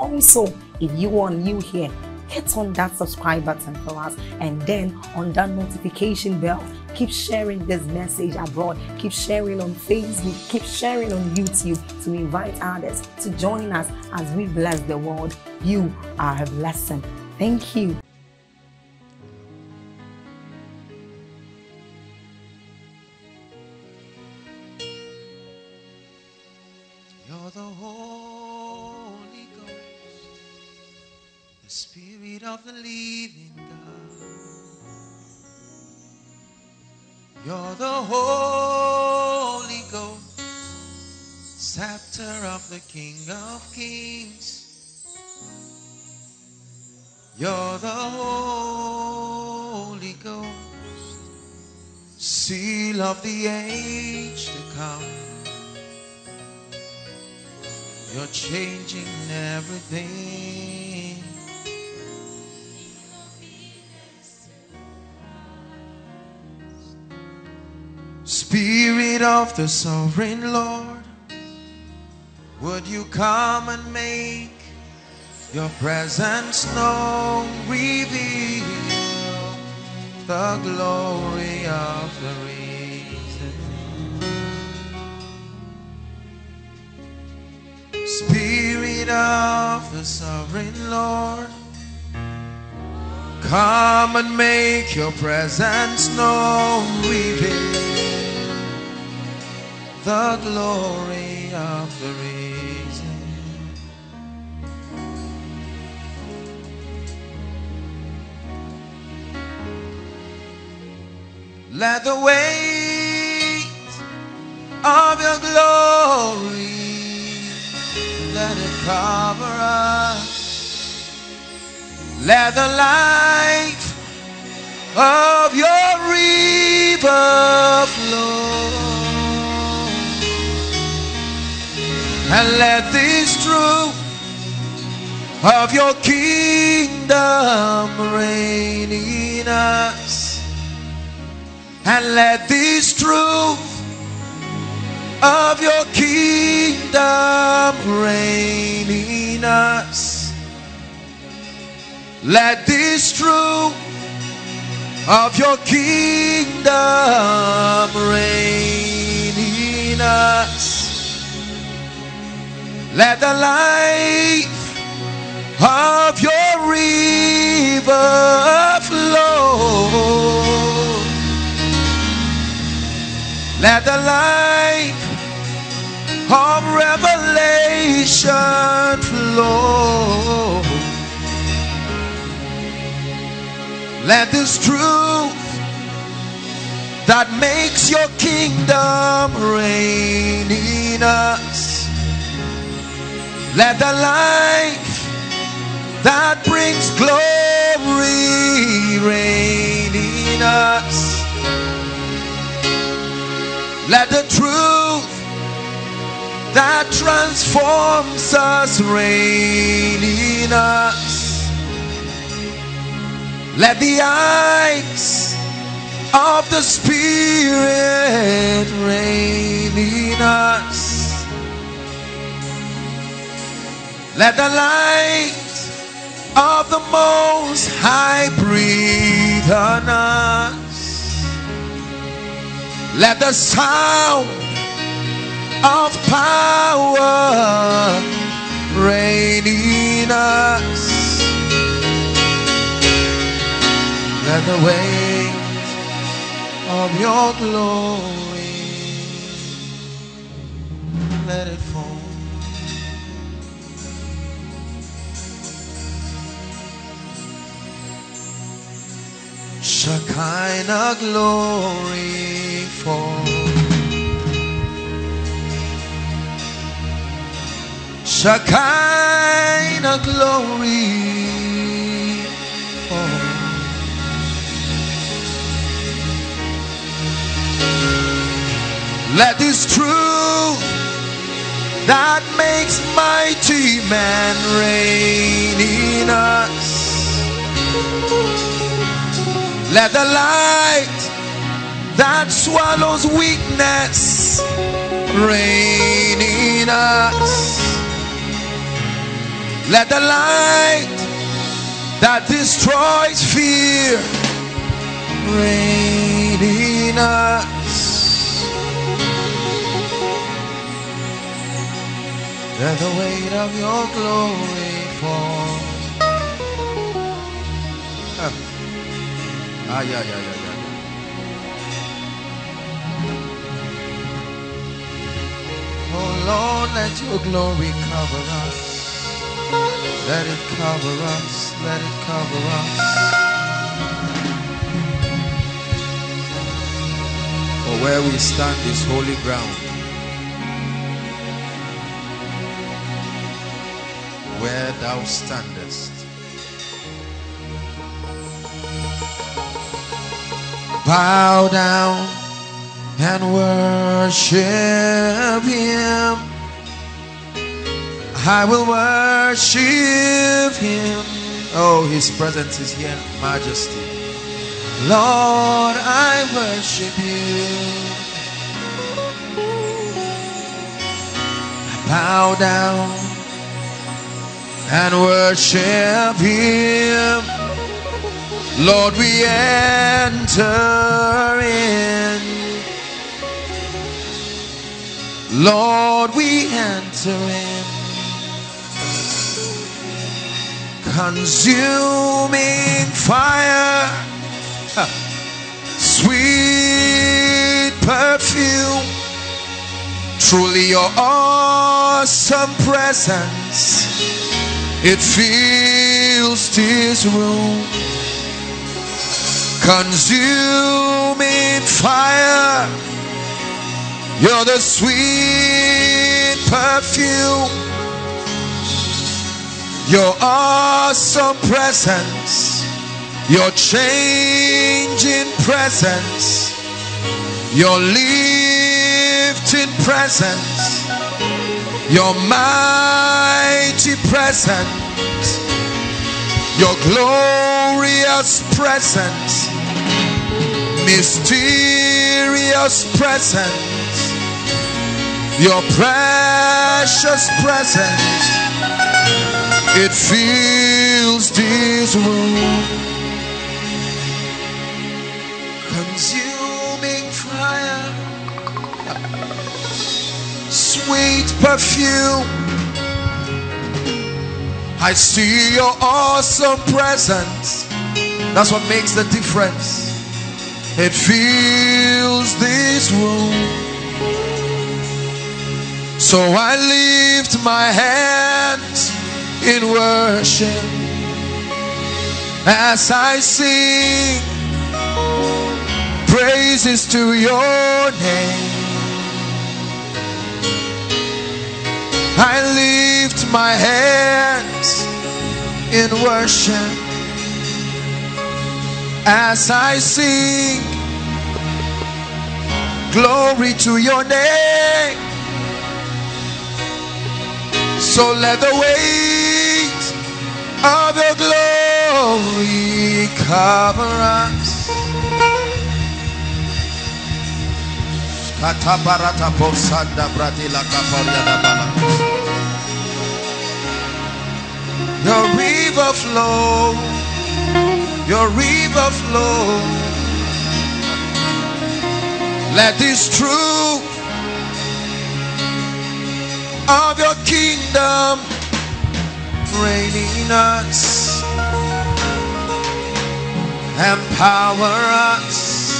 Also, if you are new here, hit on that subscribe button for us and then on that notification bell. Keep sharing this message abroad. Keep sharing on Facebook. Keep sharing on YouTube to invite others to join us as we bless the world. You are a blessing. Thank you. Of the living God. You're the Holy Ghost, scepter of the King of Kings. You're the Holy Ghost, seal of the age to come. You're changing everything. Spirit of the sovereign Lord, would you come and make your presence known? Reveal the glory of the risen. Spirit of the sovereign Lord, come and make your presence known. Reveal the glory of the risen. Let the weight of your glory let it cover us. Let the light of your river flow. And let this truth of your kingdom reign in us. And let this truth of your kingdom reign in us. Let this truth of your kingdom reign in us. Let the light of your river flow. Let the light of revelation flow. Let this truth that makes your kingdom reign in us. Let the light that brings glory reign in us. Let the truth that transforms us reign in us. Let the eyes of the Spirit reign in us. Let the light of the Most High breathe on us. Let the sound of power reign in us. Let the weight of your glory let it Shekinah glory fall. Shekinah glory fall. Let this truth that makes mighty man reign in us. Let the light that swallows weakness reign in us. Let the light that destroys fear reign in us. Let the weight of your glory fall. Ah, ah yeah, yeah, yeah, yeah. Oh Lord, let your glory cover us. Let it cover us. Let it cover us. For where we stand is holy ground. Where thou standest. Bow down and worship him. I will worship him. Oh, his presence is here, majesty. Lord, I worship you. I bow down and worship him. Lord, we enter in. Lord, we enter in. Consuming fire, sweet perfume. Truly, your awesome presence, it fills this room consuming fire. You're the sweet perfume. Your awesome presence. Your changing presence. Your lifting presence. Your mighty presence. Your glorious presence mysterious presence, your precious presence, it fills this room. Consuming fire, sweet perfume. I see your awesome presence. That's what makes the difference. It fills this room. So I lift my hands in worship as I sing praises to your name. I lift my hands in worship as I sing glory to your name. So let the weight of your glory cover us. Posanda bratila. Your river flow, your river flow. Let this truth of your kingdom reign in us empower us.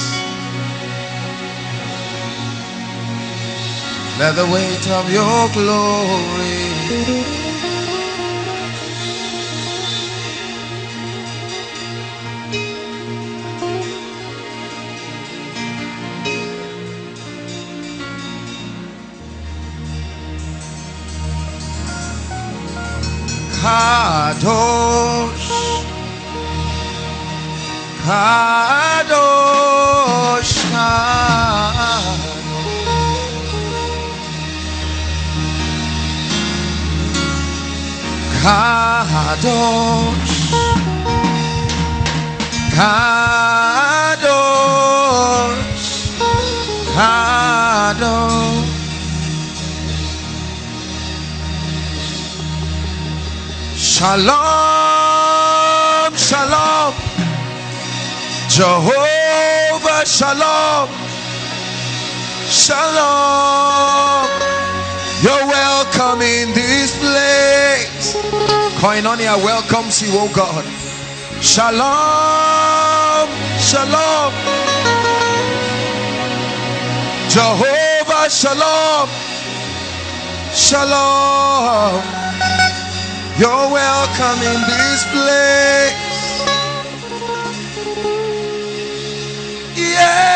Let the weight of your glory Kadosh. Kadosh. Kadosh. Kadosh Shalom, shalom, Jehovah, shalom, shalom. You're welcome in this place. Koinonia welcomes you, oh God. Shalom, shalom, Jehovah, shalom, shalom. You're welcome in this place. Yeah.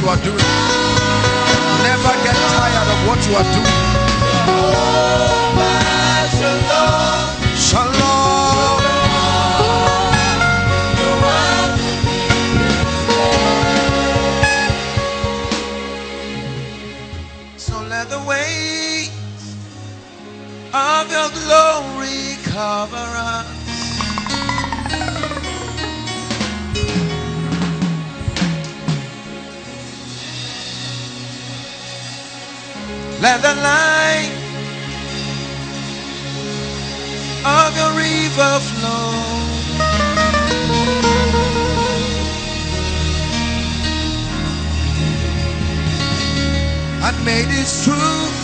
You are doing. Never get tired of what you are doing. Let the light of your river flow. And may this truth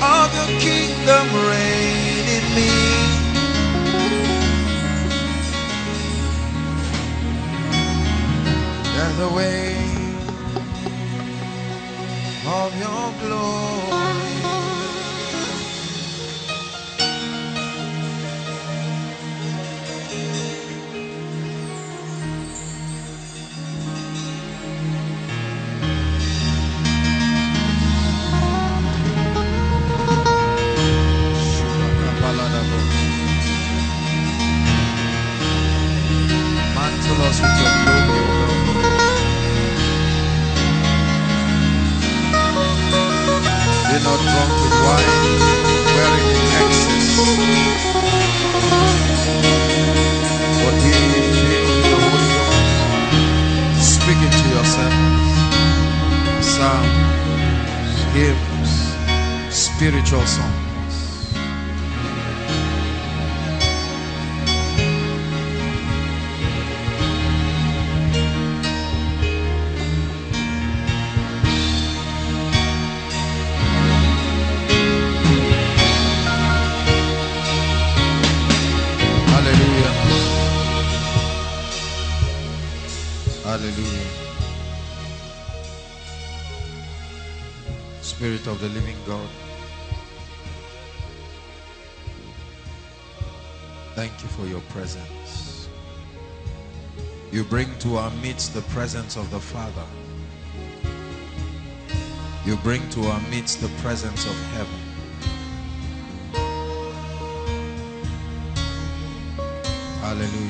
of your kingdom reign in me. A way of your glory. With your glory, Be not drunk with wine, wherein in excess. But be filled with the Holy Ghost. Speak it to yourselves. Psalms, hymns, spiritual songs. Of the living God. Thank you for your presence. You bring to our midst the presence of the Father. You bring to our midst the presence of heaven. Hallelujah.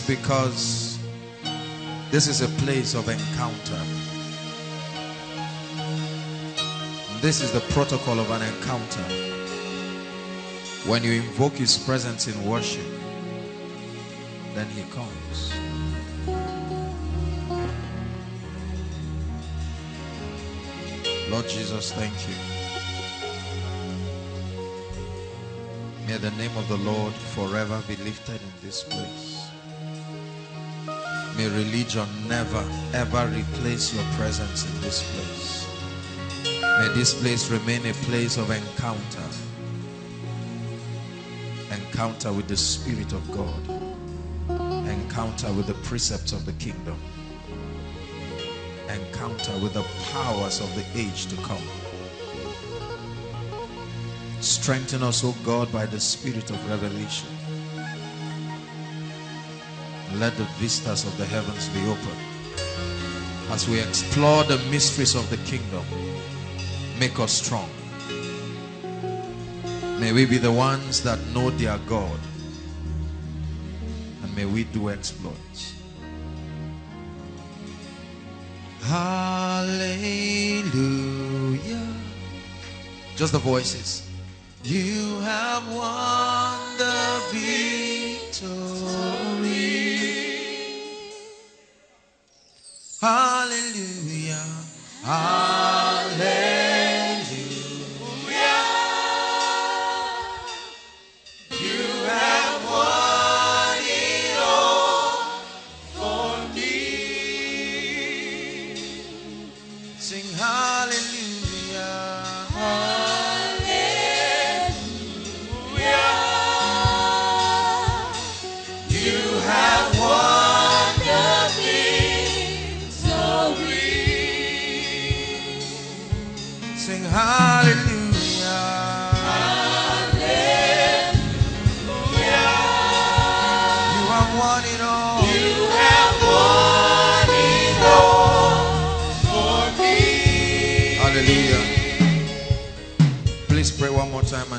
Because this is a place of encounter. This is the protocol of an encounter. When you invoke His presence in worship, then he comes. Lord Jesus, thank you. May the name of the Lord forever be lifted in this place. Religion never ever replace your presence in this place. May this place remain a place of encounter. Encounter with the Spirit of God. Encounter with the precepts of the kingdom. Encounter with the powers of the age to come. Strengthen us, O God, by the Spirit of revelation. Let the vistas of the heavens be open. As we explore the mysteries of the kingdom, make us strong. May we be the ones that know their God. And may we do exploits. Hallelujah. Just the voices.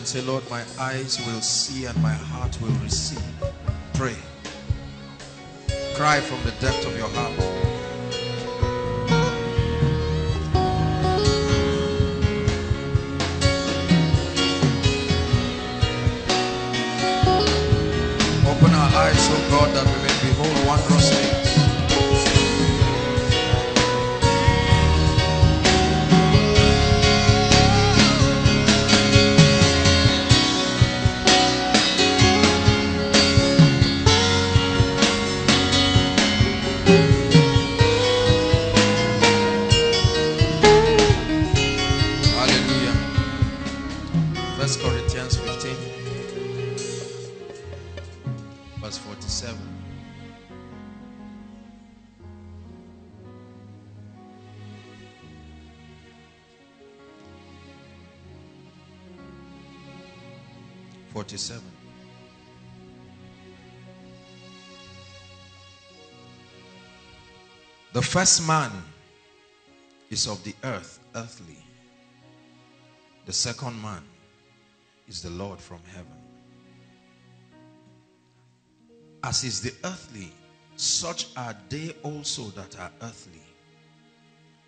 Say, Lord, my eyes will see and my heart will receive. Pray. Cry from the depth of your heart. Open our eyes, O God, that we may behold wondrous things. First man is of the earth, earthly. The second man is the Lord from heaven. As is the earthly, such are they also that are earthly.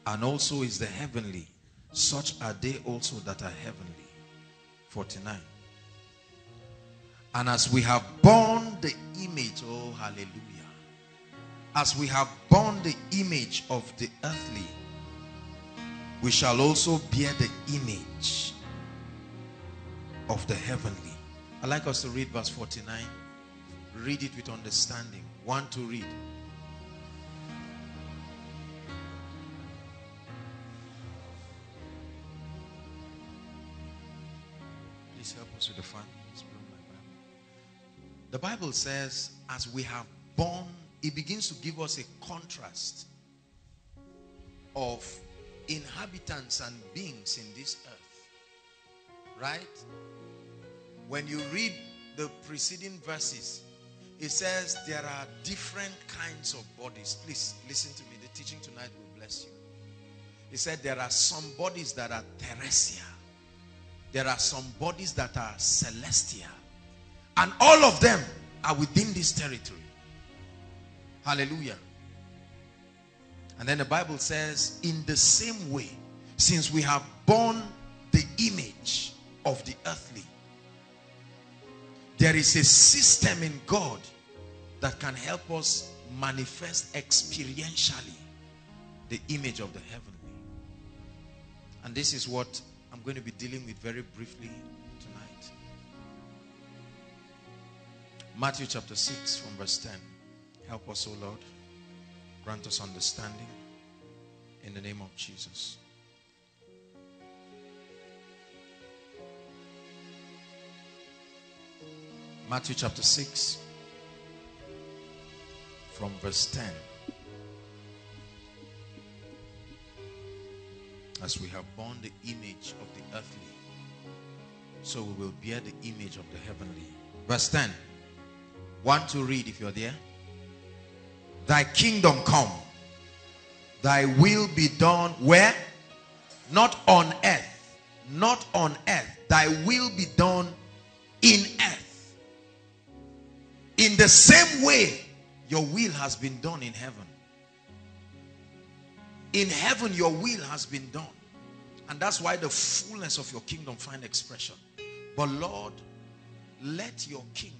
And also is the heavenly, such are they also that are heavenly. 49. And as we have borne the image, oh hallelujah. As we have borne the image of the earthly, we shall also bear the image of the heavenly. I'd like us to read verse 49. Read it with understanding. One to read. Please help us with the. The Bible says, as we have born, it begins to give us a contrast of inhabitants and beings in this earth. Right? When you read the preceding verses, it says there are different kinds of bodies. Please listen to me. The teaching tonight will bless you. He said there are some bodies that are terrestrial. There are some bodies that are celestial. And all of them are within this territory. Hallelujah. And then the Bible says, in the same way, since we have borne the image of the earthly, there is a system in God that can help us manifest experientially the image of the heavenly. And this is what I'm going to be dealing with very briefly tonight. Matthew chapter 6 from verse 10. Help us, O Lord. Grant us understanding in the name of Jesus. Matthew chapter 6 from verse 10. As we have borne the image of the earthly, so we will bear the image of the heavenly. Verse 10. Want to read if you're there? Thy kingdom come, thy will be done where? Not on earth. Not on earth. Thy will be done in earth in the same way, your will has been done in heaven. In heaven, your will has been done. And that's why the fullness of your kingdom find expression. But Lord, let your kingdom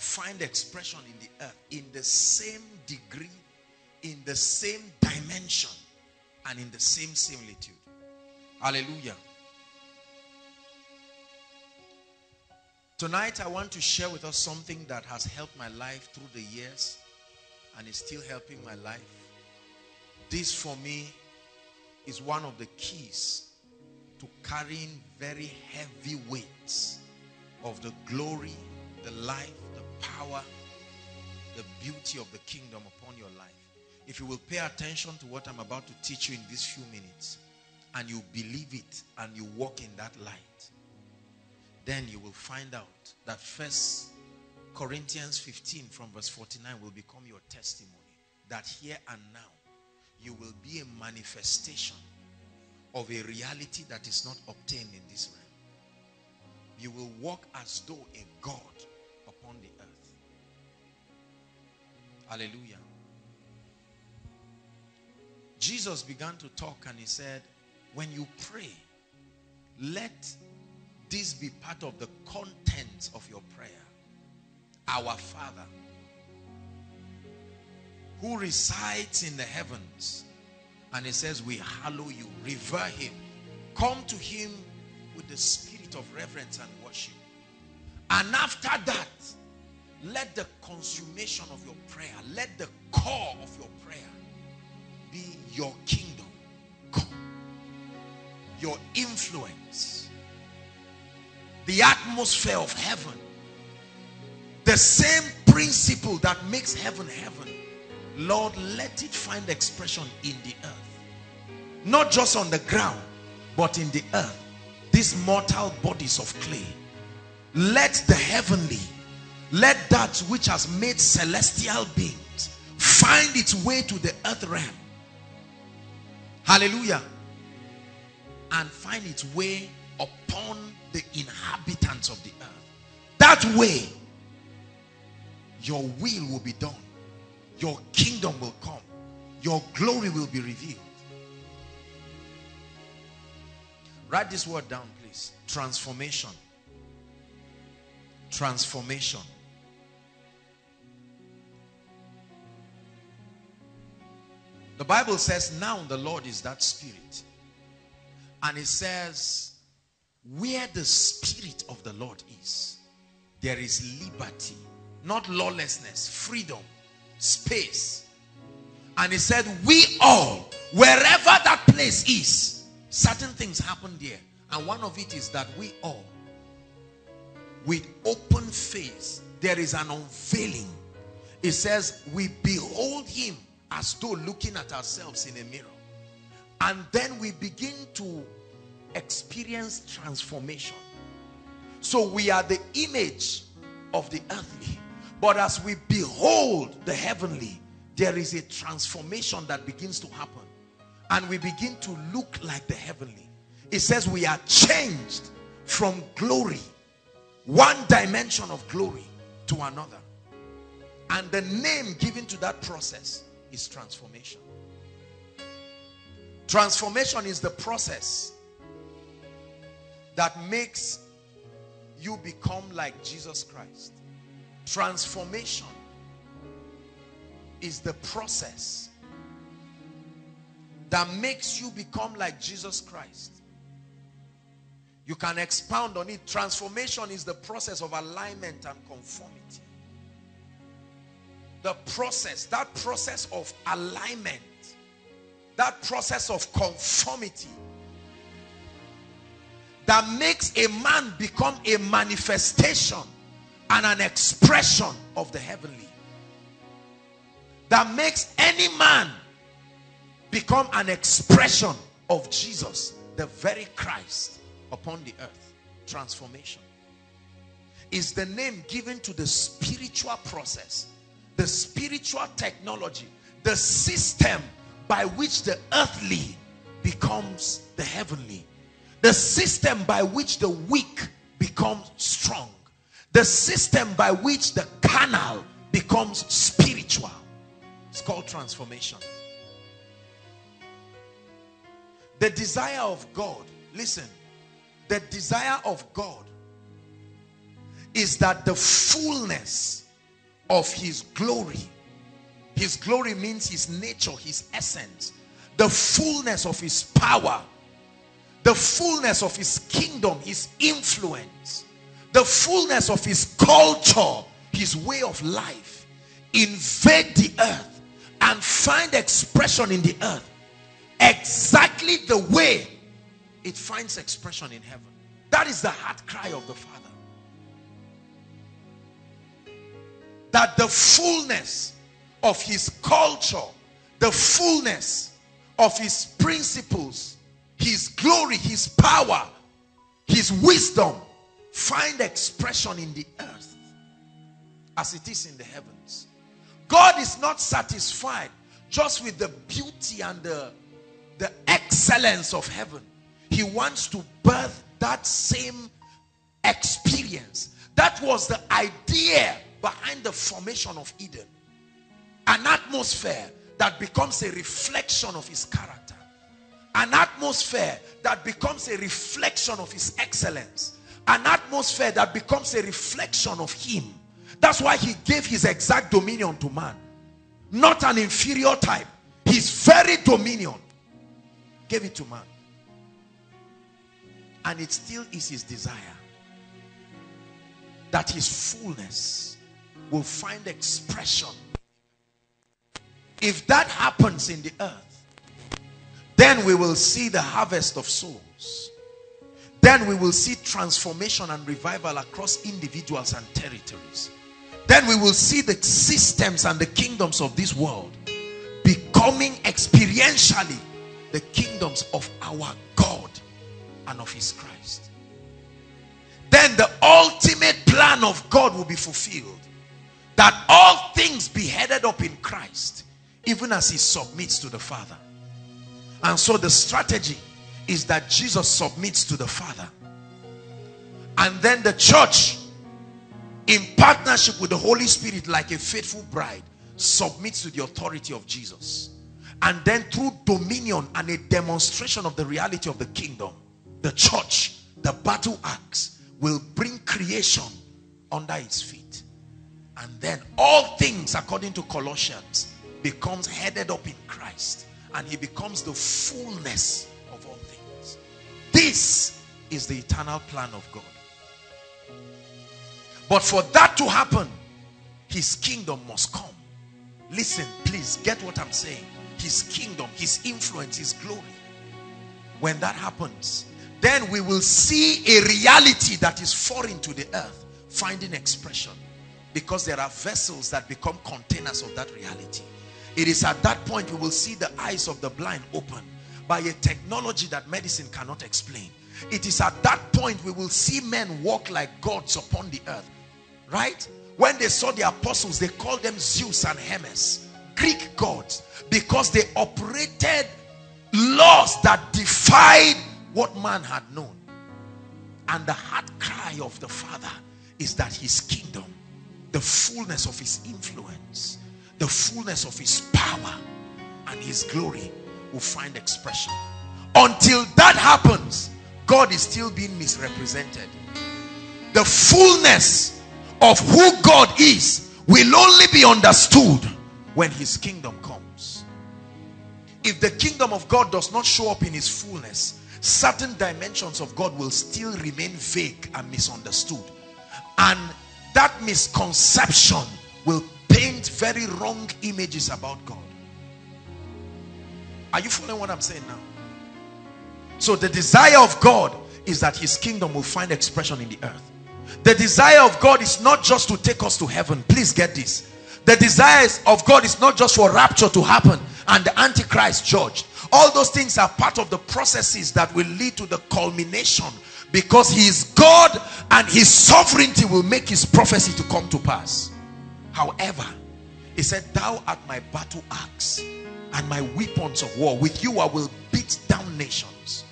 find expression in the earth in the same degree, in the same dimension, and in the same similitude. Hallelujah. Tonight, I want to share with us something that has helped my life through the years and is still helping my life. This, for me, is one of the keys to carrying very heavy weights of the glory, the life, power, the beauty of the kingdom upon your life. If you will pay attention to what I'm about to teach you in these few minutes and you believe it and you walk in that light, then you will find out that first Corinthians 15 from verse 49 will become your testimony that here and now you will be a manifestation of a reality that is not obtained in this realm. You will walk as though a God Hallelujah. Jesus began to talk and he said, when you pray, let this be part of the contents of your prayer. Our Father, who resides in the heavens, and he says, We hallow you, revere him, come to him with the spirit of reverence and worship. And after that, let the consummation of your prayer, let the core of your prayer be your kingdom your influence the atmosphere of heaven. The same principle that makes heaven heaven. Lord, let it find expression in the earth. Not just on the ground, but in the earth. These mortal bodies of clay. Let the heavenly, let that which has made celestial beings find its way to the earth realm. Hallelujah. And find its way upon the inhabitants of the earth. That way, your will will be done. Your kingdom will come. Your glory will be revealed. Write this word down, please. Transformation. Transformation. The Bible says, now the Lord is that spirit. And it says, where the spirit of the Lord is, there is liberty, not lawlessness, freedom, space. And he said, we all, wherever that place is, certain things happen there. And one of it is that we all, with open face, there is an unveiling. It says, we behold him as though looking at ourselves in a mirror. And then we begin to experience transformation. So we are the image of the earthly. But as we behold the heavenly, there is a transformation that begins to happen. And we begin to look like the heavenly. It says we are changed from glory, one dimension of glory to another. And the name given to that process is transformation. Transformation is the process that makes you become like Jesus Christ. Transformation is the process that makes you become like Jesus Christ. You can expound on it. Transformation is the process of alignment and conformity. The process, that process of alignment, that process of conformity that makes a man become a manifestation and an expression of the heavenly. That makes any man become an expression of Jesus, the very Christ upon the earth. Transformation is the name given to the spiritual process, the spiritual technology, the system by which the earthly becomes the heavenly, the system by which the weak becomes strong, the system by which the carnal becomes spiritual. It's called transformation. The desire of God, listen, the desire of God is that the fullness of his glory, his glory means his nature, his essence, the fullness of his power, the fullness of his kingdom, his influence, the fullness of his culture, his way of life, invade the earth and find expression in the earth. Exactly the way it finds expression in heaven. That is the heart cry of the Father. That the fullness of his culture, the fullness of his principles, his glory, his power, his wisdom find expression in the earth as it is in the heavens. God is not satisfied just with the beauty and the the excellence of heaven. He wants to birth that same experience. That was the idea behind the formation of Eden. An atmosphere that becomes a reflection of his character. An atmosphere that becomes a reflection of his excellence. An atmosphere that becomes a reflection of him. That's why he gave his exact dominion to man. Not an inferior type. His very dominion gave it to man. And it still is his desire that his fullness will find expression. If that happens in the earth, then we will see the harvest of souls. Then we will see transformation and revival across individuals and territories. Then we will see the systems and the kingdoms of this world becoming experientially the kingdoms of our God and of his Christ. Then the ultimate plan of God will be fulfilled. That all things be headed up in Christ, even as he submits to the Father. And so the strategy is that Jesus submits to the Father. And then the church, in partnership with the Holy Spirit, like a faithful bride, submits to the authority of Jesus. And then through dominion and a demonstration of the reality of the kingdom, the church, the battle axe, will bring creation under its feet. And then all things, according to Colossians, becomes headed up in Christ. And he becomes the fullness of all things. This is the eternal plan of God. But for that to happen, his kingdom must come. Listen, please, get what I'm saying his kingdom, his influence, his glory. When that happens, then we will see a reality that is foreign to the earth finding expression because there are vessels that become containers of that reality. It is at that point we will see the eyes of the blind open by a technology that medicine cannot explain. It is at that point we will see men walk like gods upon the earth. Right? When they saw the apostles, they called them Zeus and Hermes. Greek gods because they operated laws that defied what man had known. And the heart cry of the Father is that his kingdom, the fullness of his influence, the fullness of his power and his glory will find expression. Until that happens, God is still being misrepresented. The fullness of who God is will only be understood when his kingdom comes. If the kingdom of God does not show up in his fullness, certain dimensions of God will still remain vague and misunderstood. And that misconception will paint very wrong images about God. Are you following what I'm saying now? So the desire of God is that his kingdom will find expression in the earth. The desire of God is not just to take us to heaven. Please get this. The desires of God is not just for rapture to happen and the antichrist judged. All those things are part of the processes that will lead to the culmination because he is God and his sovereignty will make his prophecy to come to pass. However, he said, thou art my battle axe and my weapons of war. With you I will beat down nations.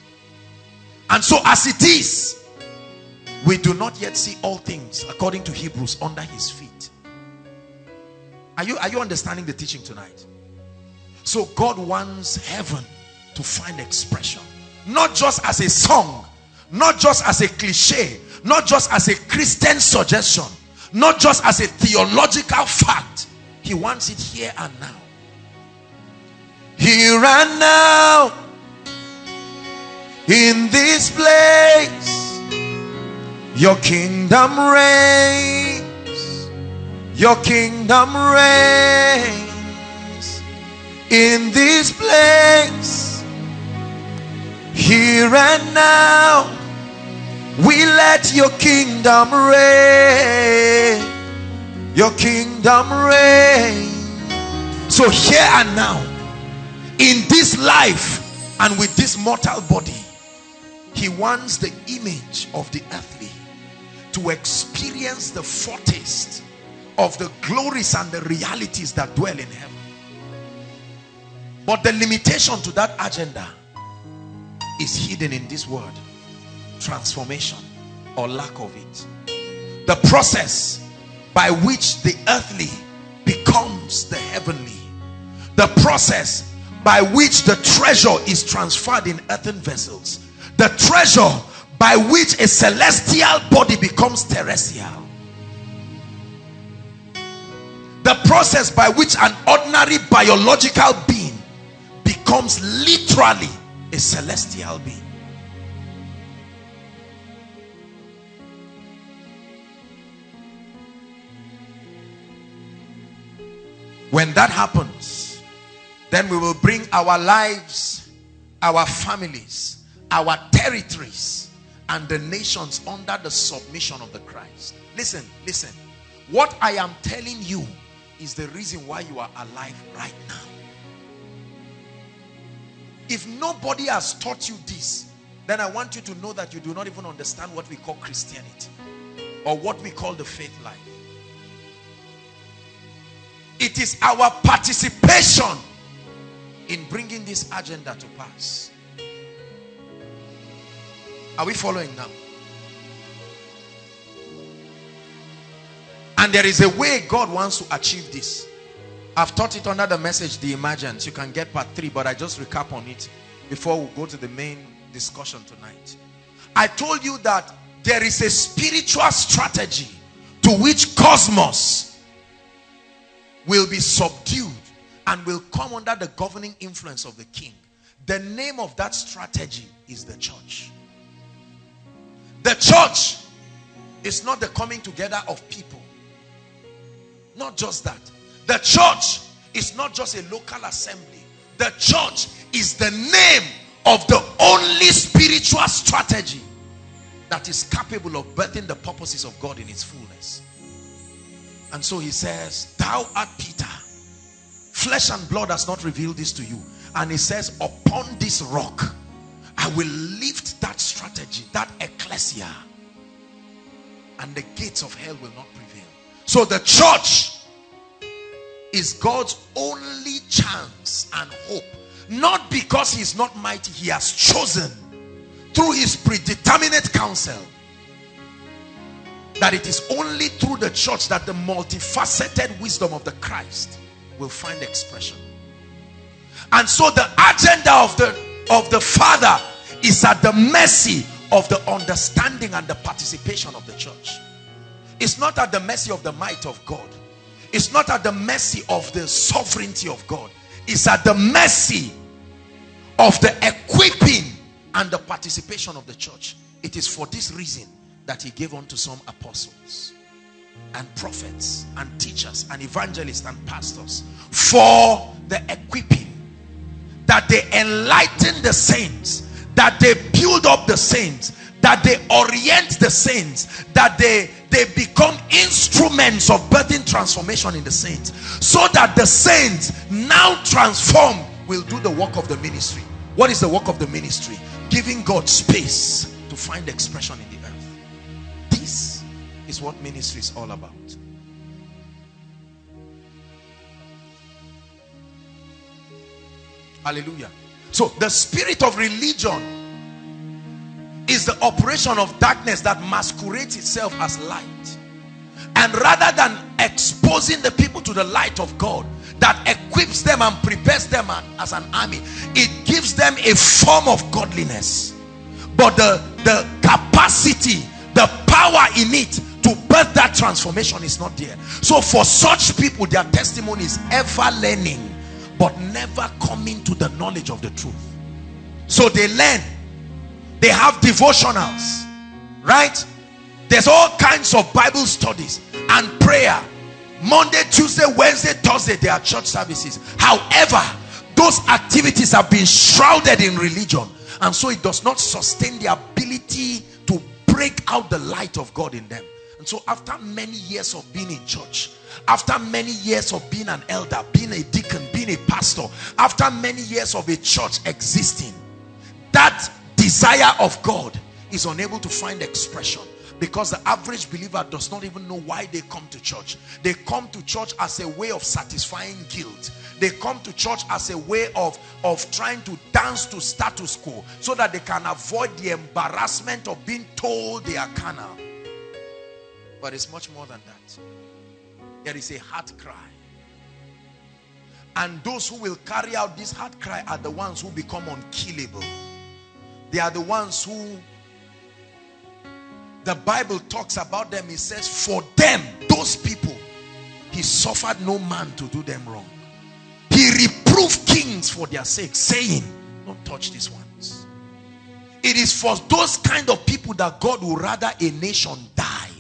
And so as it is, we do not yet see all things according to Hebrews under his feet. Are you, are you understanding the teaching tonight? So God wants heaven to find expression. Not just as a song, not just as a cliche, not just as a Christian suggestion, not just as a theological fact. He wants it here and now. Here and now, in this place, your kingdom reigns, your kingdom reigns in this place. Here and now, we let your kingdom reign. Your kingdom reign. So here and now, in this life and with this mortal body, he wants the image of the earthly to experience the foretaste of the glories and the realities that dwell in heaven. But the limitation to that agenda is hidden in this word transformation or lack of it. The process by which the earthly becomes the heavenly. The process by which the treasure is transferred in earthen vessels. The treasure by which a celestial body becomes terrestrial. The process by which an ordinary biological being becomes literally a celestial being When that happens, then we will bring our lives, our families, our territories, and the nations under the submission of the Christ. Listen, listen. What I am telling you is the reason why you are alive right now. If nobody has taught you this, then I want you to know that you do not even understand what we call Christianity or what we call the faith life. It is our participation in bringing this agenda to pass. Are we following now? And there is a way God wants to achieve this. I've taught it under the message, The Emergence. You can get part three, but I just recap on it before we go to the main discussion tonight. I told you that there is a spiritual strategy to which cosmos will be subdued and will come under the governing influence of the king. The name of that strategy is the church. The church is not the coming together of people. Not just that. The church is not just a local assembly. The church is the name of the only spiritual strategy that is capable of birthing the purposes of God in its fullness. And so he says, Thou art Peter. Flesh and blood has not revealed this to you. And he says, Upon this rock, I will lift that strategy, that ecclesia. And the gates of hell will not prevail. So the church is God's only chance and hope. Not because he's not mighty, he has chosen through his predeterminate counsel that it is only through the church that the multifaceted wisdom of the Christ will find expression. And so the agenda of the of the Father is at the mercy of the understanding and the participation of the church. It's not at the mercy of the might of God. It's not at the mercy of the sovereignty of God. It's at the mercy of the equipping and the participation of the church. It is for this reason that he gave unto some apostles and prophets and teachers and evangelists and pastors for the equipping that they enlighten the saints that they build up the saints that they orient the saints that they they become instruments of birthing transformation in the saints so that the saints now transformed will do the work of the ministry. What is the work of the ministry? Giving god space to find expression in the is what ministry is all about hallelujah so the spirit of religion is the operation of darkness that masquerades itself as light. And rather than exposing the people to the light of God that equips them and prepares them as an army, it gives them a form of godliness. But the, the capacity, the power in it to birth that transformation is not there. So for such people, their testimony is ever learning, but never coming to the knowledge of the truth. So they learn they have devotionals, right? There's all kinds of Bible studies and prayer. Monday, Tuesday, Wednesday, Thursday, there are church services. However, those activities have been shrouded in religion. And so it does not sustain the ability to break out the light of God in them. And so after many years of being in church, after many years of being an elder, being a deacon, being a pastor, after many years of a church existing, that desire of God is unable to find expression because the average believer does not even know why they come to church. They come to church as a way of satisfying guilt. They come to church as a way of, of trying to dance to status quo so that they can avoid the embarrassment of being told they are carnal. But it's much more than that. There is a heart cry. And those who will carry out this heart cry are the ones who become unkillable. They are the ones who the Bible talks about them. It says, for them, those people, he suffered no man to do them wrong. He reproved kings for their sake, saying, don't touch these ones. It is for those kind of people that God will rather a nation die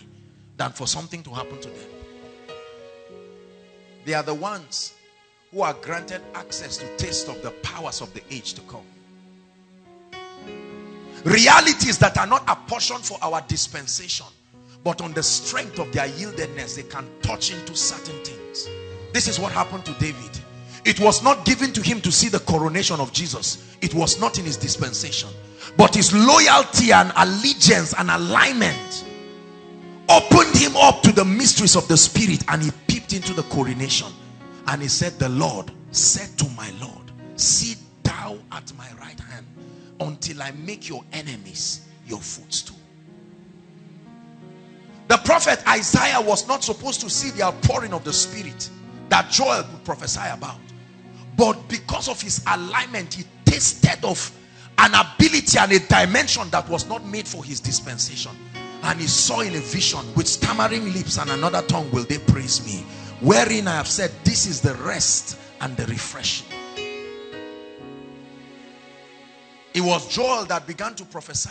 than for something to happen to them. They are the ones who are granted access to taste of the powers of the age to come. Realities that are not apportioned for our dispensation but on the strength of their yieldedness they can touch into certain things. This is what happened to David. It was not given to him to see the coronation of Jesus. It was not in his dispensation. But his loyalty and allegiance and alignment opened him up to the mysteries of the spirit and he peeped into the coronation and he said the Lord said to my Lord sit thou at my right hand until I make your enemies your footstool. The prophet Isaiah was not supposed to see the outpouring of the spirit that Joel would prophesy about. But because of his alignment, he tasted of an ability and a dimension that was not made for his dispensation. And he saw in a vision with stammering lips and another tongue will they praise me. Wherein I have said, this is the rest and the refreshing. It was Joel that began to prophesy.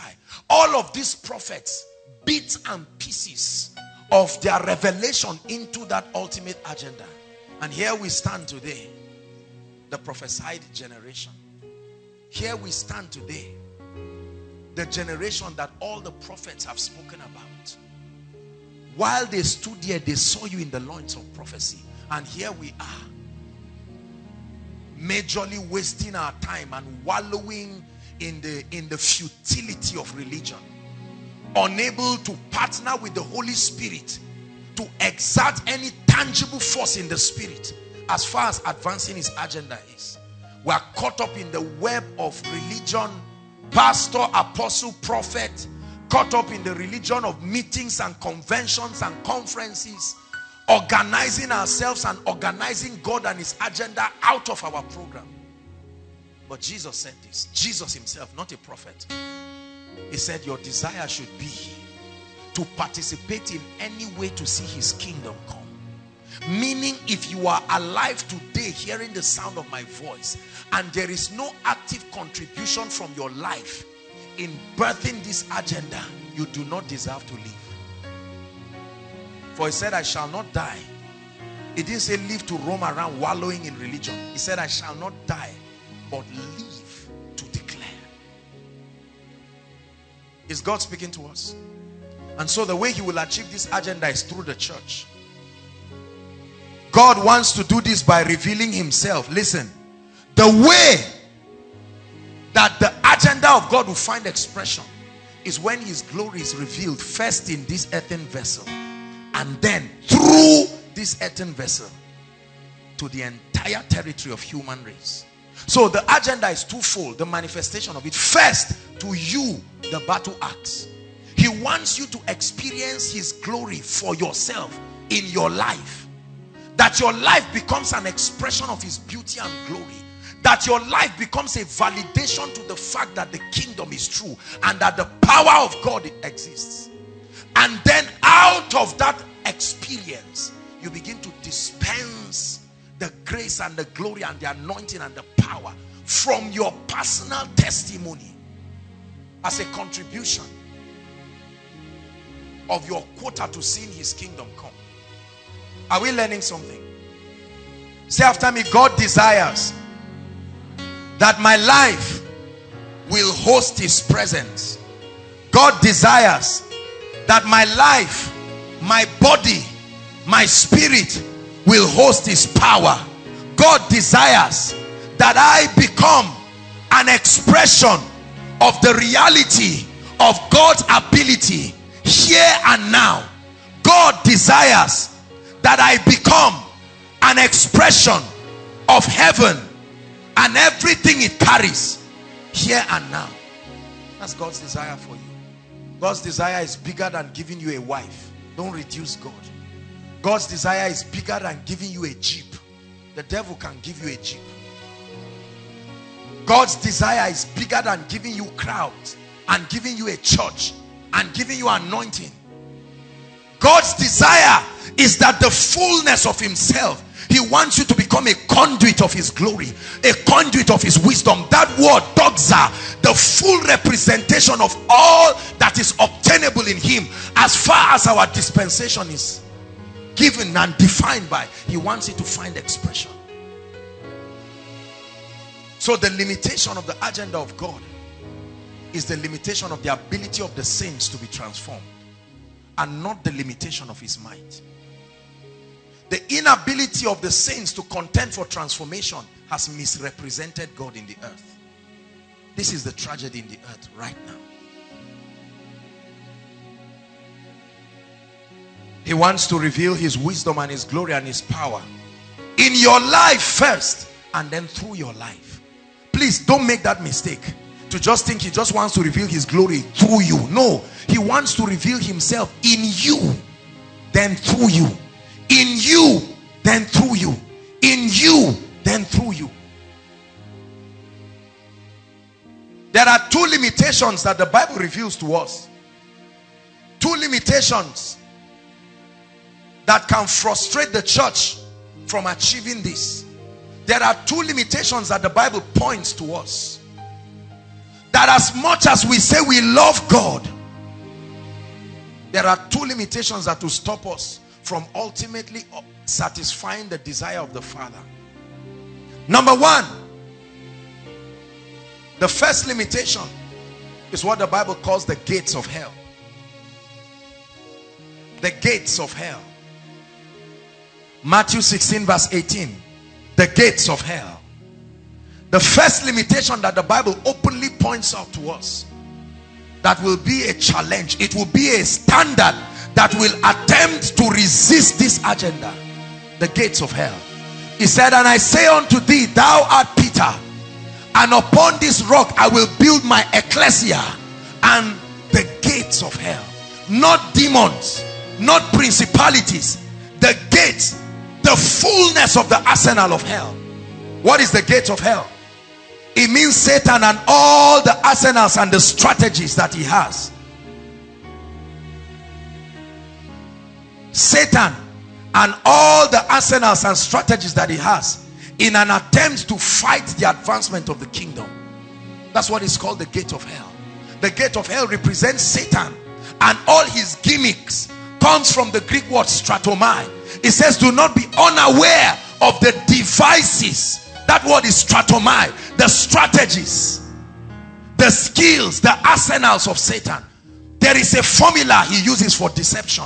All of these prophets, bits and pieces of their revelation into that ultimate agenda. And here we stand today, the prophesied generation. Here we stand today, the generation that all the prophets have spoken about. While they stood there, they saw you in the loins of prophecy. And here we are, majorly wasting our time and wallowing in the in the futility of religion unable to partner with the Holy Spirit to exert any tangible force in the spirit as far as advancing his agenda is we are caught up in the web of religion pastor apostle prophet caught up in the religion of meetings and conventions and conferences organizing ourselves and organizing God and his agenda out of our program but Jesus said this. Jesus himself, not a prophet. He said, your desire should be to participate in any way to see his kingdom come. Meaning, if you are alive today, hearing the sound of my voice, and there is no active contribution from your life in birthing this agenda, you do not deserve to live. For he said, I shall not die. He didn't say live to roam around wallowing in religion. He said, I shall not die, but live to declare. Is God speaking to us? And so the way he will achieve this agenda is through the church. God wants to do this by revealing himself. Listen, the way that the agenda of God will find expression is when his glory is revealed first in this earthen vessel and then through this earthen vessel to the entire territory of human race. So the agenda is twofold, the manifestation of it. First, to you, the battle axe. He wants you to experience his glory for yourself in your life. That your life becomes an expression of his beauty and glory. That your life becomes a validation to the fact that the kingdom is true and that the power of God exists. And then out of that experience, you begin to dispense the grace and the glory and the anointing and the power from your personal testimony as a contribution of your quota to seeing his kingdom come. Are we learning something? Say after me, God desires that my life will host his presence. God desires that my life, my body, my spirit will host his power. God desires that I become an expression of the reality of God's ability here and now. God desires that I become an expression of heaven and everything it carries here and now. That's God's desire for you. God's desire is bigger than giving you a wife. Don't reduce God. God's desire is bigger than giving you a jeep. The devil can give you a jeep. God's desire is bigger than giving you crowds and giving you a church and giving you anointing. God's desire is that the fullness of himself he wants you to become a conduit of his glory a conduit of his wisdom that word doxa the full representation of all that is obtainable in him as far as our dispensation is given and defined by he wants it to find expression so the limitation of the agenda of God is the limitation of the ability of the saints to be transformed and not the limitation of his might. The inability of the saints to contend for transformation has misrepresented God in the earth. This is the tragedy in the earth right now. He wants to reveal his wisdom and his glory and his power in your life first and then through your life. Please don't make that mistake to just think he just wants to reveal his glory through you. No, he wants to reveal himself in you, then through you. In you, then through you. In you, then through you. There are two limitations that the Bible reveals to us. Two limitations that can frustrate the church from achieving this. There are two limitations that the Bible points to us. That as much as we say we love God, there are two limitations that will stop us from ultimately uh, satisfying the desire of the Father. Number one, the first limitation is what the Bible calls the gates of hell. The gates of hell. Matthew 16 verse 18. The gates of hell. The first limitation that the Bible openly points out to us that will be a challenge. It will be a standard that will attempt to resist this agenda. The gates of hell. He said, and I say unto thee, thou art Peter, and upon this rock I will build my ecclesia and the gates of hell. Not demons, not principalities. The gates, the fullness of the arsenal of hell. What is the gate of hell? It means Satan and all the arsenals and the strategies that he has. Satan and all the arsenals and strategies that he has in an attempt to fight the advancement of the kingdom. That's what is called the gate of hell. The gate of hell represents Satan and all his gimmicks comes from the Greek word stratomai. It says, do not be unaware of the devices. That word is stratomai. The strategies, the skills, the arsenals of Satan. There is a formula he uses for deception.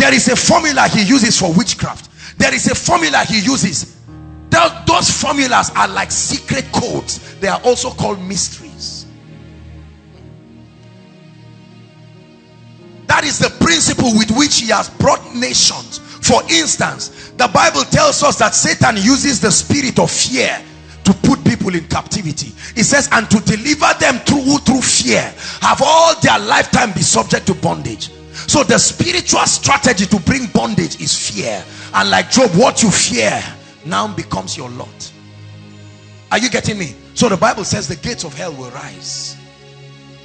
There is a formula he uses for witchcraft. There is a formula he uses. Those formulas are like secret codes. They are also called mysteries. That is the principle with which he has brought nations. For instance, the Bible tells us that Satan uses the spirit of fear to put people in captivity. It says, and to deliver them through, through fear, have all their lifetime be subject to bondage. So the spiritual strategy to bring bondage is fear. And like Job, what you fear now becomes your lot. Are you getting me? So the Bible says the gates of hell will rise.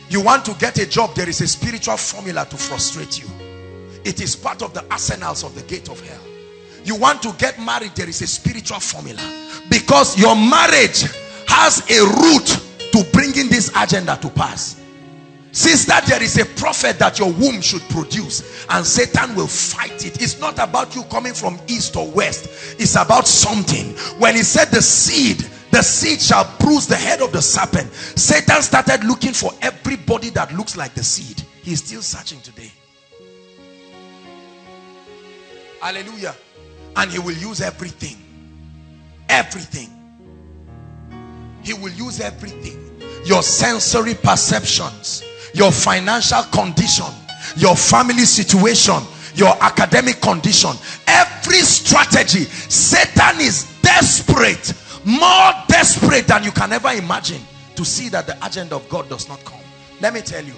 You want to get a job, there is a spiritual formula to frustrate you. It is part of the arsenals of the gate of hell. You want to get married, there is a spiritual formula. Because your marriage has a route to bringing this agenda to pass. Sister, there is a prophet that your womb should produce and Satan will fight it. It's not about you coming from east or west. It's about something. When he said the seed the seed shall bruise the head of the serpent satan started looking for everybody that looks like the seed he's still searching today hallelujah and he will use everything everything he will use everything your sensory perceptions your financial condition your family situation your academic condition every strategy satan is desperate more desperate than you can ever imagine to see that the agenda of God does not come. Let me tell you,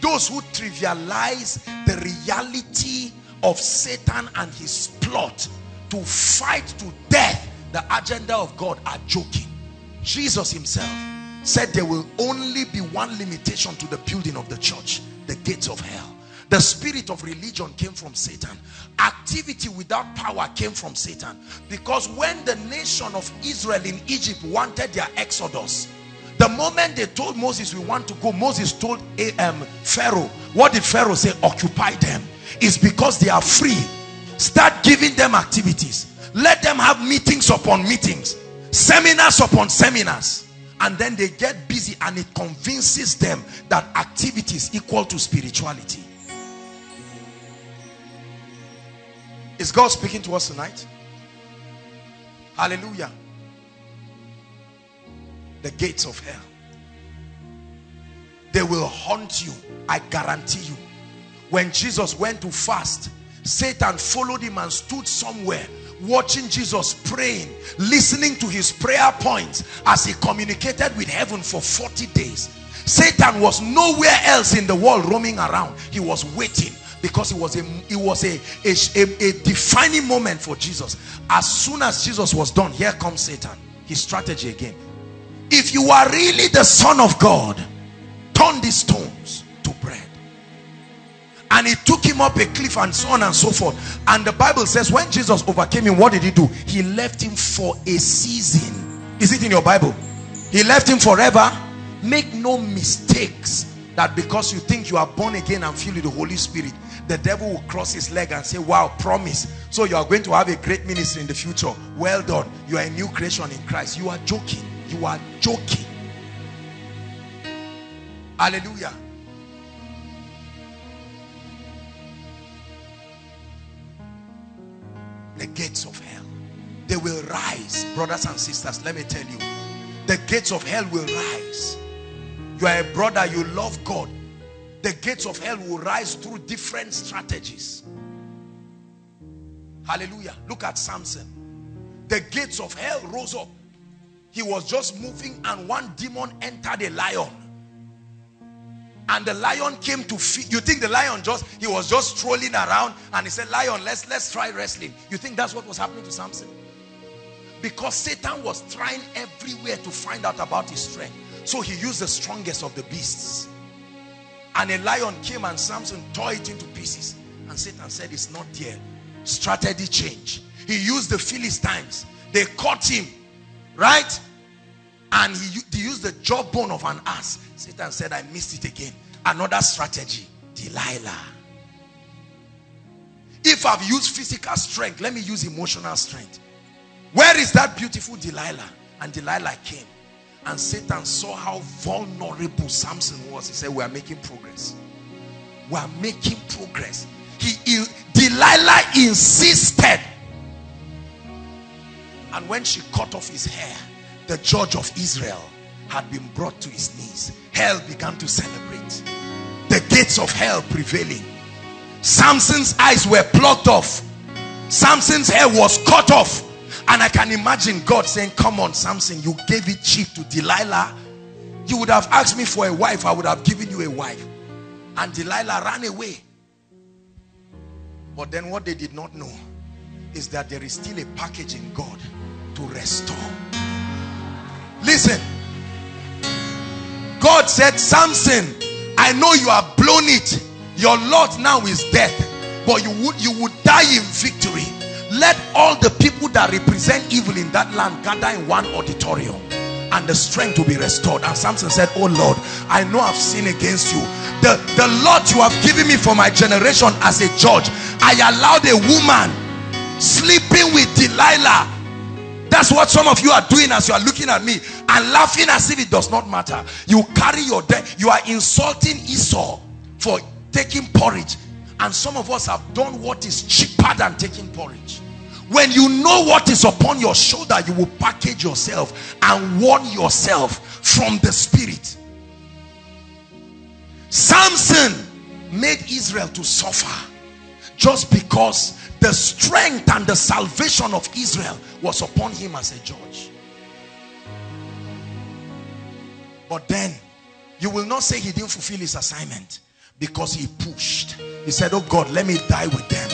those who trivialize the reality of Satan and his plot to fight to death the agenda of God are joking. Jesus himself said there will only be one limitation to the building of the church, the gates of hell. The spirit of religion came from Satan. Activity without power came from Satan. Because when the nation of Israel in Egypt wanted their exodus, the moment they told Moses, we want to go, Moses told um, Pharaoh, what did Pharaoh say? Occupy them. It's because they are free. Start giving them activities. Let them have meetings upon meetings, seminars upon seminars. And then they get busy and it convinces them that activity is equal to spirituality. Is God speaking to us tonight? Hallelujah. The gates of hell. They will haunt you. I guarantee you. When Jesus went to fast, Satan followed him and stood somewhere watching Jesus praying, listening to his prayer points as he communicated with heaven for 40 days. Satan was nowhere else in the world roaming around. He was waiting because it was a it was a, a, a, defining moment for Jesus as soon as Jesus was done here comes Satan his strategy again if you are really the son of God turn these stones and he took him up a cliff and so on and so forth. And the Bible says when Jesus overcame him what did he do? He left him for a season. Is it in your Bible? He left him forever. Make no mistakes that because you think you are born again and filled with the Holy Spirit the devil will cross his leg and say wow promise. So you are going to have a great ministry in the future. Well done. You are a new creation in Christ. You are joking. You are joking. Hallelujah the gates of hell. They will rise brothers and sisters let me tell you. The gates of hell will rise. You are a brother you love God. The gates of hell will rise through different strategies. Hallelujah. Look at Samson. The gates of hell rose up. He was just moving and one demon entered a lion and the lion came to feed. You think the lion just he was just strolling around and he said lion let's let's try wrestling. You think that's what was happening to Samson? Because Satan was trying everywhere to find out about his strength. So he used the strongest of the beasts. And a lion came and Samson tore it into pieces. And Satan said it's not there strategy change. He used the Philistines. They caught him, right? And he, he used the jawbone of an ass. Satan said, I missed it again. Another strategy, Delilah. If I've used physical strength, let me use emotional strength. Where is that beautiful Delilah? And Delilah came. And Satan saw how vulnerable Samson was. He said, we are making progress. We are making progress. He, he Delilah insisted. And when she cut off his hair, the judge of Israel had been brought to his knees. Hell began to celebrate. The gates of hell prevailing. Samson's eyes were plucked off. Samson's hair was cut off. And I can imagine God saying, come on Samson, you gave it cheap to Delilah. You would have asked me for a wife, I would have given you a wife. And Delilah ran away. But then what they did not know is that there is still a package in God to restore. Listen. God said, Samson, I know you have blown it. Your lot now is death. But you would, you would die in victory. Let all the people that represent evil in that land gather in one auditorium and the strength will be restored. And Samson said, Oh Lord, I know I've sinned against you. The, the Lord you have given me for my generation as a judge, I allowed a woman sleeping with Delilah. That's what some of you are doing as you are looking at me and laughing as if it does not matter. You carry your death. You are insulting Esau for taking porridge. And some of us have done what is cheaper than taking porridge. When you know what is upon your shoulder, you will package yourself and warn yourself from the spirit. Samson made Israel to suffer just because the strength and the salvation of Israel was upon him as a judge. But then, you will not say he didn't fulfill his assignment because he pushed. He said, oh God, let me die with them.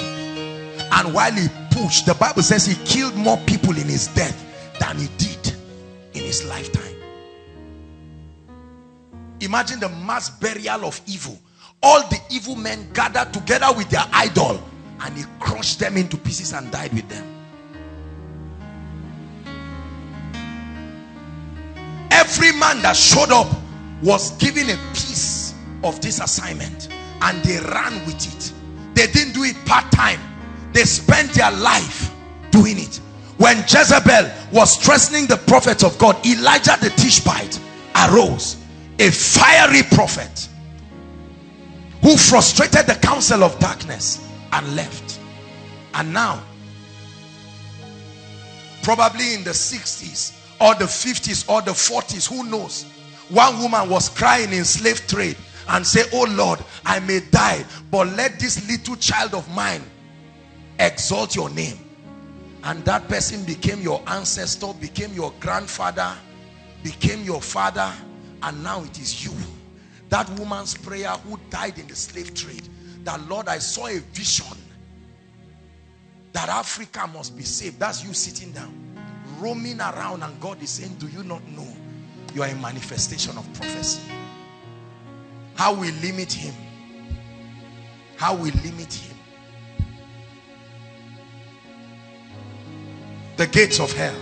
And while he pushed, the Bible says he killed more people in his death than he did in his lifetime. Imagine the mass burial of evil. All the evil men gathered together with their idol and he crushed them into pieces and died with them. Every man that showed up was given a piece of this assignment and they ran with it. They didn't do it part-time. They spent their life doing it. When Jezebel was threatening the prophets of God, Elijah the Tishbite arose, a fiery prophet who frustrated the counsel of darkness and left. And now, probably in the 60s or the 50s or the 40s, who knows? One woman was crying in slave trade and say, oh Lord, I may die, but let this little child of mine exalt your name. And that person became your ancestor, became your grandfather, became your father, and now it is you. That woman's prayer who died in the slave trade, that Lord, I saw a vision that Africa must be saved. That's you sitting down, roaming around, and God is saying, Do you not know you are a manifestation of prophecy? How we limit him? How we limit him? The gates of hell.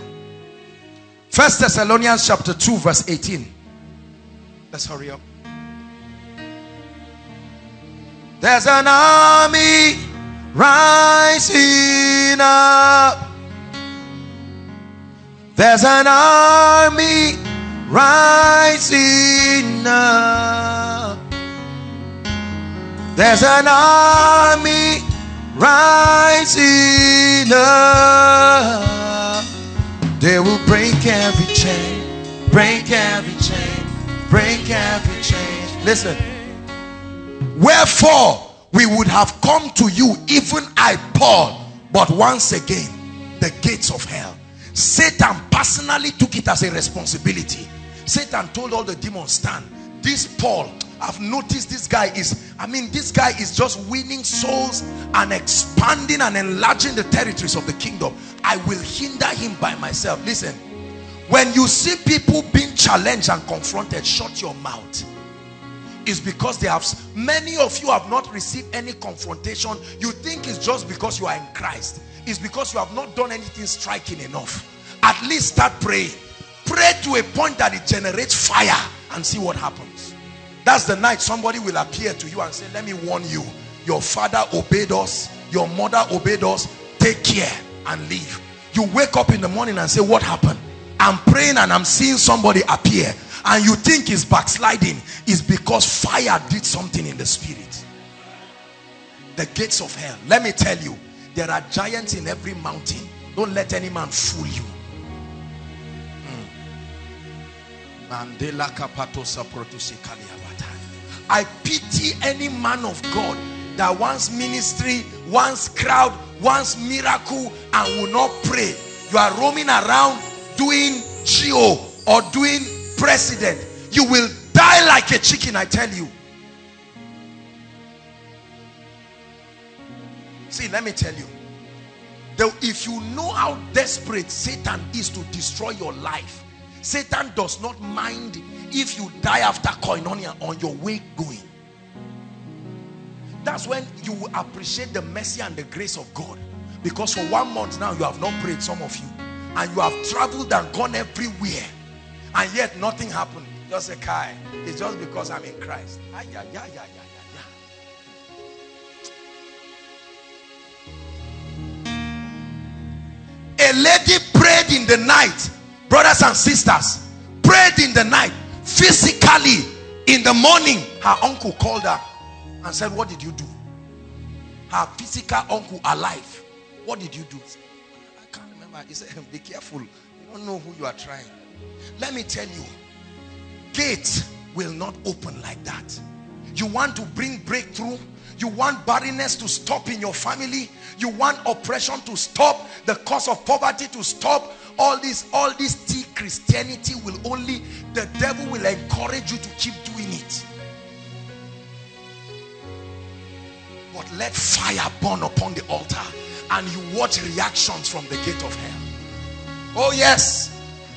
First Thessalonians chapter 2, verse 18. Let's hurry up. There's an army rising up. There's an army rising up. There's an army rising up. They will break every chain, break every chain, break every chain. Listen. Wherefore, we would have come to you, even I, Paul, but once again, the gates of hell. Satan personally took it as a responsibility. Satan told all the demons, stand. This Paul, I've noticed this guy is, I mean, this guy is just winning souls and expanding and enlarging the territories of the kingdom. I will hinder him by myself. Listen, when you see people being challenged and confronted, shut your mouth is because they have many of you have not received any confrontation you think it's just because you are in christ it's because you have not done anything striking enough. At least start praying pray to a point that it generates fire and see what happens. That's the night somebody will appear to you and say let me warn you. Your father obeyed us. Your mother obeyed us. Take care and leave. You wake up in the morning and say what happened? I'm praying and i'm seeing somebody appear. And you think it's backsliding. Is because fire did something in the spirit. The gates of hell. Let me tell you there are giants in every mountain don't let any man fool you hmm. I pity any man of God that wants ministry, wants crowd, wants miracle and will not pray. You are roaming around doing geo or doing president. You will die like a chicken, I tell you. See, let me tell you. If you know how desperate Satan is to destroy your life, Satan does not mind if you die after koinonia on your way going. That's when you will appreciate the mercy and the grace of God. Because for one month now you have not prayed, some of you. And you have traveled and gone everywhere. And yet nothing happened. Just a kai. It's just because I'm in Christ. Ah, yeah, yeah, A lady prayed in the night brothers and sisters prayed in the night physically in the morning. Her uncle called her and said what did you do? Her physical uncle alive. What did you do? I can't remember. He said be careful. You don't know who you are trying. Let me tell you gates will not open like that. You want to bring breakthrough you want barrenness to stop in your family? You want oppression to stop? The cause of poverty to stop? All this all this tea christianity will only the devil will encourage you to keep doing it. But let fire burn upon the altar and you watch reactions from the gate of hell. Oh yes.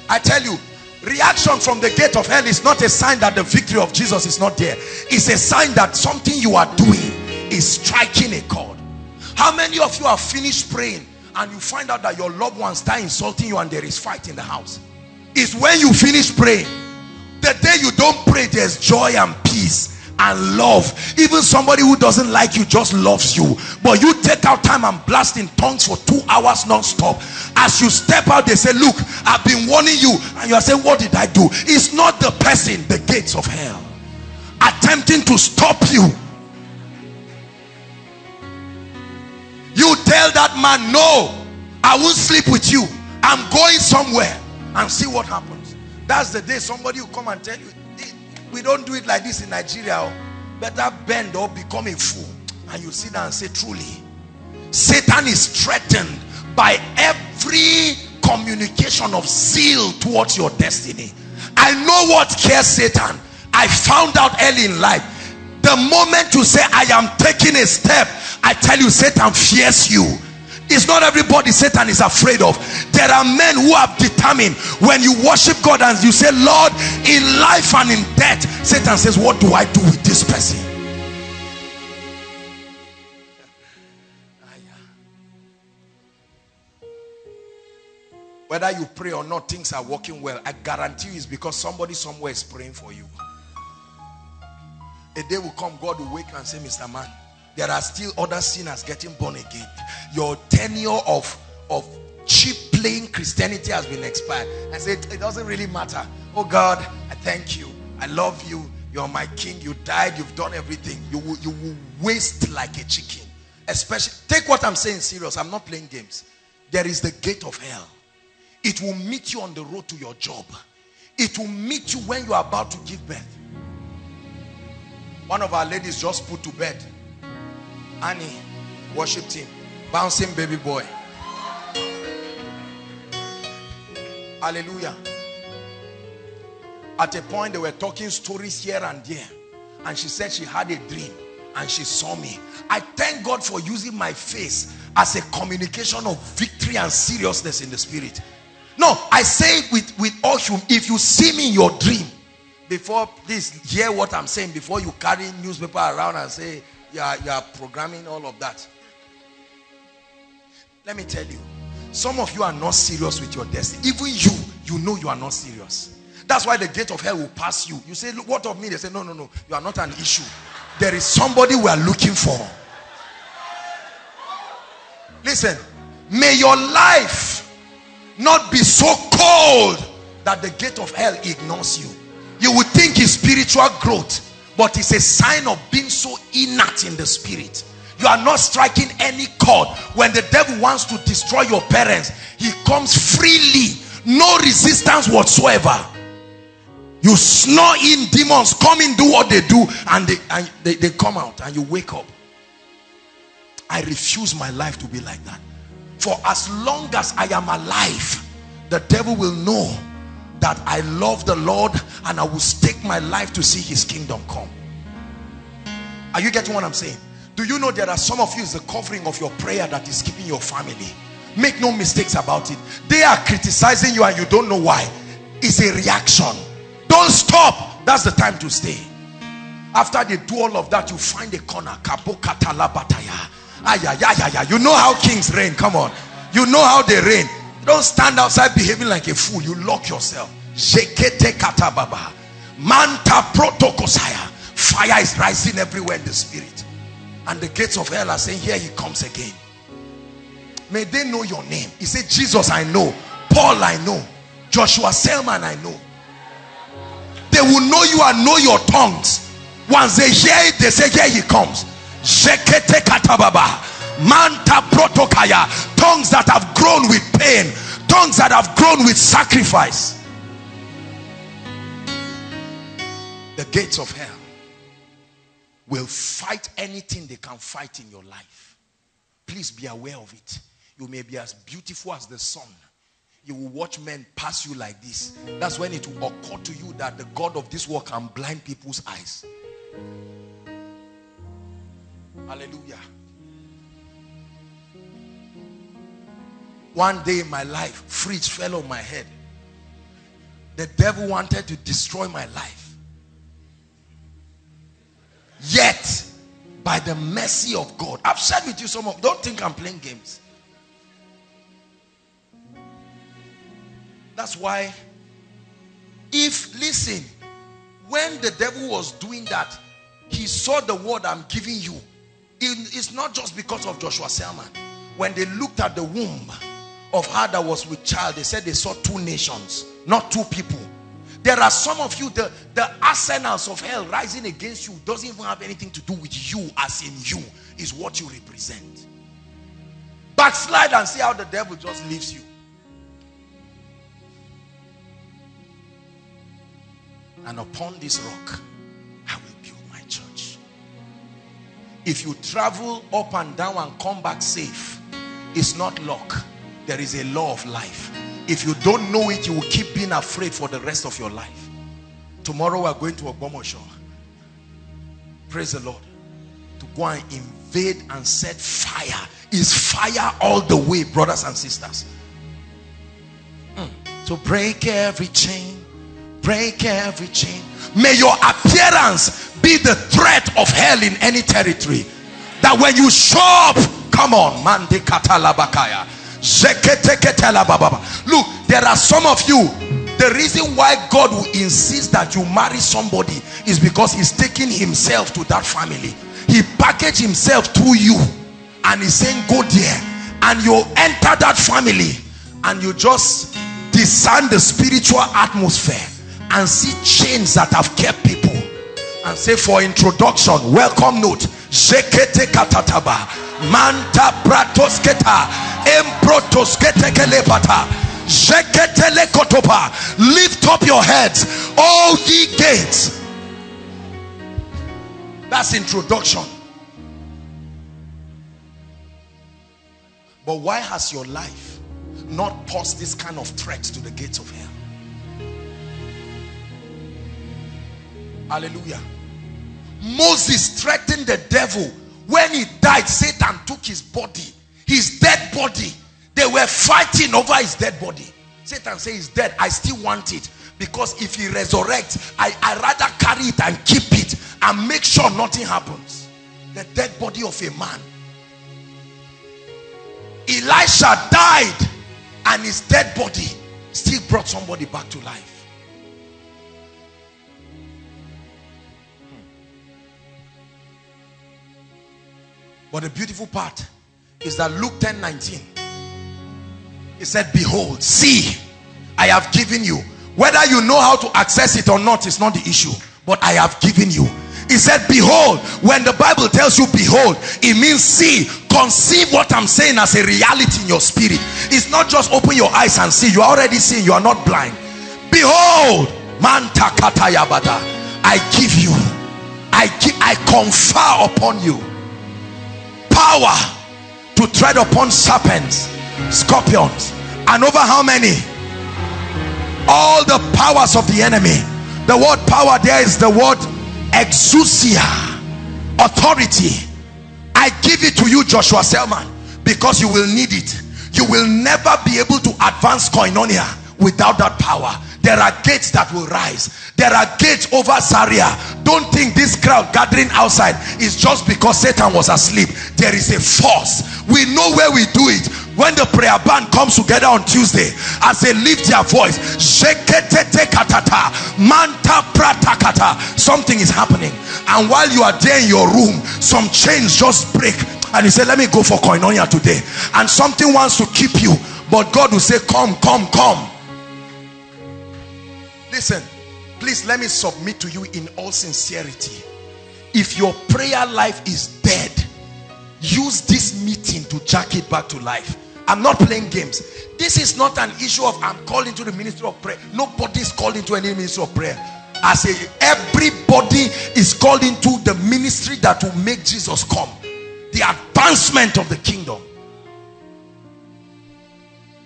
I tell you reaction from the gate of hell is not a sign that the victory of jesus is not there. It's a sign that something you are doing is striking a chord. How many of you have finished praying and you find out that your loved ones start insulting you and there is fight in the house? It's when you finish praying the day you don't pray there's joy and peace and love. Even somebody who doesn't like you just loves you. But you take out time and blast in tongues for two hours non-stop. As you step out they say look i've been warning you. And you are saying what did i do? It's not the person the gates of hell attempting to stop you you tell that man no i won't sleep with you. I'm going somewhere and see what happens. That's the day somebody will come and tell you we don't do it like this in nigeria oh. better bend or become a fool. And you sit down and say truly satan is threatened by every communication of zeal towards your destiny. I know what cares satan. I found out early in life the moment you say i am taking a step I tell you, Satan fears you. It's not everybody Satan is afraid of. There are men who have determined when you worship God and you say, Lord, in life and in death, Satan says, What do I do with this person? Whether you pray or not, things are working well. I guarantee you it's because somebody somewhere is praying for you. A day will come, God will wake and say, Mr. Man, there are still other sinners getting born again. Your tenure of of cheap playing christianity has been expired. I said it doesn't really matter. Oh god i thank you. I love you. You're my king. You died. You've done everything. You will, you will waste like a chicken. Especially take what i'm saying serious. I'm not playing games. There is the gate of hell. It will meet you on the road to your job. It will meet you when you are about to give birth one of our ladies just put to bed. Annie worship team bouncing baby boy. Hallelujah. At a point they were talking stories here and there. And she said she had a dream and she saw me. I thank god for using my face as a communication of victory and seriousness in the spirit. No i say with with all humility if you see me in your dream before this, hear what I'm saying before you carry newspaper around and say you are, you are programming all of that. Let me tell you, some of you are not serious with your destiny. Even you, you know you are not serious. That's why the gate of hell will pass you. You say, look, what of me? They say, no, no, no, you are not an issue. There is somebody we are looking for. Listen, may your life not be so cold that the gate of hell ignores you. You would think it's spiritual growth, but it's a sign of being so inert in the spirit. You are not striking any chord. When the devil wants to destroy your parents, he comes freely, no resistance whatsoever. You snore in demons, come in, do what they do, and they, and they, they come out and you wake up. I refuse my life to be like that. For as long as I am alive, the devil will know that I love the Lord and I will stake my life to see his kingdom come. Are you getting what I'm saying? Do you know there are some of you is the covering of your prayer that is keeping your family? Make no mistakes about it. They are criticizing you and you don't know why. It's a reaction. Don't stop. That's the time to stay. After they do all of that, you find a corner. You know how kings reign. Come on. You know how they reign. Don't stand outside behaving like a fool. You lock yourself. Manta protokosaya. Fire is rising everywhere in the spirit. And the gates of hell are saying, here he comes again. May they know your name. He said, Jesus I know. Paul I know. Joshua Selman I know. They will know you and know your tongues. Once they hear it, they say, here he comes. Shekete katababa. Manta protokaya. Tongues that have grown with pain. Tongues that have grown with sacrifice. The gates of hell will fight anything they can fight in your life. Please be aware of it. You may be as beautiful as the sun. You will watch men pass you like this. That's when it will occur to you that the God of this world can blind people's eyes. Hallelujah. One day in my life, fridge fell on my head. The devil wanted to destroy my life. Yet, by the mercy of God, I've shared with you some of, don't think I'm playing games. That's why, if, listen, when the devil was doing that, he saw the word I'm giving you. It's not just because of Joshua Selman. When they looked at the womb of her that was with child, they said they saw two nations, not two people. There are some of you, the, the arsenals of hell rising against you doesn't even have anything to do with you as in you, is what you represent. Backslide and see how the devil just leaves you. And upon this rock, I will build my church. If you travel up and down and come back safe, it's not luck. There is a law of life. If you don't know it, you will keep being afraid for the rest of your life. Tomorrow we are going to Ogbomosho. Praise the Lord. To go and invade and set fire. Is fire all the way, brothers and sisters. Mm. So break every chain. Break every chain. May your appearance be the threat of hell in any territory. That when you show up, come on, Mande Katalabakaya. Look, there are some of you. The reason why God will insist that you marry somebody is because he's taking himself to that family. He packaged himself through you and he's saying, go there. And you enter that family and you just discern the spiritual atmosphere and see chains that have kept people and say for introduction welcome note Zekete katataba manta pratosketa kotopa lift up your heads all ye gates. That's introduction. But why has your life not posed this kind of threat to the gates of hell? Hallelujah. Moses threatened the devil. When he died, Satan took his body, his dead body. They were fighting over his dead body. Satan says he's dead. I still want it Because if he resurrects, I, I rather carry it and keep it and make sure nothing happens. The dead body of a man. Elisha died and his dead body still brought somebody back to life. Hmm. But the beautiful part is that Luke 10 19 he said behold see I have given you. Whether you know how to access it or not is not the issue but I have given you. He said behold when the Bible tells you behold it means see conceive what I'm saying as a reality in your spirit. It's not just open your eyes and see. You are already seeing. You are not blind. Behold man takatayabada I give you. I give I confer upon you power to tread upon serpents scorpions and over how many? All the powers of the enemy. The word power there is the word exousia authority. I give it to you joshua selman because you will need it. You will never be able to advance koinonia without that power there are gates that will rise. There are gates over Zaria. Don't think this crowd gathering outside is just because Satan was asleep. There is a force. We know where we do it. When the prayer band comes together on Tuesday as they lift their voice something is happening. And while you are there in your room some chains just break. And you say let me go for koinonia today. And something wants to keep you. But God will say come come come listen please let me submit to you in all sincerity. If your prayer life is dead use this meeting to jack it back to life. I'm not playing games. This is not an issue of i'm called into the ministry of prayer. Nobody is called into any ministry of prayer. I say everybody is called into the ministry that will make jesus come. The advancement of the kingdom.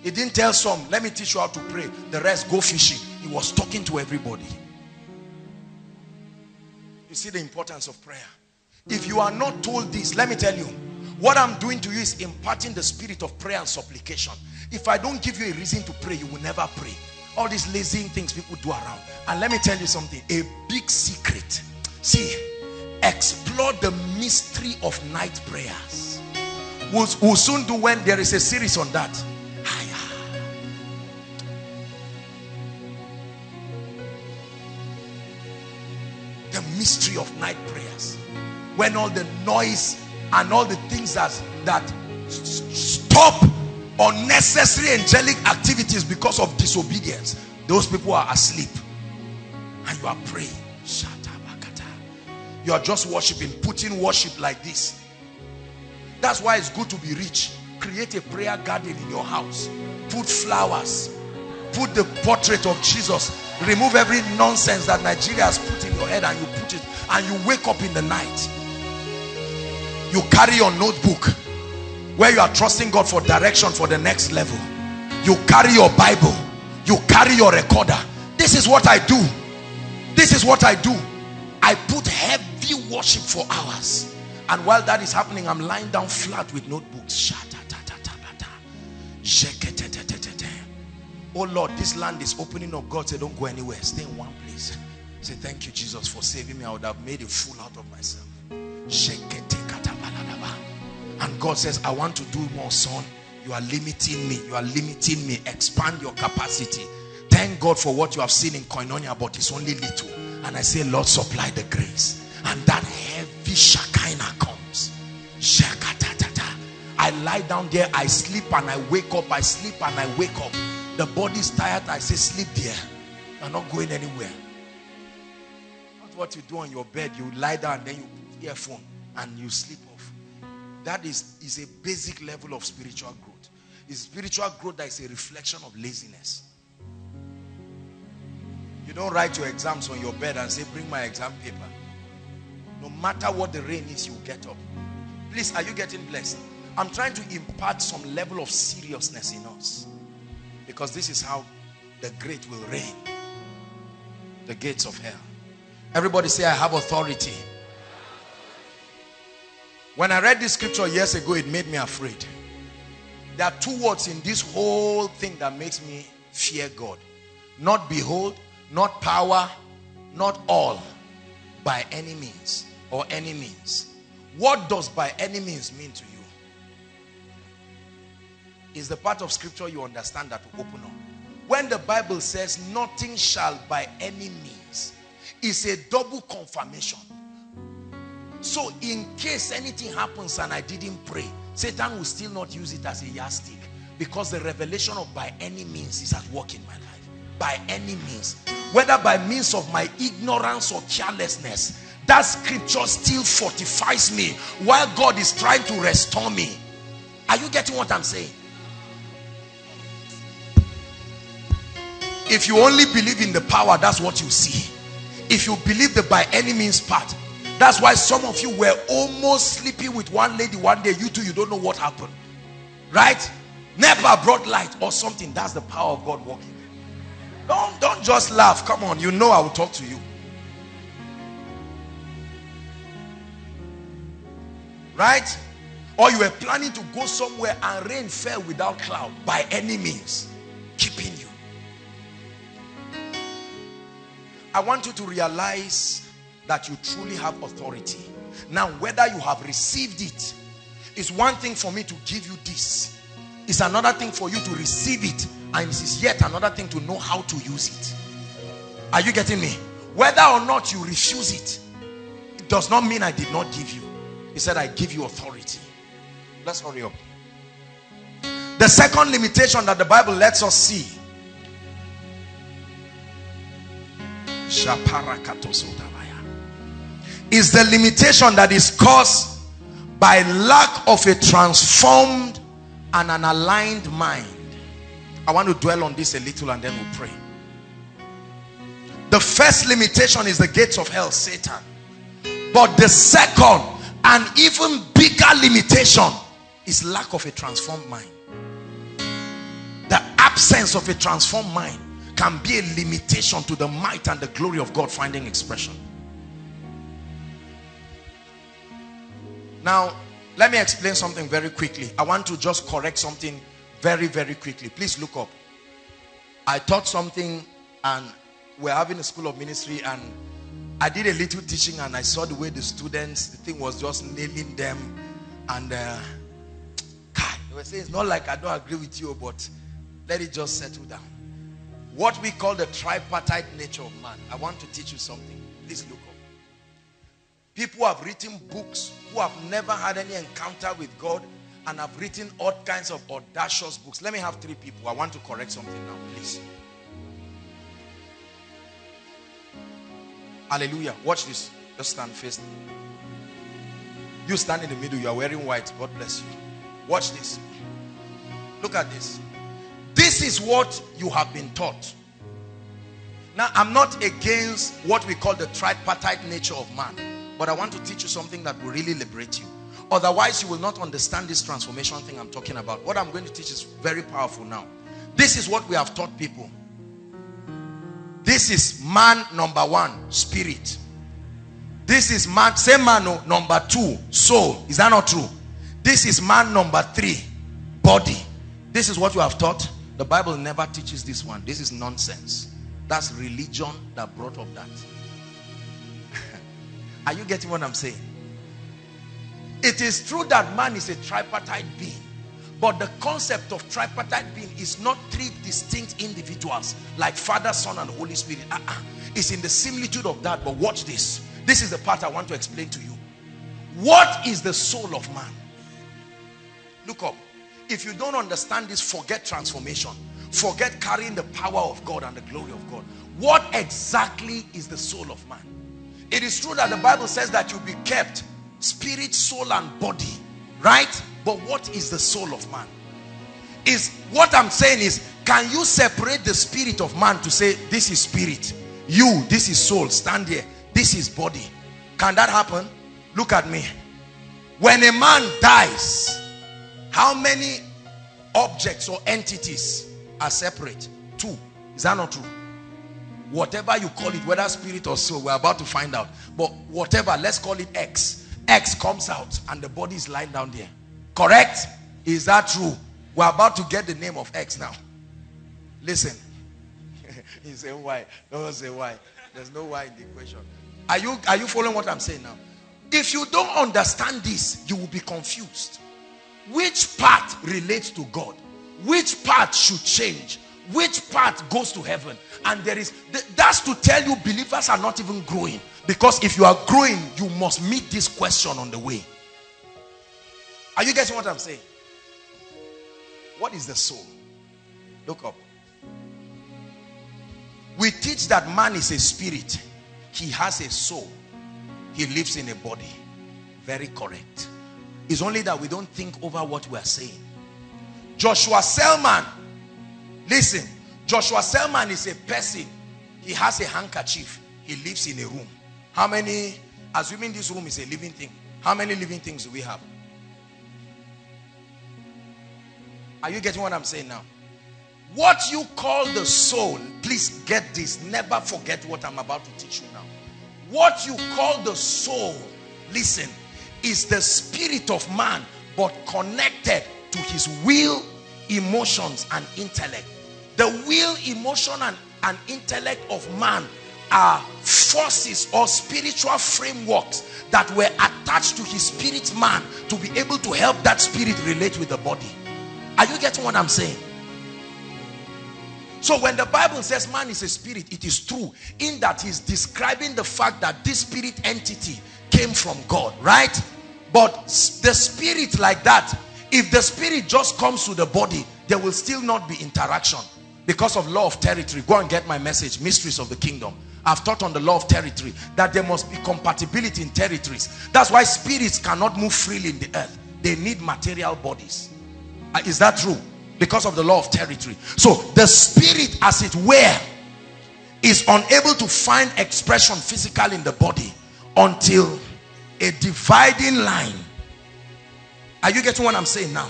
He didn't tell some let me teach you how to pray. The rest go fishing he was talking to everybody you see the importance of prayer if you are not told this let me tell you what I'm doing to you is imparting the spirit of prayer and supplication. If I don't give you a reason to pray, you will never pray. All these lazy things people do around. And let me tell you something, a big secret. See, explore the mystery of night prayers. We'll, we'll soon do when there is a series on that. Mystery of night prayers. When all the noise and all the things that that stop unnecessary angelic activities because of disobedience those people are asleep. And you are praying. You are just worshiping putting worship like this. That's why it's good to be rich. Create a prayer garden in your house. Put flowers. Put the portrait of jesus remove every nonsense that nigeria has put in your head and you put it and you wake up in the night. You carry your notebook where you are trusting God for direction for the next level. You carry your Bible. You carry your recorder. This is what I do. This is what I do. I put heavy worship for hours. And while that is happening I'm lying down flat with notebooks oh Lord this land is opening up God said don't go anywhere stay in one place say thank you Jesus for saving me I would have made a fool out of myself and God says, I want to do more, son. You are limiting me. You are limiting me. Expand your capacity. Thank God for what you have seen in Koinonia, but it's only little. And I say, Lord, supply the grace. And that heavy shekinah comes. I lie down there, I sleep and I wake up. I sleep and I wake up. The body's tired. I say, sleep there. You're not going anywhere. Not what you do on your bed. You lie down, then you put earphone and you sleep off. that is, is a basic level of spiritual growth. Is spiritual growth that is a reflection of laziness. You don't write your exams on your bed and say, bring my exam paper. No matter what the rain is, you get up. Please, are you getting blessed? I'm trying to impart some level of seriousness in us. Because this is how the great will reign. The gates of hell. Everybody say, I have authority when I read this scripture years ago, it made me afraid. There are two words in this whole thing that makes me fear God. Not behold, not power, not all, by any means or any means. What does by any means mean to you? Is the part of scripture you understand that will open up. When the Bible says nothing shall by any means, it's a double confirmation. So in case anything happens and I didn't pray, Satan will still not use it as a yardstick because the revelation of by any means is at work in my life. By any means. Whether by means of my ignorance or carelessness, that scripture still fortifies me while God is trying to restore me. Are you getting what I'm saying? If you only believe in the power, that's what you see. If you believe the by any means part, that's why some of you were almost sleeping with one lady one day. You two, you don't know what happened. Right? Never brought light or something. That's the power of God working. Don't, don't just laugh. Come on. You know I will talk to you. Right? Or you were planning to go somewhere and rain fell without cloud by any means. Keeping you. I want you to realize that you truly have authority. Now, whether you have received it, is one thing for me to give you this. It's another thing for you to receive it. And it is yet another thing to know how to use it. Are you getting me? Whether or not you refuse it, it does not mean I did not give you. He said, I give you authority. Let's hurry up. The second limitation that the Bible lets us see is the limitation that is caused by lack of a transformed and an aligned mind. I want to dwell on this a little and then we'll pray. The first limitation is the gates of hell, Satan. But the second and even bigger limitation is lack of a transformed mind. The absence of a transformed mind can be a limitation to the might and the glory of God finding expression. Now, let me explain something very quickly. I want to just correct something very, very quickly. Please look up. I taught something and we're having a school of ministry and I did a little teaching and I saw the way the students, the thing was just nailing them and uh, God, they were saying it's not like I don't agree with you, but let it just settle down. What we call the tripartite nature of man. I want to teach you something. Please look up. People have written books who have never had any encounter with God and have written all kinds of audacious books. Let me have three people. I want to correct something now, please. Hallelujah. Watch this. Just stand face. You stand in the middle. You are wearing white. God bless you. Watch this. Look at this. This is what you have been taught. Now, I'm not against what we call the tripartite nature of man. But I want to teach you something that will really liberate you. Otherwise, you will not understand this transformation thing I'm talking about. What I'm going to teach is very powerful now. This is what we have taught people. This is man number one, spirit. This is man, same man no, number two, soul. Is that not true? This is man number three, body. This is what you have taught. The Bible never teaches this one. This is nonsense. That's religion that brought up that. Are you getting what I'm saying? It is true that man is a tripartite being. But the concept of tripartite being is not three distinct individuals like Father, Son, and Holy Spirit. Uh -uh. It's in the similitude of that. But watch this. This is the part I want to explain to you. What is the soul of man? Look up if you don't understand this, forget transformation. Forget carrying the power of God and the glory of God. What exactly is the soul of man? It is true that the Bible says that you'll be kept spirit, soul, and body. Right? But what is the soul of man? Is what I'm saying is, can you separate the spirit of man to say, this is spirit, you, this is soul, stand here, this is body. Can that happen? Look at me. When a man dies, how many objects or entities are separate? Two. Is that not true? Whatever you call it, whether spirit or soul, we're about to find out. But whatever, let's call it X. X comes out and the body is lying down there. Correct? Is that true? We're about to get the name of X now. Listen. you say why? Don't say why. There's no why in the equation. Are you are you following what I'm saying now? If you don't understand this, you will be confused. Which part relates to God? Which part should change? Which part goes to heaven? And there is that's to tell you believers are not even growing. Because if you are growing, you must meet this question on the way. Are you getting what I'm saying? What is the soul? Look up. We teach that man is a spirit. He has a soul. He lives in a body. Very correct. It's only that we don't think over what we are saying. Joshua Selman. Listen. Joshua Selman is a person. He has a handkerchief. He lives in a room. How many, assuming this room is a living thing, how many living things do we have? Are you getting what I'm saying now? What you call the soul, please get this. Never forget what I'm about to teach you now. What you call the soul, listen, is the spirit of man, but connected to his will, emotions, and intellect. The will, emotion, and, and intellect of man are forces or spiritual frameworks that were attached to his spirit man to be able to help that spirit relate with the body. Are you getting what I'm saying? So when the Bible says man is a spirit, it is true in that he's describing the fact that this spirit entity came from God, right? But the spirit like that, if the spirit just comes to the body, there will still not be interaction because of law of territory. Go and get my message, Mysteries of the Kingdom. I've taught on the law of territory that there must be compatibility in territories. That's why spirits cannot move freely in the earth. They need material bodies. Uh, is that true? Because of the law of territory. So the spirit as it were is unable to find expression physical in the body until a dividing line. Are you getting what I'm saying now?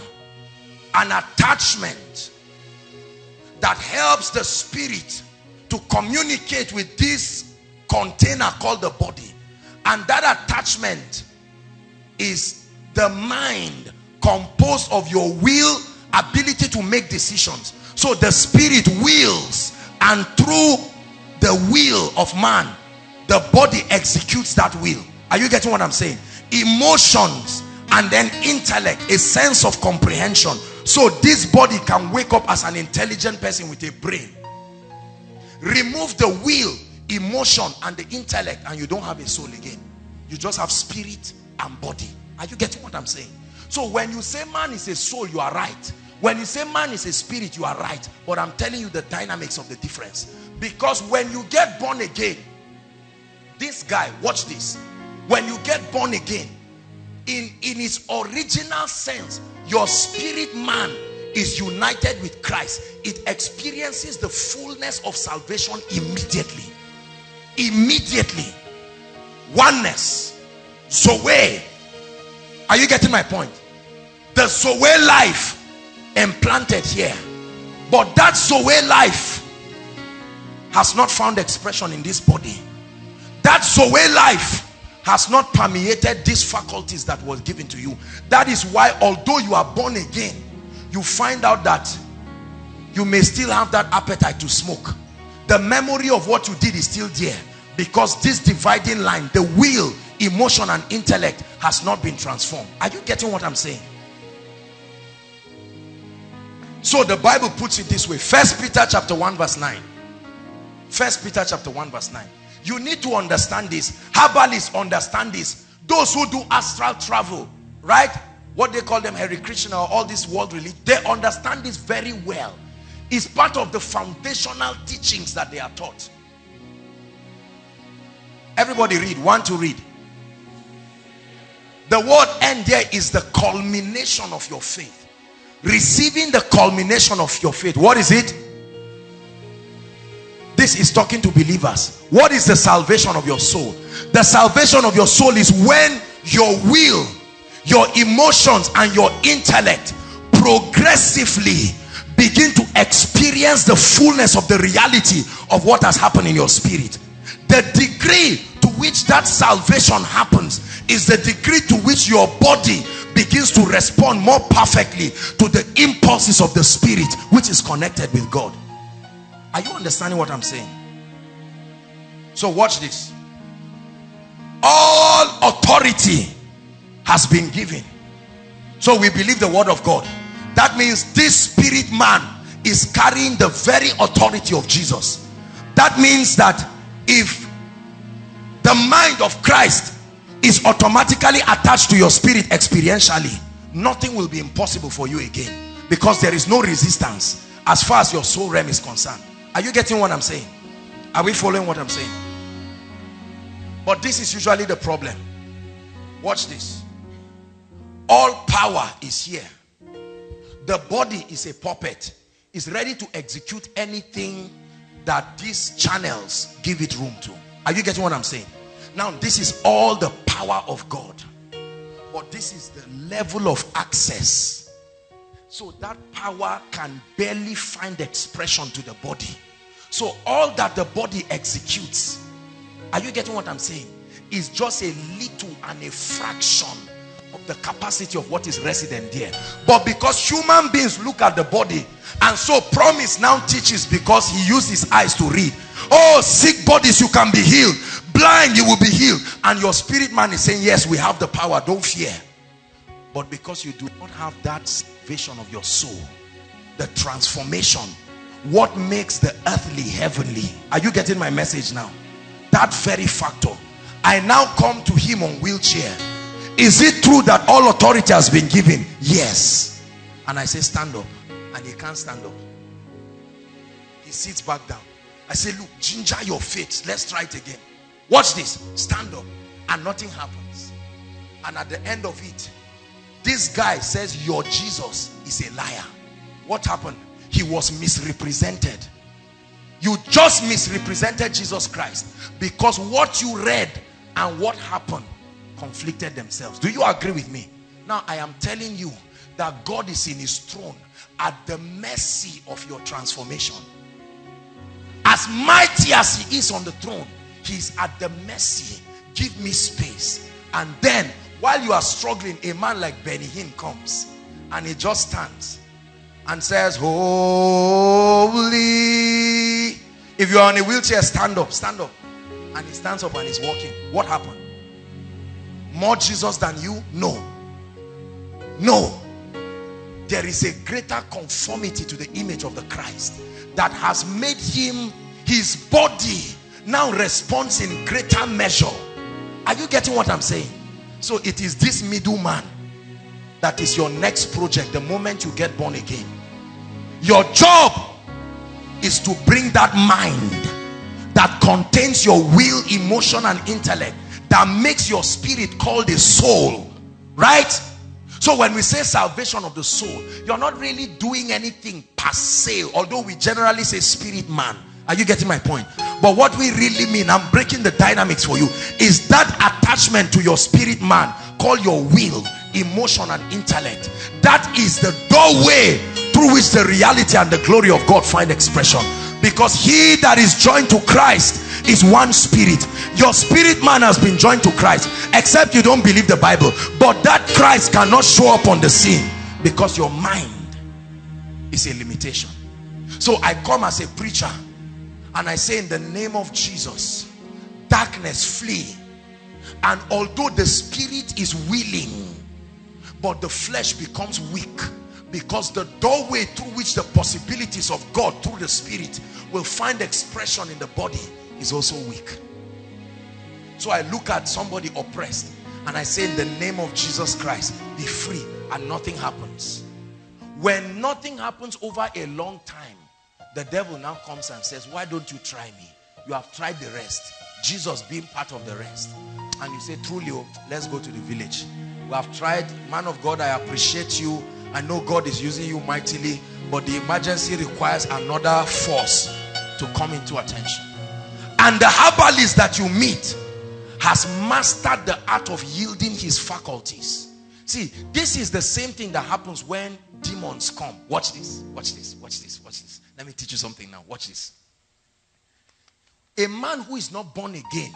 An attachment that helps the spirit to communicate with this container called the body and that attachment is the mind composed of your will ability to make decisions so the spirit wills and through the will of man the body executes that will. Are you getting what i'm saying? Emotions and then intellect a sense of comprehension. So this body can wake up as an intelligent person with a brain. Remove the will emotion and the intellect and you don't have a soul again. You just have spirit and body. Are you getting what i'm saying? So when you say man is a soul you are right. When you say man is a spirit you are right. But i'm telling you the dynamics of the difference. Because when you get born again this guy watch this when you get born again in in its original sense your spirit man is united with Christ, it experiences the fullness of salvation immediately. Immediately. Oneness. Zoe. Are you getting my point? The Zoe life implanted here. But that Zoe life has not found expression in this body. That Zoe life has not permeated these faculties that was given to you. That is why although you are born again, you find out that you may still have that appetite to smoke. The memory of what you did is still there because this dividing line the will emotion and intellect has not been transformed. Are you getting what i'm saying? So the bible puts it this way. First peter chapter 1 verse 9 first peter chapter 1 verse 9 you need to understand this herbalists understand this those who do astral travel right what they call them Hare Krishna or all this world religion, they understand this very well. It's part of the foundational teachings that they are taught. Everybody read, want to read. The word end there is the culmination of your faith. Receiving the culmination of your faith. What is it? This is talking to believers. What is the salvation of your soul? The salvation of your soul is when your will your emotions and your intellect progressively begin to experience the fullness of the reality of what has happened in your spirit the degree to which that salvation happens is the degree to which your body begins to respond more perfectly to the impulses of the spirit which is connected with God Are you understanding what I'm saying? So watch this. All authority has been given. So we believe the word of God. That means this spirit man is carrying the very authority of Jesus. That means that if the mind of Christ is automatically attached to your spirit experientially, nothing will be impossible for you again because there is no resistance as far as your soul realm is concerned. Are you getting what I'm saying? Are we following what I'm saying? But this is usually the problem. Watch this. All power is here. The body is a puppet. Is ready to execute anything that these channels give it room to. Are you getting what I'm saying? Now, this is all the power of God. But this is the level of access. So that power can barely find expression to the body. So all that the body executes, are you getting what I'm saying? Is just a little and a fraction of the capacity of what is resident there. But because human beings look at the body and so promise now teaches because he used his eyes to read. Oh, sick bodies, you can be healed. Blind, you will be healed. And your spirit man is saying, yes, we have the power. Don't fear. But because you do not have that of your soul, the transformation, what makes the earthly heavenly. Are you getting my message now? That very factor. I now come to him on wheelchair. Is it true that all authority has been given? Yes. And I say, stand up and he can't stand up. He sits back down. I say, look, ginger your faith. Let's try it again. Watch this. Stand up. And nothing happens. And at the end of it, this guy says, your Jesus is a liar. What happened? He was misrepresented. You just misrepresented Jesus Christ because what you read and what happened conflicted themselves. Do you agree with me? Now I am telling you that God is in his throne at the mercy of your transformation. As mighty as he is on the throne, he's at the mercy. Give me space. And then, while you are struggling, a man like Benny Hinn comes and he just stands and says, Holy. If you are in a wheelchair, stand up, stand up. And he stands up and he's walking. What happened? More Jesus than you? No. No there is a greater conformity to the image of the Christ that has made him his body now responds in greater measure are you getting what I'm saying so it is this middleman that is your next project the moment you get born again your job is to bring that mind that contains your will emotion and intellect that makes your spirit called a soul right so when we say salvation of the soul, you're not really doing anything per se, although we generally say spirit man. Are you getting my point? But what we really mean, I'm breaking the dynamics for you, is that attachment to your spirit man, called your will, emotion and intellect. That is the doorway through which the reality and the glory of God find expression. Because he that is joined to Christ is one spirit your spirit man has been joined to Christ except you don't believe the Bible but that Christ cannot show up on the scene because your mind is a limitation so I come as a preacher and I say in the name of Jesus darkness flee and although the spirit is willing but the flesh becomes weak because the doorway through which the possibilities of God through the spirit will find expression in the body is also weak. So I look at somebody oppressed and I say in the name of Jesus Christ, be free and nothing happens. When nothing happens over a long time, the devil now comes and says, why don't you try me? You have tried the rest. Jesus being part of the rest. And you say, truly, oh, let's go to the village. We have tried. Man of God, I appreciate you. I know God is using you mightily, but the emergency requires another force to come into attention and the herbalist that you meet has mastered the art of yielding his faculties see this is the same thing that happens when demons come watch this watch this watch this watch this let me teach you something now. Watch this. A man who is not born again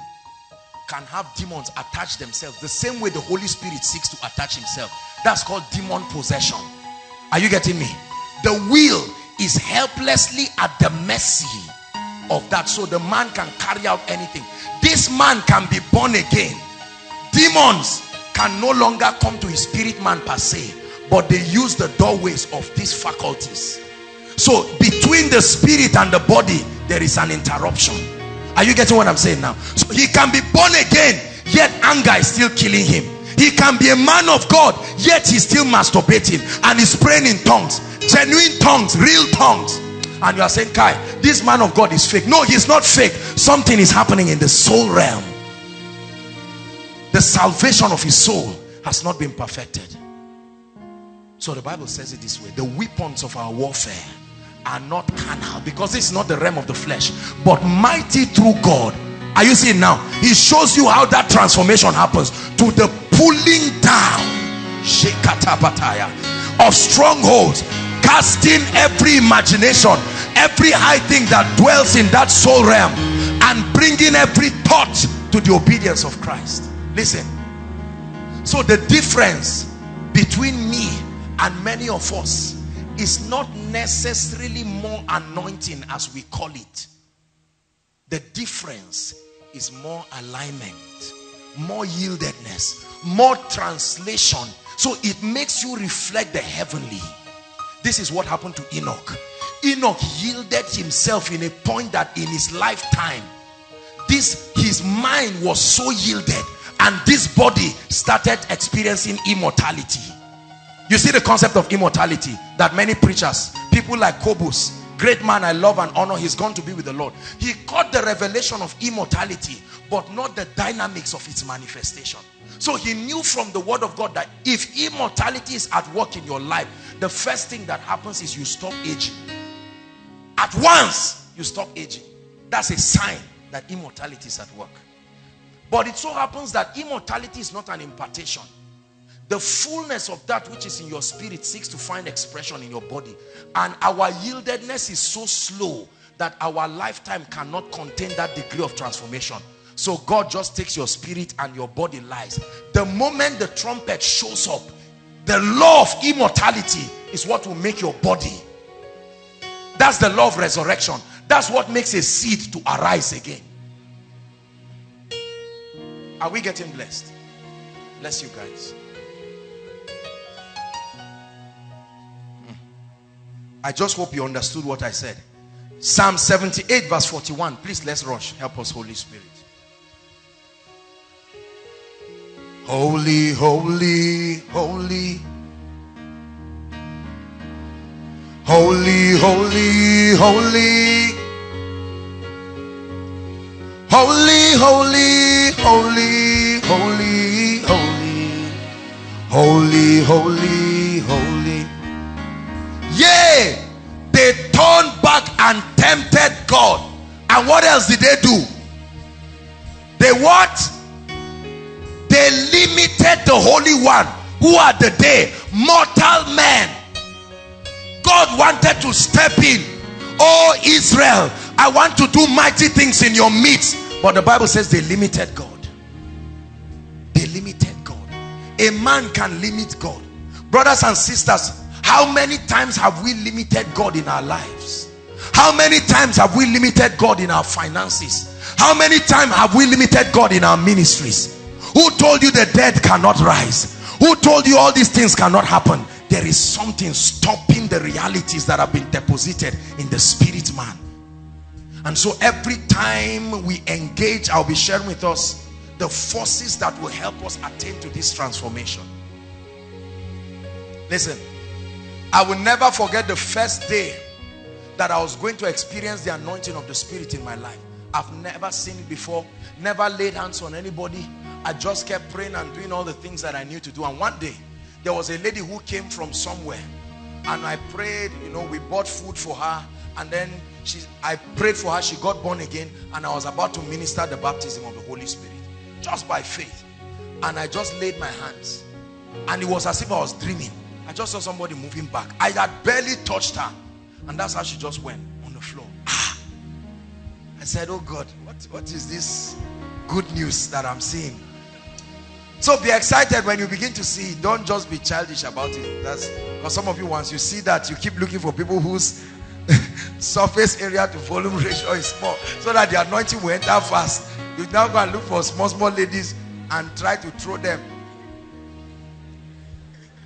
can have demons attach themselves the same way the Holy Spirit seeks to attach himself. That's called demon possession. Are you getting me? The will is helplessly at the mercy of that. So the man can carry out anything. This man can be born again. Demons can no longer come to his spirit man per se but they use the doorways of these faculties so between the spirit and the body there is an interruption. Are you getting what i'm saying now? So he can be born again yet anger is still killing him. He can be a man of god yet he's still masturbating and he's praying in tongues genuine tongues real tongues. And you are saying kai this man of god is fake. No he's not fake. Something is happening in the soul realm. The salvation of his soul has not been perfected. So the bible says it this way the weapons of our warfare are not carnal because it's not the realm of the flesh but mighty through god. Are you seeing now? He shows you how that transformation happens to the pulling down of strongholds casting every imagination every high thing that dwells in that soul realm and bringing every thought to the obedience of Christ. Listen. So the difference between me and many of us is not necessarily more anointing as we call it the difference is more alignment more yieldedness more translation so it makes you reflect the heavenly this is what happened to Enoch. Enoch yielded himself in a point that in his lifetime, this his mind was so yielded and this body started experiencing immortality. You see the concept of immortality that many preachers, people like Qobuz, great man I love and honor, he's gone to be with the Lord. He caught the revelation of immortality, but not the dynamics of its manifestation. So he knew from the word of God that if immortality is at work in your life, the first thing that happens is you stop aging. At once, you stop aging. That's a sign that immortality is at work. But it so happens that immortality is not an impartation. The fullness of that which is in your spirit seeks to find expression in your body. And our yieldedness is so slow that our lifetime cannot contain that degree of transformation. So God just takes your spirit and your body lies. The moment the trumpet shows up, the law of immortality is what will make your body. That's the law of resurrection. That's what makes a seed to arise again. Are we getting blessed? Bless you guys. I just hope you understood what I said. Psalm 78 verse 41. Please let's rush. Help us Holy Spirit. Holy, holy, holy. Holy, holy, holy. Holy, holy, holy, holy, holy. Holy, holy, holy. Yea, they turned back and tempted God. And what else did they do? They what? they limited the Holy One who are the day mortal men. God wanted to step in. Oh Israel, I want to do mighty things in your midst. But the Bible says they limited God. They limited God. A man can limit God. Brothers and sisters, how many times have we limited God in our lives? How many times have we limited God in our finances? How many times have we limited God in our ministries? Who told you the dead cannot rise? Who told you all these things cannot happen? There is something stopping the realities that have been deposited in the spirit man. And so every time we engage, I'll be sharing with us the forces that will help us attain to this transformation. Listen, I will never forget the first day that I was going to experience the anointing of the spirit in my life. I've never seen it before, never laid hands on anybody, I just kept praying and doing all the things that I knew to do. And one day, there was a lady who came from somewhere. And I prayed, you know, we bought food for her. And then she, I prayed for her. She got born again. And I was about to minister the baptism of the Holy Spirit. Just by faith. And I just laid my hands. And it was as if I was dreaming. I just saw somebody moving back. I had barely touched her. And that's how she just went on the floor. Ah! I said, oh God, what, what is this good news that I'm seeing? So be excited when you begin to see. Don't just be childish about it. That's because some of you once you see that you keep looking for people whose surface area to volume ratio is small so that the anointing will enter fast you now go and look for small small ladies and try to throw them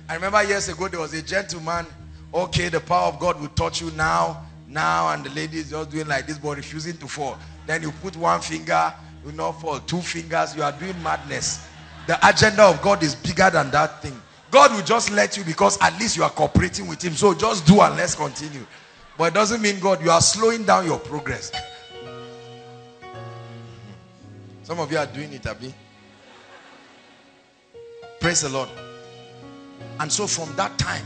i remember years ago there was a gentleman okay the power of god will touch you now now and the lady is just doing like this but refusing to fall then you put one finger you not fall two fingers you are doing madness the agenda of god is bigger than that thing god will just let you because at least you are cooperating with him so just do and let's continue but it doesn't mean God, you are slowing down your progress. Some of you are doing it, Abby. Praise the Lord. And so from that time,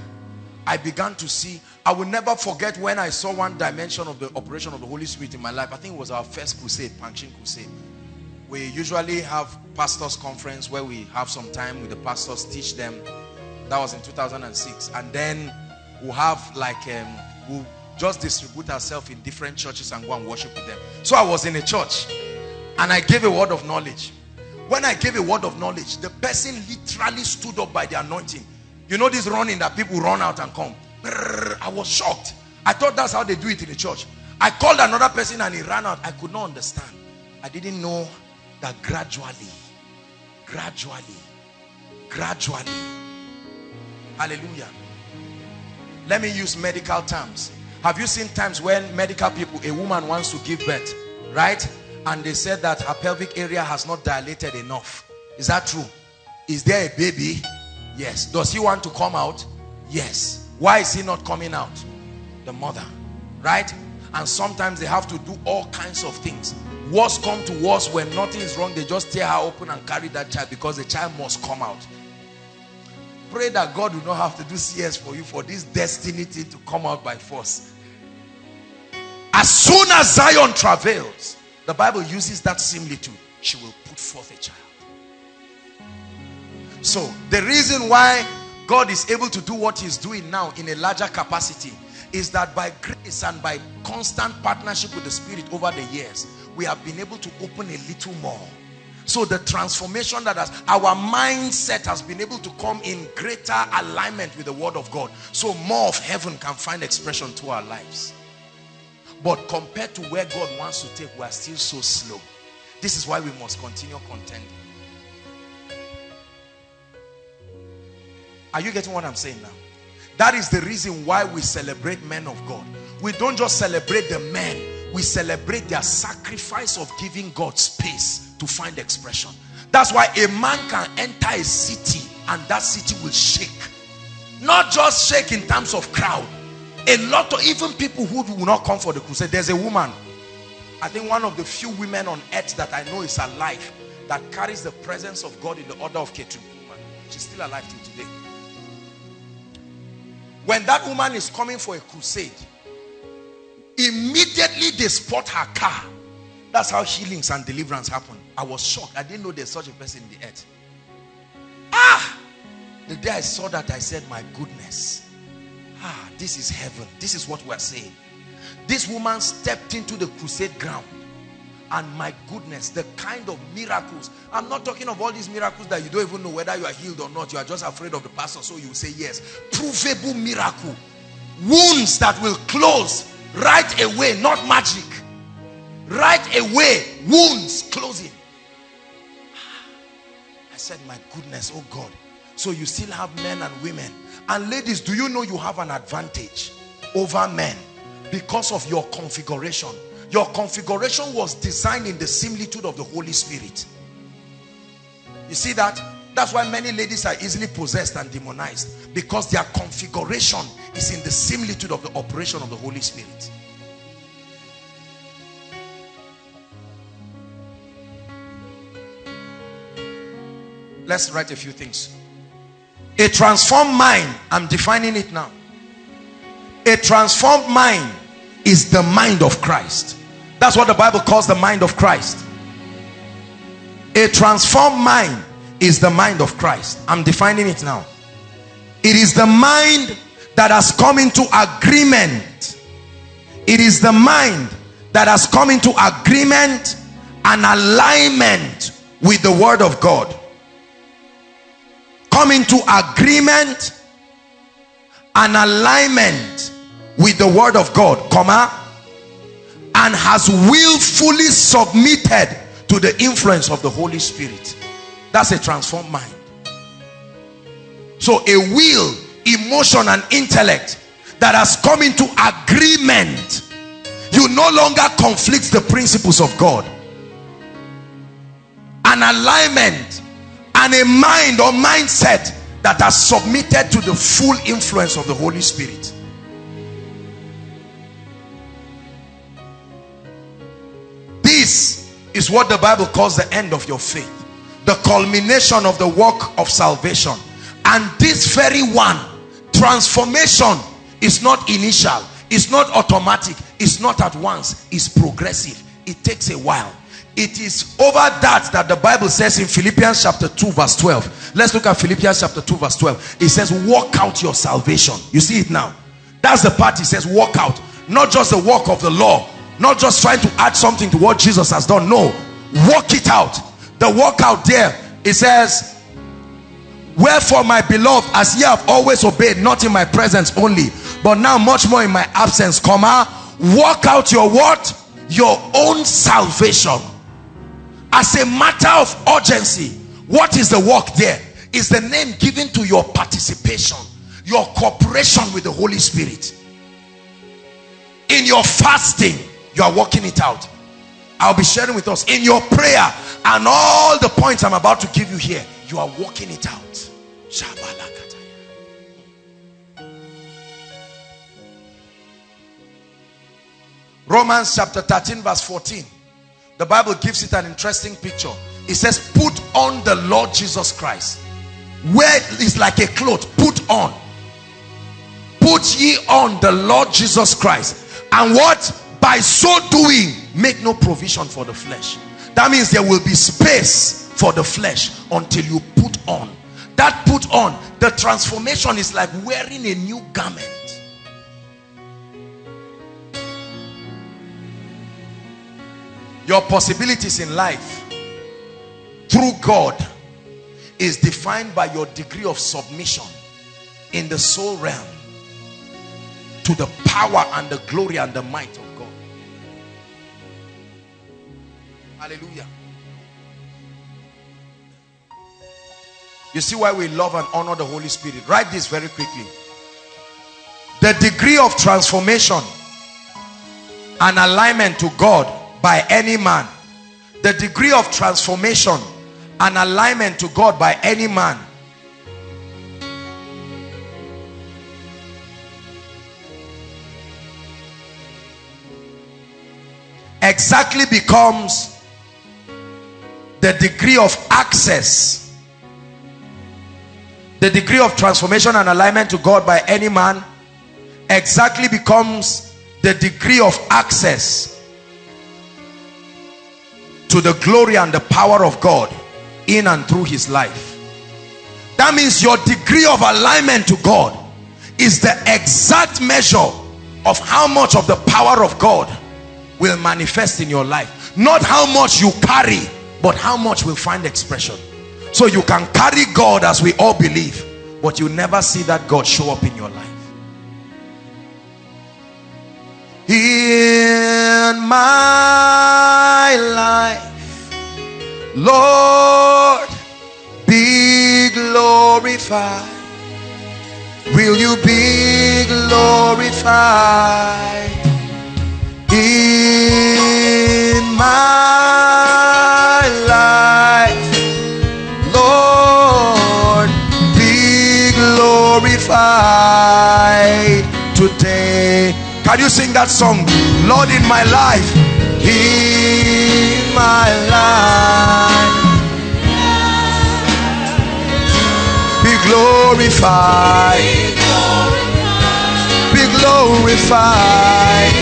I began to see, I will never forget when I saw one dimension of the operation of the Holy Spirit in my life. I think it was our first crusade, Pankshin Crusade. We usually have pastors conference where we have some time with the pastors, teach them. That was in 2006. And then we'll have like, um, we'll just distribute ourselves in different churches and go and worship with them. So I was in a church and I gave a word of knowledge. When I gave a word of knowledge, the person literally stood up by the anointing. You know this running that people run out and come. I was shocked. I thought that's how they do it in the church. I called another person and he ran out. I could not understand. I didn't know that gradually, gradually, gradually, hallelujah. Let me use medical terms. Have you seen times when medical people, a woman wants to give birth, right? And they said that her pelvic area has not dilated enough. Is that true? Is there a baby? Yes. Does he want to come out? Yes. Why is he not coming out? The mother, right? And sometimes they have to do all kinds of things. Worst come to worst when nothing is wrong, they just tear her open and carry that child because the child must come out. Pray that God will not have to do CS for you for this destiny to come out by force. As soon as Zion travails, the Bible uses that similitude. She will put forth a child. So the reason why God is able to do what he's doing now in a larger capacity is that by grace and by constant partnership with the Spirit over the years, we have been able to open a little more so the transformation that has, our mindset has been able to come in greater alignment with the word of God. So more of heaven can find expression to our lives. But compared to where God wants to take, we are still so slow. This is why we must continue contending. Are you getting what I'm saying now? That is the reason why we celebrate men of God. We don't just celebrate the men, we celebrate their sacrifice of giving God space to find expression. That's why a man can enter a city and that city will shake. Not just shake in terms of crowd. A lot of even people who will not come for the crusade. There's a woman, I think one of the few women on earth that I know is alive that carries the presence of God in the order of Ketu. She's still alive today. When that woman is coming for a crusade, immediately they spot her car. That's how healings and deliverance happen. I was shocked. I didn't know there's such a person in the earth. Ah! The day I saw that, I said, my goodness. Ah, this is heaven. This is what we're saying. This woman stepped into the crusade ground. And my goodness, the kind of miracles. I'm not talking of all these miracles that you don't even know whether you are healed or not. You are just afraid of the pastor, so you say yes. Provable miracle. Wounds that will close right away, not magic. Right away, wounds closing. I said, my goodness, oh God. So you still have men and women. And ladies, do you know you have an advantage over men because of your configuration? Your configuration was designed in the similitude of the Holy Spirit. You see that? That's why many ladies are easily possessed and demonized because their configuration is in the similitude of the operation of the Holy Spirit. Let's write a few things. A transformed mind, I'm defining it now. A transformed mind is the mind of Christ. That's what the Bible calls the mind of Christ. A transformed mind is the mind of Christ. I'm defining it now. It is the mind that has come into agreement. It is the mind that has come into agreement and alignment with the word of God come into agreement and alignment with the word of God, comma, and has willfully submitted to the influence of the Holy Spirit. That's a transformed mind. So a will, emotion and intellect that has come into agreement. You no longer conflict the principles of God. An alignment and a mind or mindset that has submitted to the full influence of the Holy Spirit. This is what the Bible calls the end of your faith. The culmination of the work of salvation. And this very one, transformation is not initial. It's not automatic. It's not at once. It's progressive. It takes a while. It is over that that the Bible says in Philippians chapter 2 verse 12. Let's look at Philippians chapter 2 verse 12. It says, walk out your salvation. You see it now. That's the part he says, walk out. Not just the work of the law. Not just trying to add something to what Jesus has done. No. work it out. The work out there, it says, Wherefore, my beloved, as ye have always obeyed, not in my presence only, but now much more in my absence, comma, work out your what? Your own salvation. As a matter of urgency, what is the work there? Is the name given to your participation, your cooperation with the Holy Spirit. In your fasting, you are working it out. I'll be sharing with us in your prayer and all the points I'm about to give you here, you are working it out. Romans chapter 13 verse 14. The Bible gives it an interesting picture. It says, put on the Lord Jesus Christ. Where is like a cloth, put on. Put ye on the Lord Jesus Christ. And what? By so doing, make no provision for the flesh. That means there will be space for the flesh until you put on. That put on, the transformation is like wearing a new garment. Your possibilities in life through God is defined by your degree of submission in the soul realm to the power and the glory and the might of Hallelujah. You see why we love and honor the Holy Spirit. Write this very quickly. The degree of transformation and alignment to God by any man. The degree of transformation and alignment to God by any man. Exactly becomes the degree of access the degree of transformation and alignment to God by any man exactly becomes the degree of access to the glory and the power of God in and through his life. That means your degree of alignment to God is the exact measure of how much of the power of God will manifest in your life. Not how much you carry, but how much will find expression. So you can carry God as we all believe, but you never see that God show up in your life. In my life Lord, be glorified. Will you be glorified in my life? Lord, be glorified today. Can you sing that song? Lord, in my life, in my life. Be glorified. Be glorified.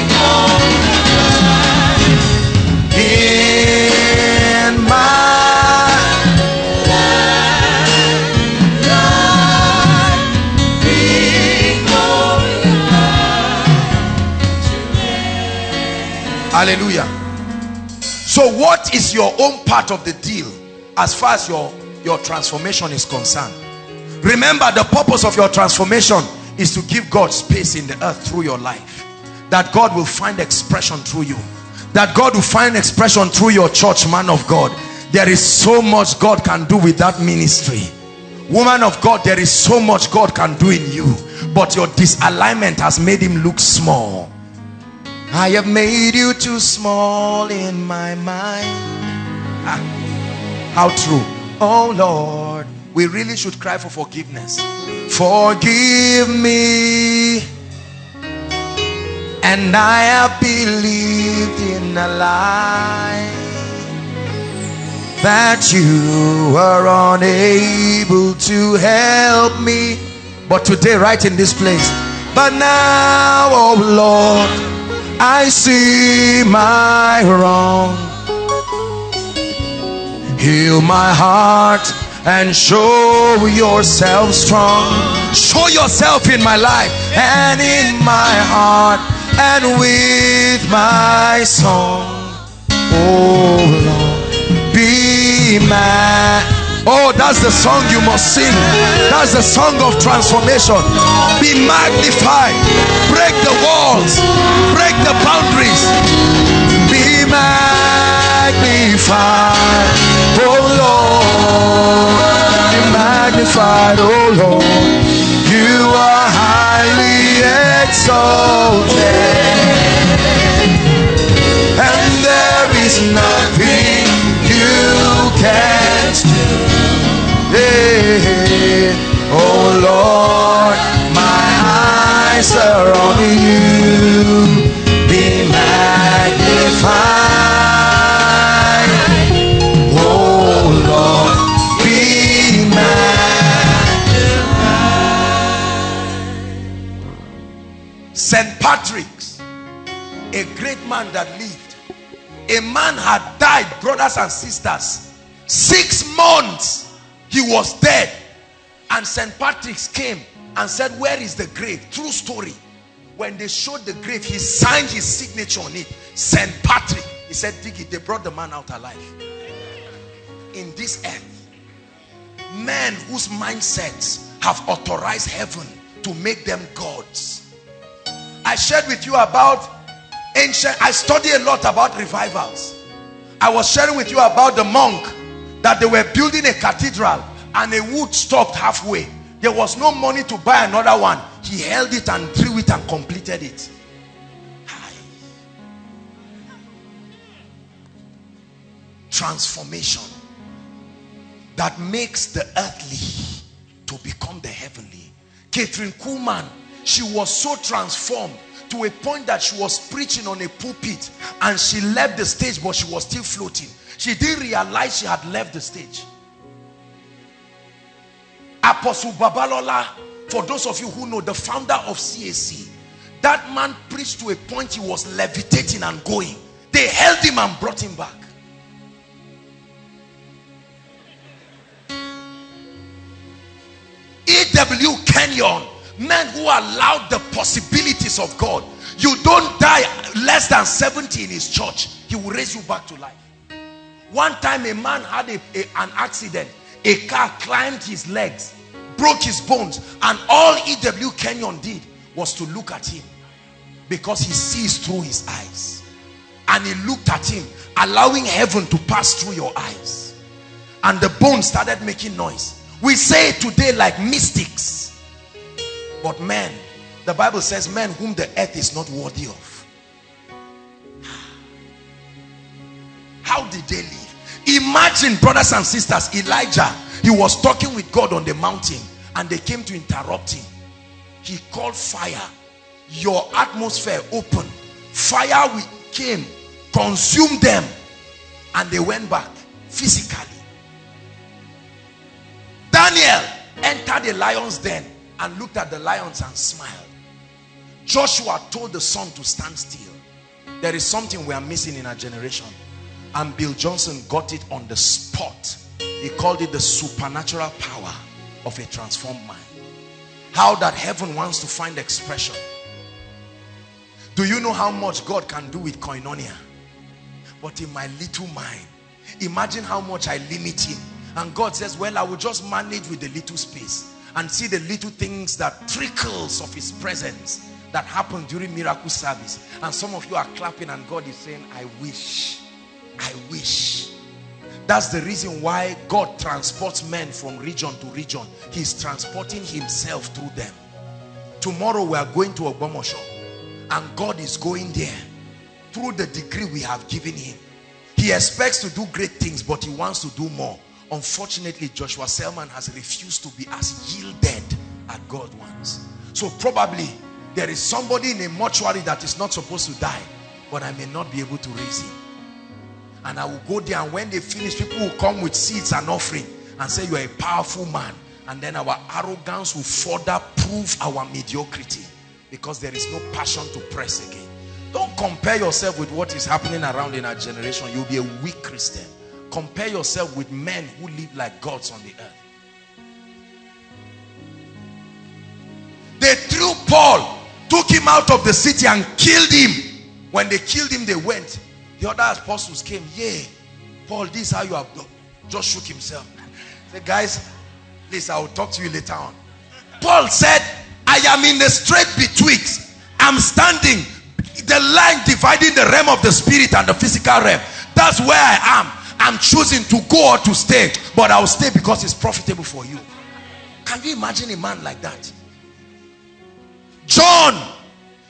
Hallelujah. So what is your own part of the deal as far as your, your transformation is concerned? Remember the purpose of your transformation is to give God space in the earth through your life. That God will find expression through you. That God will find expression through your church, man of God. There is so much God can do with that ministry. Woman of God, there is so much God can do in you. But your disalignment has made him look small. I have made you too small in my mind. Ah, how true. Oh Lord, we really should cry for forgiveness. Forgive me. And I have believed in a lie that you are unable to help me. But today, right in this place, but now, oh Lord, I see my wrong. Heal my heart and show yourself strong. Show yourself in my life and in my heart and with my song. Oh Lord, be mad. Oh, that's the song you must sing. That's the song of transformation. Be magnified. Break the walls. Break the boundaries. Be magnified. Oh Lord. Be magnified. Oh Lord. You are highly exalted. Lord, my eyes are on you. Be magnified. Oh Lord, be magnified. St. Patrick's, a great man that lived. A man had died, brothers and sisters. Six months he was dead. And St. Patrick's came and said, where is the grave? True story. When they showed the grave, he signed his signature on it. St. Patrick. He said, dig it. They brought the man out alive. In this earth, men whose mindsets have authorized heaven to make them gods. I shared with you about ancient, I study a lot about revivals. I was sharing with you about the monk that they were building a cathedral and a wood stopped halfway. There was no money to buy another one. He held it and drew it and completed it. Transformation that makes the earthly to become the heavenly. Kathryn Kuhlman, she was so transformed to a point that she was preaching on a pulpit and she left the stage but she was still floating. She didn't realize she had left the stage. Apostle Babalola, for those of you who know, the founder of CAC, that man preached to a point he was levitating and going. They held him and brought him back. E.W. Kenyon, men who allowed the possibilities of God. You don't die less than 70 in his church. He will raise you back to life. One time a man had a, a, an accident. A car climbed his legs, broke his bones. And all E.W. Kenyon did was to look at him. Because he sees through his eyes. And he looked at him, allowing heaven to pass through your eyes. And the bones started making noise. We say today like mystics. But men, the Bible says men whom the earth is not worthy of. How did they live? Imagine brothers and sisters, Elijah, he was talking with God on the mountain and they came to interrupt him. He called fire. Your atmosphere opened. Fire came, consumed them and they went back physically. Daniel entered the lion's den and looked at the lions and smiled. Joshua told the sun to stand still. There is something we are missing in our generation. And Bill Johnson got it on the spot. He called it the supernatural power of a transformed mind. How that heaven wants to find expression. Do you know how much God can do with koinonia? But in my little mind, imagine how much I limit him. And God says, well, I will just manage with the little space. and see the little things that trickles of his presence that happen during miracle service. And some of you are clapping and God is saying, I wish, I wish. That's the reason why God transports men from region to region. He's transporting himself through them. Tomorrow we are going to Ogbomoso and God is going there through the degree we have given him. He expects to do great things, but he wants to do more. Unfortunately, Joshua Selman has refused to be as yielded as God wants. So probably there is somebody in a mortuary that is not supposed to die, but I may not be able to raise him. And I will go there and when they finish, people will come with seeds and offering and say, you're a powerful man. And then our arrogance will further prove our mediocrity because there is no passion to press again. Don't compare yourself with what is happening around in our generation. You'll be a weak Christian. Compare yourself with men who live like gods on the earth. They threw Paul, took him out of the city and killed him. When they killed him, they went. The other apostles came. Yeah, Paul, this is how you have done. Just shook himself. Said, guys, please, I will talk to you later on. Paul said, I am in the straight betwixt. I'm standing. The line dividing the realm of the spirit and the physical realm. That's where I am. I'm choosing to go or to stay. But I'll stay because it's profitable for you. Can you imagine a man like that? John,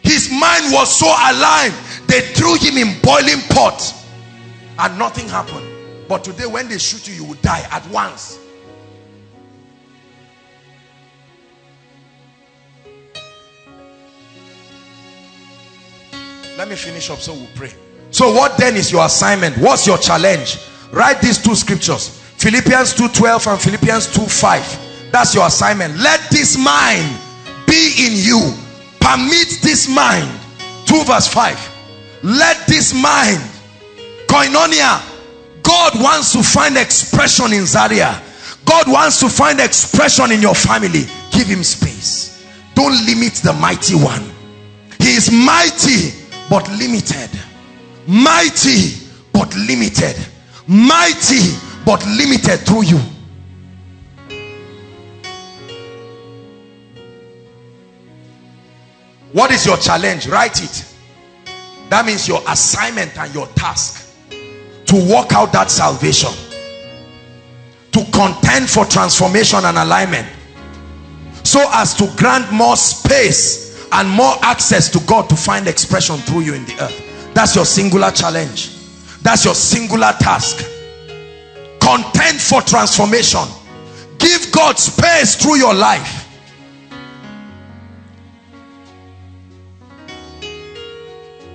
his mind was so aligned. They threw him in boiling pot. And nothing happened. But today when they shoot you, you will die at once. Let me finish up so we'll pray. So what then is your assignment? What's your challenge? Write these two scriptures. Philippians 2.12 and Philippians 2.5. That's your assignment. Let this mind be in you. Permit this mind. 2 verse 5. Let this mind. Koinonia. God wants to find expression in Zaria. God wants to find expression in your family. Give him space. Don't limit the mighty one. He is mighty but limited. Mighty but limited. Mighty but limited through you. What is your challenge? Write it. That means your assignment and your task to work out that salvation. To contend for transformation and alignment. So as to grant more space and more access to God to find expression through you in the earth. That's your singular challenge. That's your singular task. Contend for transformation. Give God space through your life.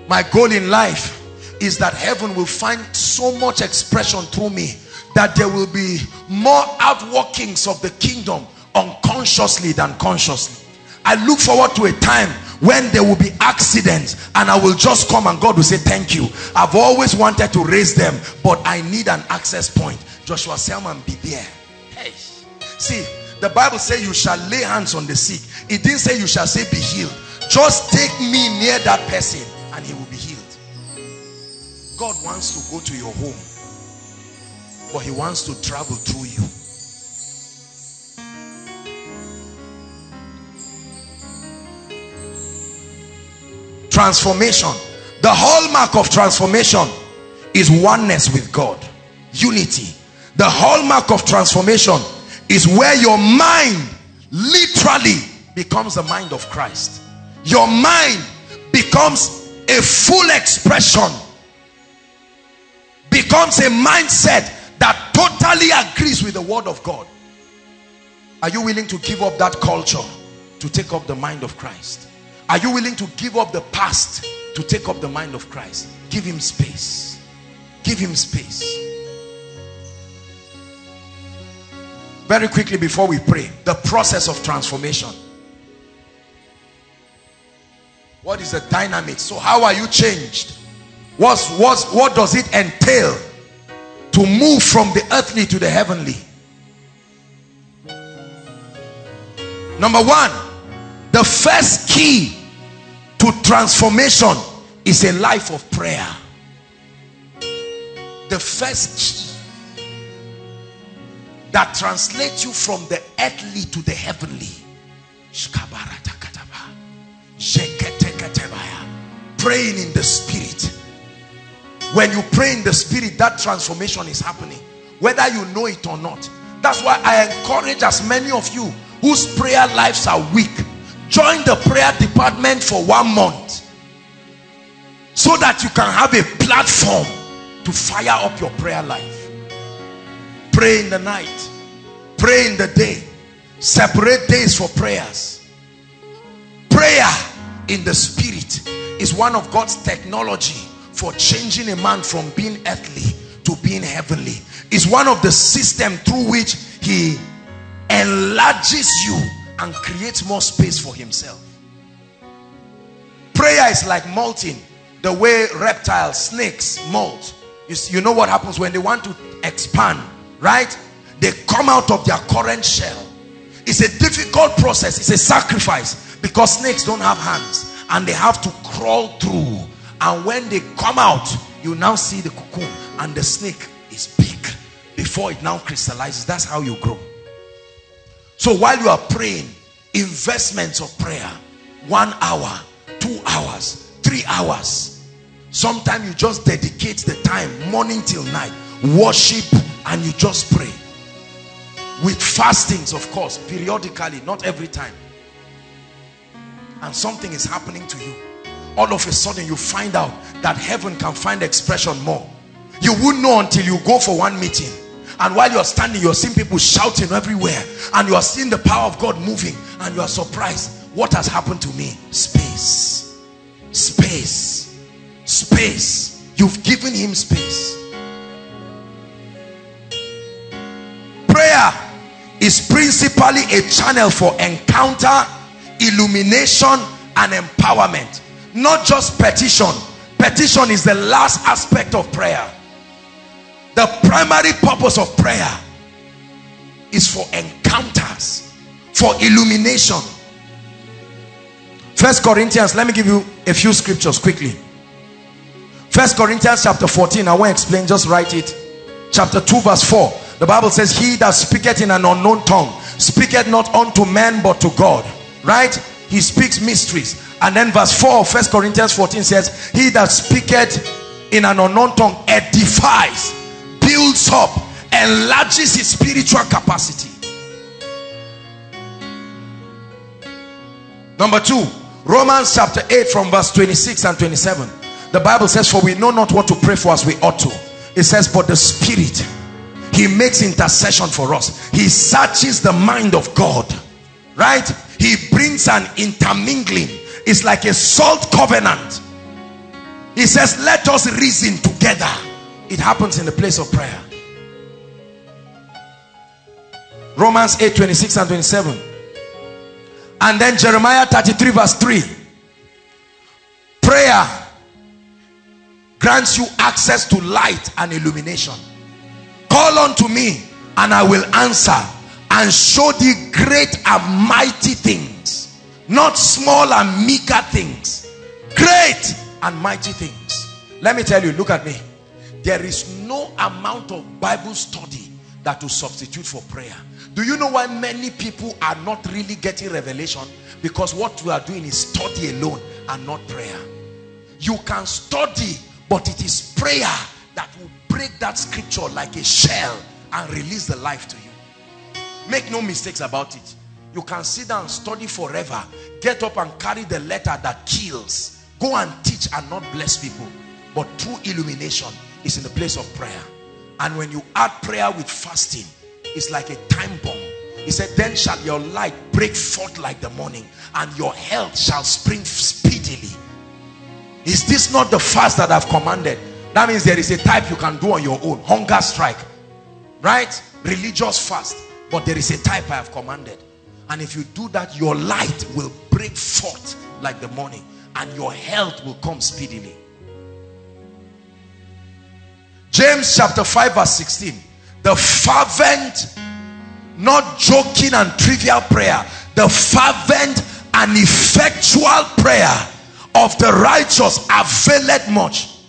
My goal in life is that heaven will find so much expression through me that there will be more outworkings of the kingdom unconsciously than consciously. I look forward to a time when there will be accidents and I will just come and God will say thank you. I've always wanted to raise them but I need an access point. Joshua Selman be there. Hey. See, the Bible says you shall lay hands on the sick. It didn't say you shall say be healed. Just take me near that person God wants to go to your home but he wants to travel through you. transformation. The hallmark of transformation is oneness with God. Unity. The hallmark of transformation is where your mind literally becomes the mind of Christ. Your mind becomes a full expression becomes a mindset that totally agrees with the word of God are you willing to give up that culture to take up the mind of Christ are you willing to give up the past to take up the mind of Christ? Give him space. Give him space. Very quickly before we pray, the process of transformation. What is the dynamic? So how are you changed? What's, what's, what does it entail to move from the earthly to the heavenly? Number one, the first key to transformation is a life of prayer. The first key that translates you from the earthly to the heavenly. Praying in the spirit. When you pray in the spirit, that transformation is happening. Whether you know it or not. That's why I encourage as many of you whose prayer lives are weak. Join the prayer department for one month. So that you can have a platform to fire up your prayer life. Pray in the night. Pray in the day. Separate days for prayers. Prayer in the spirit is one of God's technology for changing a man from being earthly to being heavenly. Is one of the system through which he enlarges you and creates more space for himself. Prayer is like molting the way reptiles, snakes molt. You, see, you know what happens when they want to expand, right? They come out of their current shell. It's a difficult process. It's a sacrifice because snakes don't have hands and they have to crawl through. And when they come out, you now see the cocoon and the snake is big before it now crystallizes. That's how you grow. So while you are praying, investments of prayer, one hour, two hours, three hours. Sometimes you just dedicate the time, morning till night, worship and you just pray. With fastings, of course, periodically, not every time. And something is happening to you. All of a sudden you find out that heaven can find expression more. You won't know until you go for one meeting. And while you're standing you're seeing people shouting everywhere. And you are seeing the power of God moving. And you are surprised. What has happened to me? Space. Space. Space. You've given him space. Prayer is principally a channel for encounter illumination and empowerment not just petition petition is the last aspect of prayer the primary purpose of prayer is for encounters, for illumination. First Corinthians, let me give you a few scriptures quickly. First Corinthians chapter 14, I won't explain, just write it. Chapter 2 verse 4. The Bible says, He that speaketh in an unknown tongue, speaketh not unto men but to God. Right? He speaks mysteries. And then verse 4 of First Corinthians 14 says, He that speaketh in an unknown tongue edifies builds up, enlarges his spiritual capacity. Number two, Romans chapter 8 from verse 26 and 27. The Bible says, for we know not what to pray for as we ought to. It says, but the Spirit, He makes intercession for us. He searches the mind of God. Right? He brings an intermingling. It's like a salt covenant. He says, let us reason together it happens in the place of prayer. Romans 8, 26 and 27. And then Jeremiah 33 verse 3. Prayer grants you access to light and illumination. Call unto me and I will answer and show thee great and mighty things. Not small and meager things. Great and mighty things. Let me tell you, look at me there is no amount of Bible study that will substitute for prayer. Do you know why many people are not really getting revelation? Because what we are doing is study alone and not prayer. You can study, but it is prayer that will break that scripture like a shell and release the life to you. Make no mistakes about it. You can sit down and study forever. Get up and carry the letter that kills. Go and teach and not bless people. But true illumination, is in the place of prayer. And when you add prayer with fasting, it's like a time bomb. He said, then shall your light break forth like the morning and your health shall spring speedily. Is this not the fast that I've commanded? That means there is a type you can do on your own. Hunger strike. Right? Religious fast. But there is a type I have commanded. And if you do that, your light will break forth like the morning and your health will come speedily. James chapter 5 verse 16. The fervent, not joking and trivial prayer. The fervent and effectual prayer of the righteous availeth much.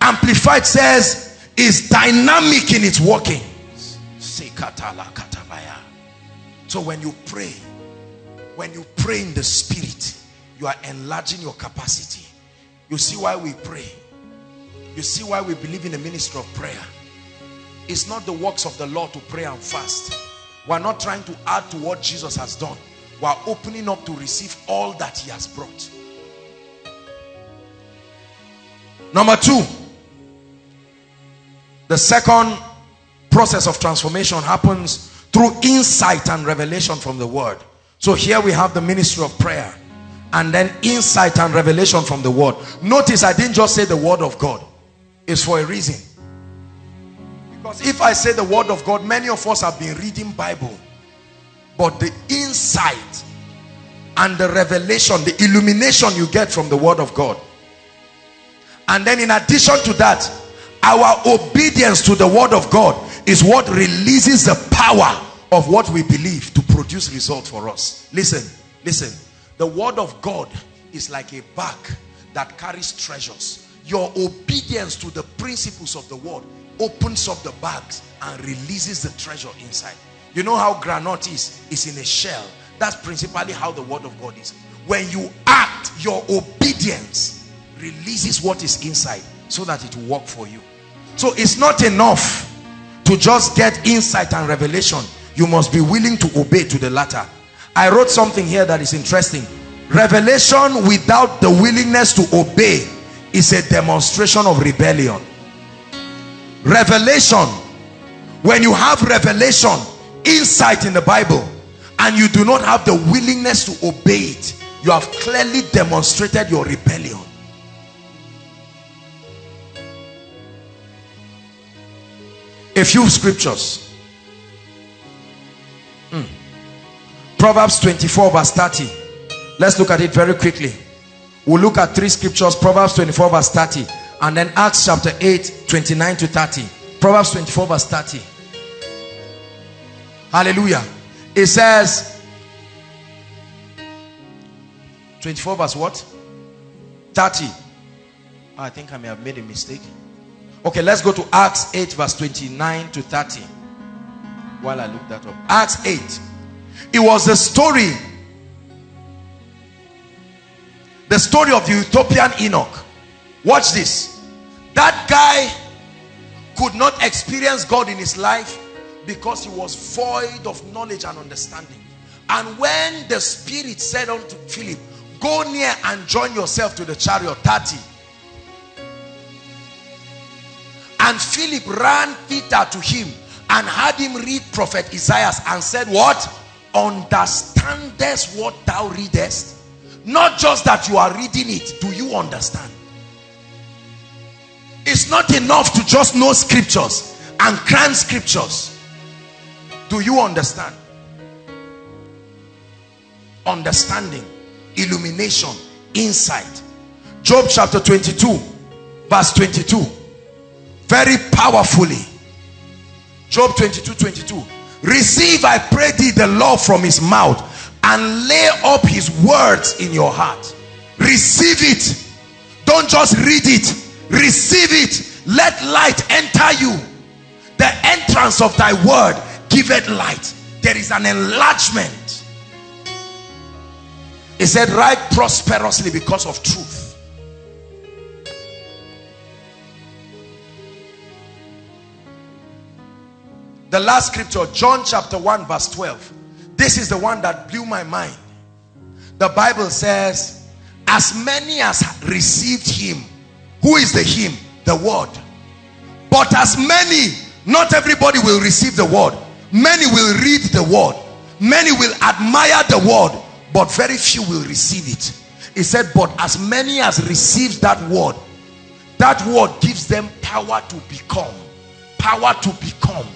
Amplified says, is dynamic in its working. So when you pray, when you pray in the spirit, you are enlarging your capacity. You see why we pray. You see why we believe in the ministry of prayer. It's not the works of the Lord to pray and fast. We're not trying to add to what Jesus has done. We're opening up to receive all that he has brought. Number two, the second process of transformation happens through insight and revelation from the word. So here we have the ministry of prayer and then insight and revelation from the word. Notice I didn't just say the word of God. It's for a reason. Because if I say the word of God, many of us have been reading Bible. But the insight and the revelation, the illumination you get from the word of God. And then in addition to that, our obedience to the word of God is what releases the power of what we believe to produce result for us. Listen, listen. The word of God is like a bag that carries treasures. Your obedience to the principles of the word opens up the bags and releases the treasure inside. You know how granite is? It's in a shell. That's principally how the word of God is. When you act, your obedience releases what is inside so that it will work for you. So it's not enough to just get insight and revelation. You must be willing to obey to the latter. I wrote something here that is interesting. Revelation without the willingness to obey is a demonstration of rebellion. Revelation, when you have revelation, insight in the Bible, and you do not have the willingness to obey it, you have clearly demonstrated your rebellion. A few scriptures. Mm. Proverbs 24 verse 30. Let's look at it very quickly. We'll look at three scriptures. Proverbs 24 verse 30. And then Acts chapter 8, 29 to 30. Proverbs 24 verse 30. Hallelujah. It says, 24 verse what? 30. I think I may have made a mistake. Okay, let's go to Acts 8 verse 29 to 30. While I look that up. Acts 8. It was the story. The story of the Ethiopian eunuch. Watch this. That guy could not experience God in his life because he was void of knowledge and understanding. And when the Spirit said unto Philip, go near and join yourself to the chariot 30. And Philip ran Peter to him and had him read prophet Isaiah and said, what? Understandest what thou readest? Not just that you are reading it, do you understand? It's not enough to just know scriptures and cram scriptures. Do you understand? Understanding, illumination, insight. Job chapter 22, verse 22. Very powerfully. Job 22, 22. Receive, I pray thee, the law from his mouth and lay up his words in your heart. Receive it. Don't just read it receive it let light enter you the entrance of thy word give it light there is an enlargement he said write prosperously because of truth the last scripture john chapter 1 verse 12 this is the one that blew my mind the bible says as many as received him who is the him? The word. But as many, not everybody will receive the word. Many will read the word. Many will admire the word. But very few will receive it. He said, but as many as receives that word, that word gives them power to become. Power to become.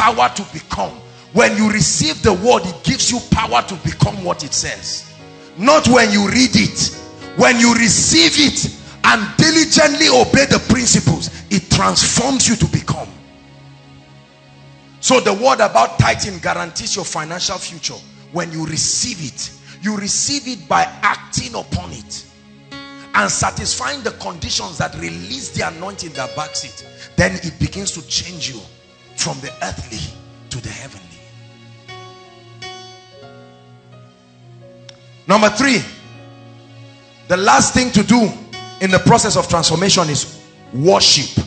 Power to become. When you receive the word, it gives you power to become what it says. Not when you read it. When you receive it, and diligently obey the principles, it transforms you to become. So the word about tithing guarantees your financial future. When you receive it, you receive it by acting upon it and satisfying the conditions that release the anointing that backs it. Then it begins to change you from the earthly to the heavenly. Number three, the last thing to do in the process of transformation is worship.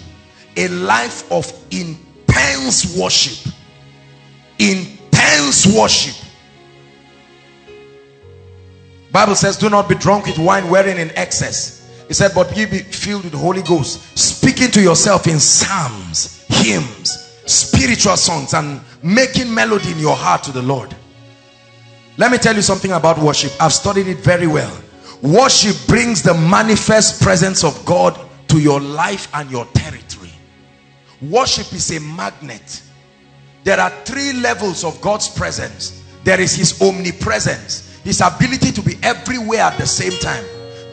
A life of intense worship. Intense worship. Bible says, do not be drunk with wine wherein in excess. He said, but ye be filled with the Holy Ghost, speaking to yourself in psalms, hymns, spiritual songs, and making melody in your heart to the Lord. Let me tell you something about worship. I've studied it very well. Worship brings the manifest presence of God to your life and your territory. Worship is a magnet. There are three levels of God's presence. There is his omnipresence, his ability to be everywhere at the same time.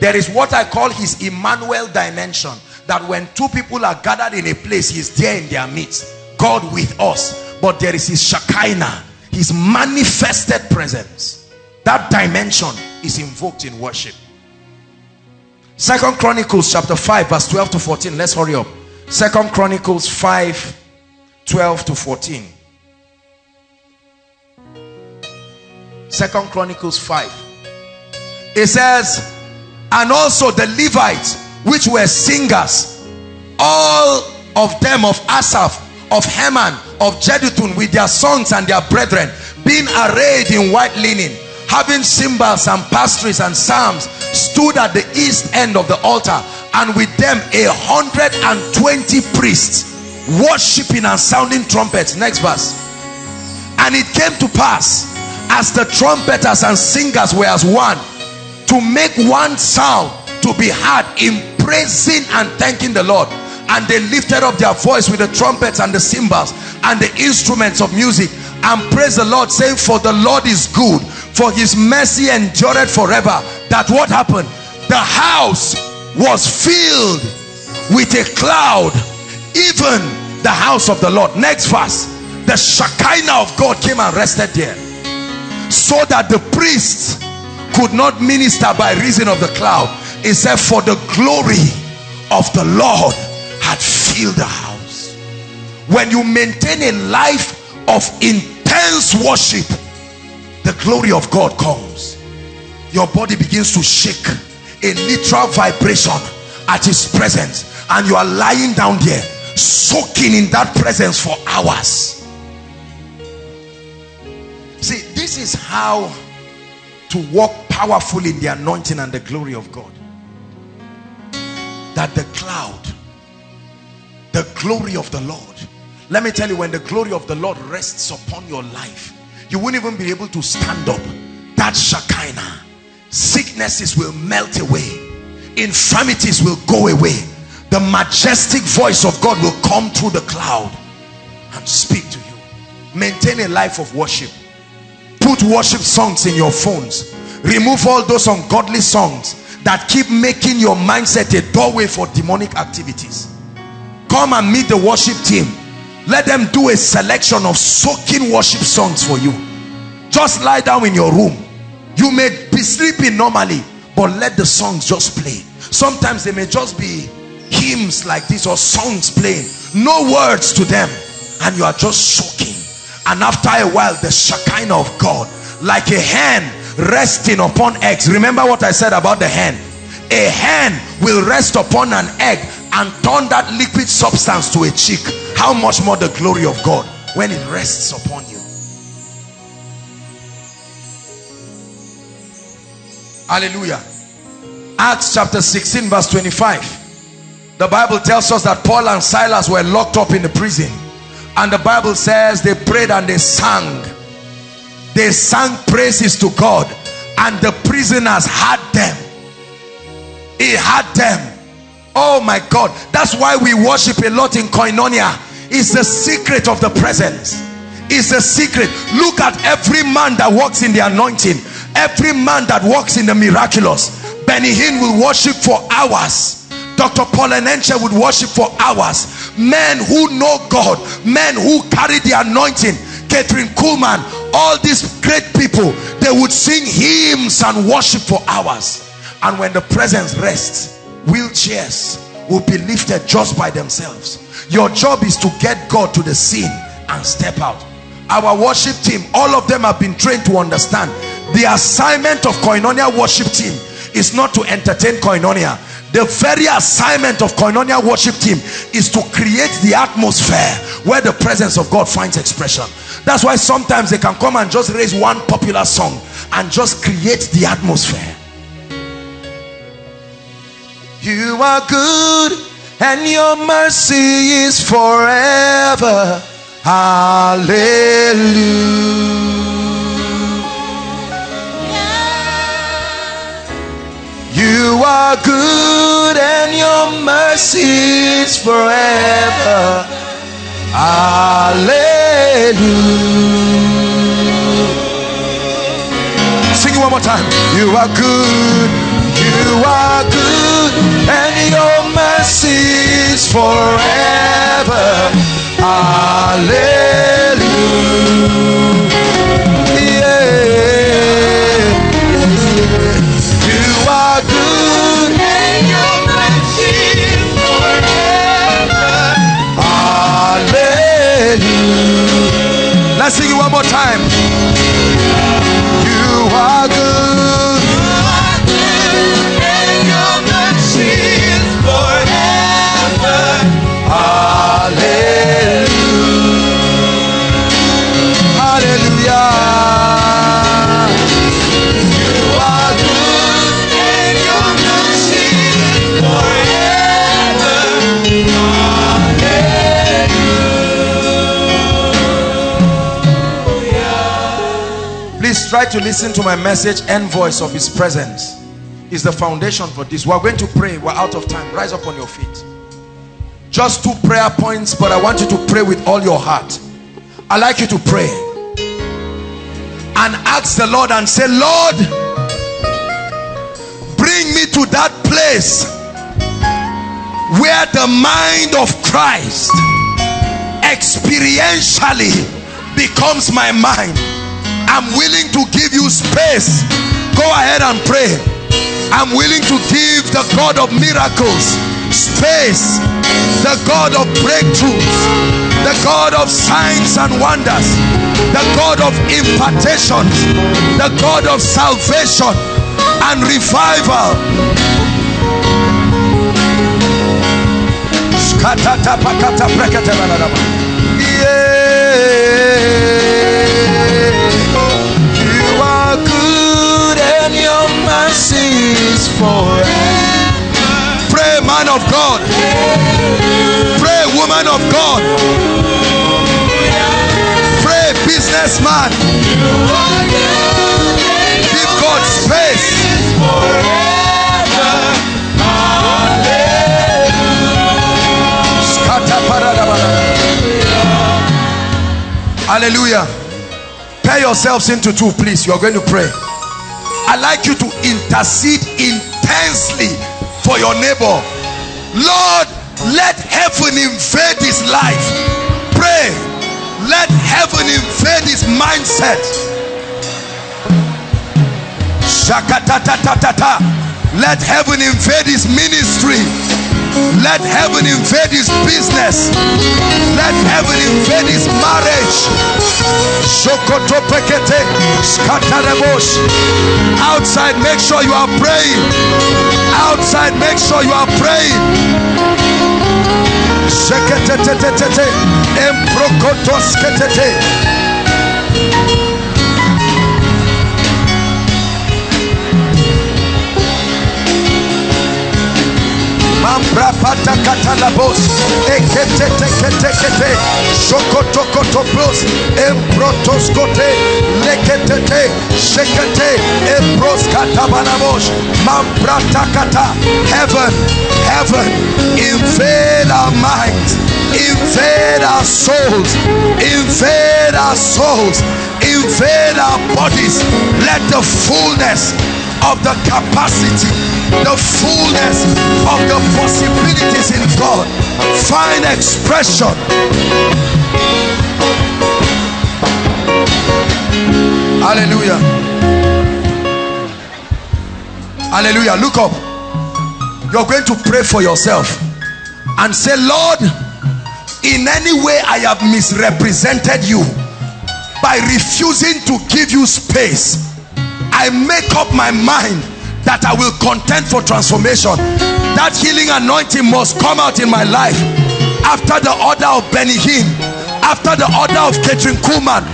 There is what I call his Emmanuel dimension. That when two people are gathered in a place, he's there in their midst. God with us. But there is his Shekinah, his manifested presence. That dimension is invoked in worship. Second Chronicles chapter 5 verse 12 to 14. Let's hurry up. Second Chronicles 5 12 to 14. Second Chronicles 5. It says, and also the Levites, which were singers, all of them of Asaph, of Heman, of Jeduthun, with their sons and their brethren, being arrayed in white linen, having cymbals and psalteries and psalms, stood at the east end of the altar, and with them a hundred and twenty priests, worshiping and sounding trumpets. Next verse. And it came to pass, as the trumpeters and singers were as one, to make one sound to be heard in praising and thanking the Lord and they lifted up their voice with the trumpets and the cymbals and the instruments of music and praise the Lord saying for the Lord is good for his mercy endured forever. That what happened? The house was filled with a cloud even the house of the Lord. Next verse. The Shekinah of God came and rested there so that the priests could not minister by reason of the cloud. It said for the glory of the Lord had filled the house. When you maintain a life of intense worship the glory of God comes. Your body begins to shake. A literal vibration at his presence. And you are lying down there soaking in that presence for hours. See this is how to walk powerful in the anointing and the glory of God. That the cloud the glory of the Lord. Let me tell you when the glory of the Lord rests upon your life you won't even be able to stand up. That Shekinah sicknesses will melt away. Infirmities will go away. The majestic voice of God will come through the cloud and speak to you. Maintain a life of worship. Put worship songs in your phones. Remove all those ungodly songs that keep making your mindset a doorway for demonic activities come and meet the worship team. Let them do a selection of soaking worship songs for you. Just lie down in your room. You may be sleeping normally but let the songs just play. Sometimes they may just be hymns like this or songs playing. No words to them and you are just soaking. And after a while the Shekinah of God like a hand resting upon eggs. Remember what I said about the hand a hand will rest upon an egg and turn that liquid substance to a cheek how much more the glory of God when it rests upon you. Hallelujah. Acts chapter 16 verse 25 the Bible tells us that Paul and Silas were locked up in the prison. And the Bible says they prayed and they sang. They sang praises to God. And the prisoners had them. He had them oh my God that's why we worship a lot in koinonia. It's the secret of the presence. It's a secret. Look at every man that walks in the anointing. Every man that walks in the miraculous. Benny Hinn will worship for hours. Dr. Paul Enenche would worship for hours. Men who know God men who carry the anointing Kathryn Kuhlman all these great people they would sing hymns and worship for hours. And when the presence rests wheelchairs will be lifted just by themselves. Your job is to get God to the scene and step out. Our worship team all of them have been trained to understand. The assignment of koinonia worship team is not to entertain koinonia. The very assignment of koinonia worship team is to create the atmosphere where the presence of god finds expression. That's why sometimes they can come and just raise one popular song and just create the atmosphere you are good and your mercy is forever hallelujah You are good and your mercy is forever. Hallelujah. Sing it one more time. You are good. You are good your mercy is forever. Hallelujah. Let's sing it one more time. Try to listen to my message and voice of his presence is the foundation for this. We're going to pray. We're out of time. Rise up on your feet. Just two prayer points but i want you to pray with all your heart. I like you to pray and ask the lord and say lord bring me to that place where the mind of christ experientially becomes my mind I'm willing to give you space. Go ahead and pray. I'm willing to give the God of miracles space. The God of breakthroughs. The God of signs and wonders. The God of impartations. The God of salvation and revival. Yeah forever. Pray, man of God. Pray, woman of God. Pray, businessman. Give God space. Hallelujah. Pair yourselves into two, please. You are going to pray. I like you to intercede intensely for your neighbor. Lord, let heaven invade his life. Pray. Let heaven invade his mindset. Let heaven invade his ministry. Let heaven invade his business. Let heaven invade his marriage. Outside, make sure you are praying. Outside, make sure you are praying. Mambrapata katalabos ekete tekete kete shokotokotoplos emprotoskote leketete. Shekete. Embros katabanamos mambrata kata heaven. Heaven. Invade our minds invade our souls. Invade our souls. Invade our bodies. Let the fullness of the capacity, the fullness of the possibilities in God find expression. Hallelujah. Hallelujah. Look up. You're going to pray for yourself and say, Lord, in any way I have misrepresented you, by refusing to give you space I make up my mind that I will contend for transformation. That healing anointing must come out in my life. After the order of Benny Hinn after the order of Kathryn Kuhlman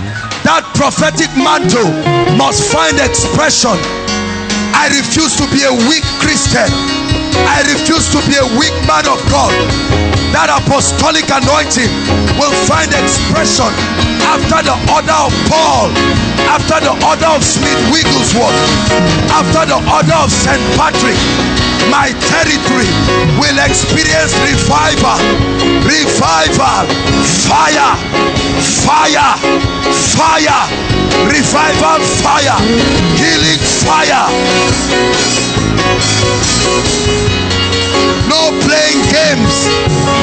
that prophetic mantle must find expression. I refuse to be a weak Christian. I refuse to be a weak man of God. That apostolic anointing will find expression after the order of Paul after the order of Smith Wigglesworth after the order of St. Patrick my territory will experience revival revival fire fire fire revival fire healing fire no playing games.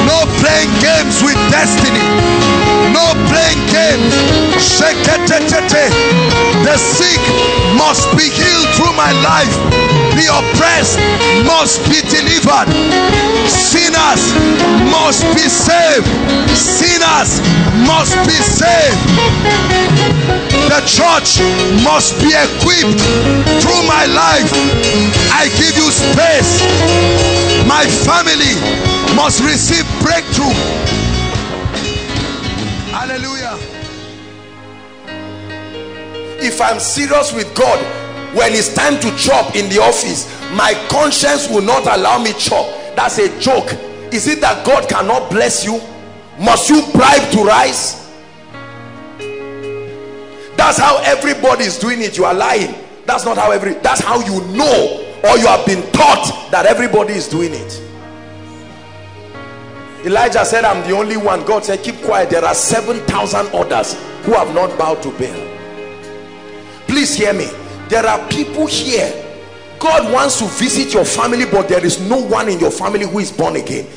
No playing games with destiny. No playing games. The sick must be healed through my life. The oppressed must be delivered. Sinners must be saved. Sinners must be saved the church must be equipped through my life. I give you space. My family must receive breakthrough. Hallelujah. If I'm serious with God when it's time to chop in the office my conscience will not allow me chop. That's a joke. Is it that God cannot bless you? Must you bribe to rise that's how everybody is doing it. You are lying. That's not how every that's how you know or you have been taught that everybody is doing it. Elijah said I'm the only one. God said keep quiet. There are 7,000 others who have not bowed to Baal. Please hear me. There are people here. God wants to visit your family but there is no one in your family who is born again.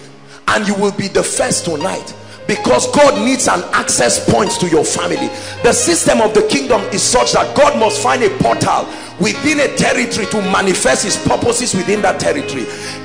And you will be the first tonight because God needs an access point to your family. The system of the kingdom is such that God must find a portal within a territory to manifest his purposes within that territory.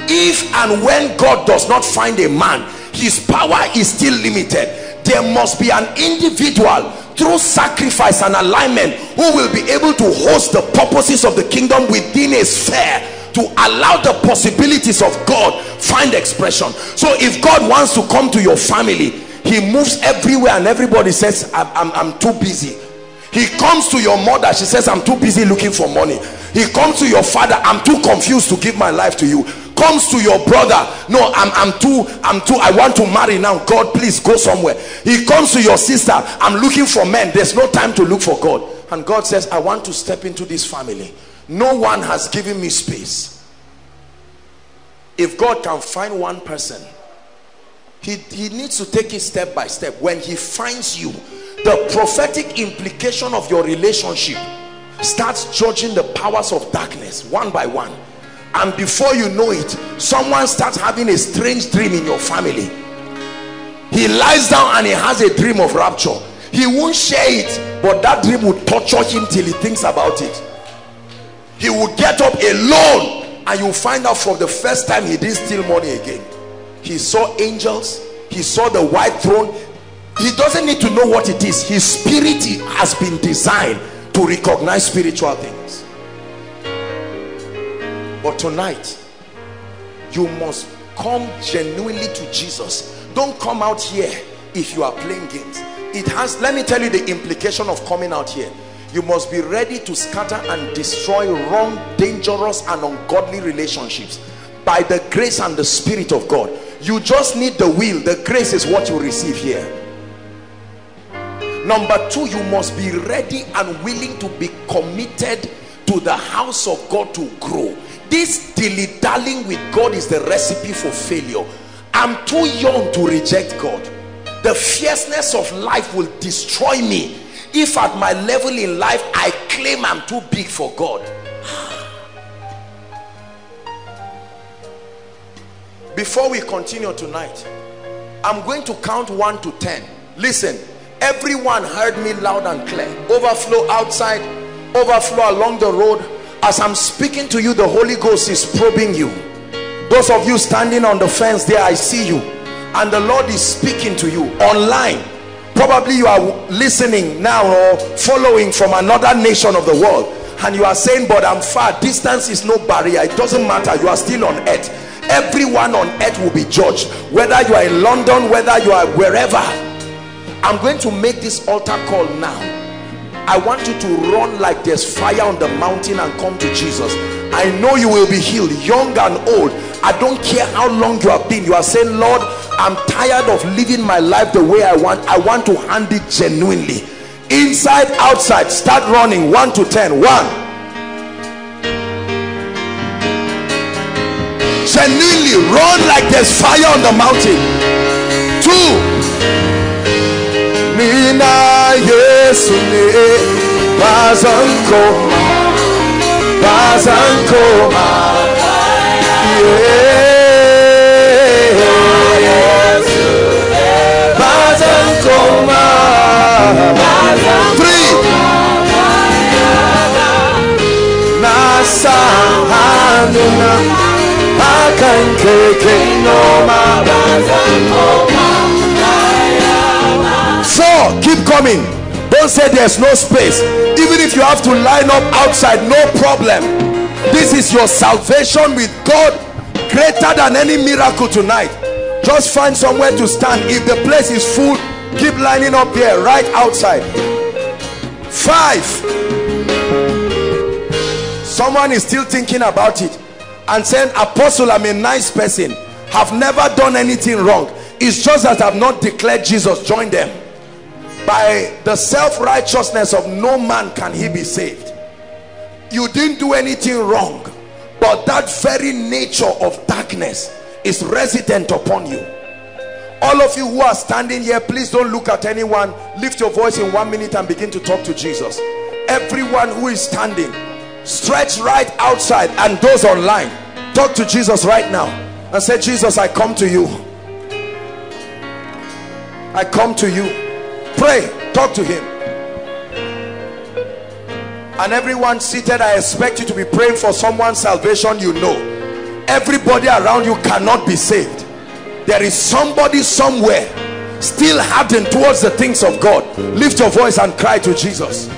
If and when God does not find a man his power is still limited. There must be an individual through sacrifice and alignment who will be able to host the purposes of the kingdom within a sphere to allow the possibilities of God find expression. So if God wants to come to your family he moves everywhere and everybody says I'm, I'm, I'm too busy. He comes to your mother she says i'm too busy looking for money. He comes to your father i'm too confused to give my life to you. Comes to your brother no i'm i'm too i'm too i want to marry now. God please go somewhere. He comes to your sister i'm looking for men. There's no time to look for god. And god says i want to step into this family. No one has given me space. If god can find one person he, he needs to take it step by step. When he finds you the prophetic implication of your relationship starts judging the powers of darkness one by one. And before you know it someone starts having a strange dream in your family. He lies down and he has a dream of rapture. He won't share it but that dream will torture him till he thinks about it. He will get up alone and you find out for the first time he didn't steal money again he saw angels. He saw the white throne. He doesn't need to know what it is. His spirit has been designed to recognize spiritual things. But tonight you must come genuinely to jesus. Don't come out here if you are playing games. It has let me tell you the implication of coming out here. You must be ready to scatter and destroy wrong dangerous and ungodly relationships by the grace and the spirit of god you just need the will. The grace is what you receive here. Number two you must be ready and willing to be committed to the house of god to grow. This dilly-dallying with god is the recipe for failure. I'm too young to reject god. The fierceness of life will destroy me. If at my level in life i claim i'm too big for god before we continue tonight i'm going to count one to ten listen everyone heard me loud and clear overflow outside overflow along the road as i'm speaking to you the holy ghost is probing you those of you standing on the fence there i see you and the lord is speaking to you online Probably you are listening now or following from another nation of the world and you are saying, but I'm far. Distance is no barrier. It doesn't matter. You are still on earth. Everyone on earth will be judged. Whether you are in London, whether you are wherever. I'm going to make this altar call now. I want you to run like there's fire on the mountain and come to Jesus. I know you will be healed, young and old. I don't care how long you have been. You are saying, Lord, I'm tired of living my life the way I want. I want to hand it genuinely. Inside, outside, start running. One to ten. One. Genuinely run like there's fire on the mountain. Two. Mina Yesu ne Bazankoma Bazankoma Three Nasa Four, keep coming. Don't say there's no space. Even if you have to line up outside, no problem. This is your salvation with God greater than any miracle tonight. Just find somewhere to stand. If the place is full, keep lining up there, right outside. Five. Someone is still thinking about it and saying, Apostle, I'm a nice person. Have never done anything wrong. It's just that I've not declared Jesus. Join them by the self-righteousness of no man can he be saved you didn't do anything wrong but that very nature of darkness is resident upon you all of you who are standing here please don't look at anyone lift your voice in one minute and begin to talk to jesus everyone who is standing stretch right outside and those online. Talk to jesus right now and say jesus i come to you. I come to you. Pray. Talk to him. And everyone seated i expect you to be praying for someone's salvation you know. Everybody around you cannot be saved. There is somebody somewhere still hardened towards the things of god. Lift your voice and cry to jesus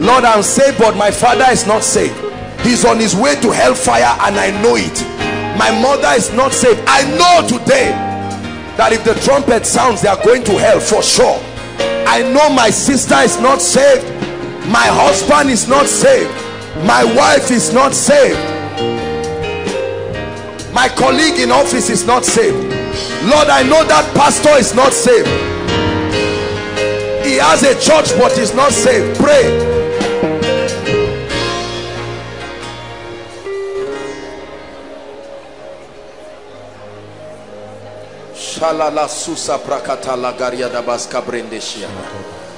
lord i'm saved but my father is not saved. He's on his way to hellfire and i know it. My mother is not saved. I know today that if the trumpet sounds they are going to hell for sure. I know my sister is not saved. My husband is not saved. My wife is not saved. My colleague in office is not saved. Lord I know that pastor is not saved. He has a church but is not saved. Pray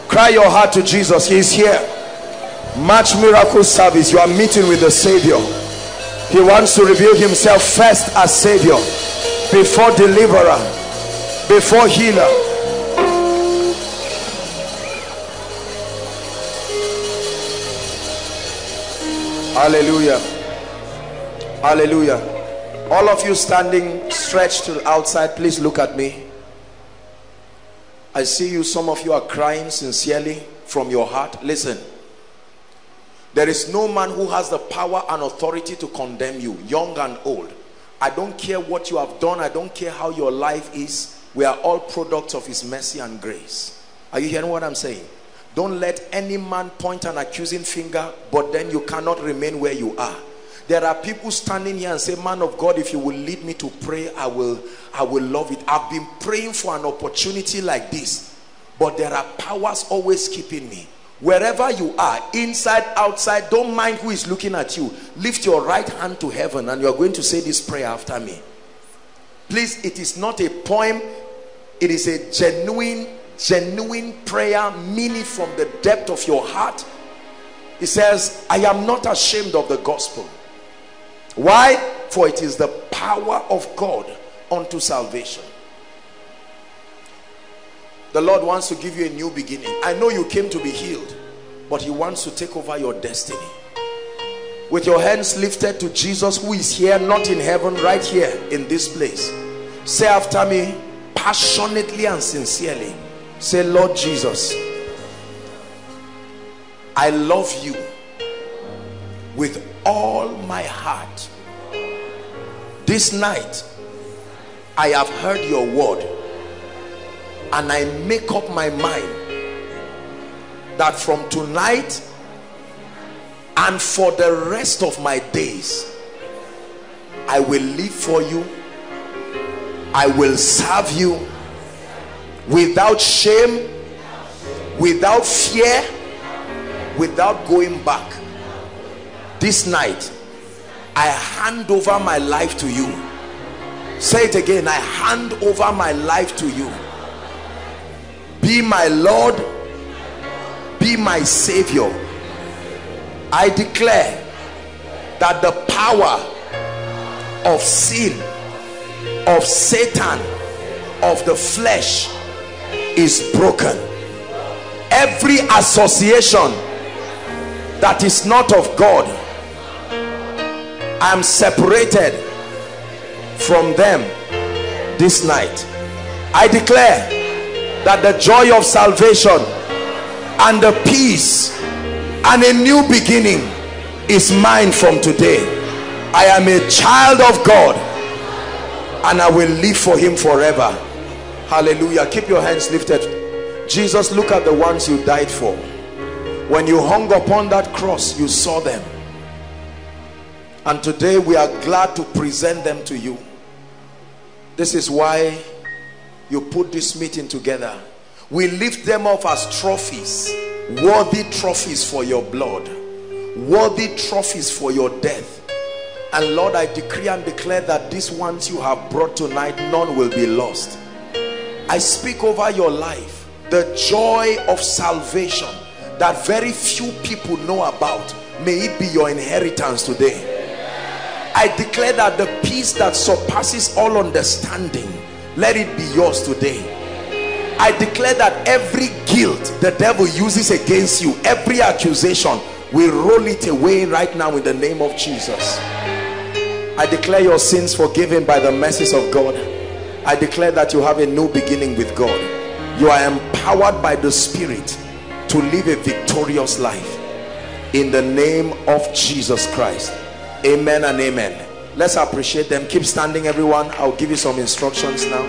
Cry your heart to Jesus. He is here. Match miracle service. You are meeting with the Savior. He wants to reveal himself first as Savior, before deliverer, before healer. Hallelujah. Hallelujah all of you standing stretched to the outside please look at me. I see you some of you are crying sincerely from your heart. Listen. There is no man who has the power and authority to condemn you young and old. I don't care what you have done. I don't care how your life is. We are all products of his mercy and grace. Are you hearing what I'm saying? Don't let any man point an accusing finger but then you cannot remain where you are there are people standing here and say man of god if you will lead me to pray i will i will love it. I've been praying for an opportunity like this but there are powers always keeping me. Wherever you are inside outside don't mind who is looking at you. Lift your right hand to heaven and you are going to say this prayer after me. Please it is not a poem. It is a genuine genuine prayer meaning from the depth of your heart. He says i am not ashamed of the gospel why? For it is the power of God unto salvation. The Lord wants to give you a new beginning. I know you came to be healed, but he wants to take over your destiny. With your hands lifted to Jesus who is here, not in heaven, right here in this place. Say after me, passionately and sincerely. Say, Lord Jesus, I love you with all my heart. This night, I have heard your word and I make up my mind that from tonight and for the rest of my days, I will live for you. I will serve you without shame, without fear, without going back. This night, I hand over my life to you. Say it again. I hand over my life to you. Be my Lord. Be my Savior. I declare that the power of sin, of Satan, of the flesh is broken. Every association that is not of God, I am separated from them this night. I declare that the joy of salvation and the peace and a new beginning is mine from today. I am a child of God and I will live for him forever. Hallelujah. Keep your hands lifted. Jesus, look at the ones you died for. When you hung upon that cross, you saw them. And today we are glad to present them to you. This is why you put this meeting together. We lift them up as trophies, worthy trophies for your blood, worthy trophies for your death. And Lord, I decree and declare that these ones you have brought tonight, none will be lost. I speak over your life, the joy of salvation that very few people know about. May it be your inheritance today. I declare that the peace that surpasses all understanding, let it be yours today. I declare that every guilt the devil uses against you, every accusation, we roll it away right now in the name of Jesus. I declare your sins forgiven by the mercies of God. I declare that you have a new beginning with God. You are empowered by the Spirit to live a victorious life. In the name of Jesus Christ. Amen and amen. Let's appreciate them. Keep standing, everyone. I'll give you some instructions now.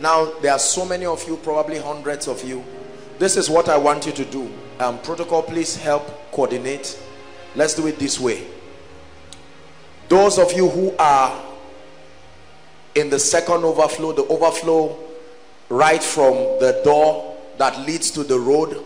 Now, there are so many of you, probably hundreds of you. This is what I want you to do. Um, protocol, please help coordinate. Let's do it this way. Those of you who are in the second overflow, the overflow right from the door that leads to the road,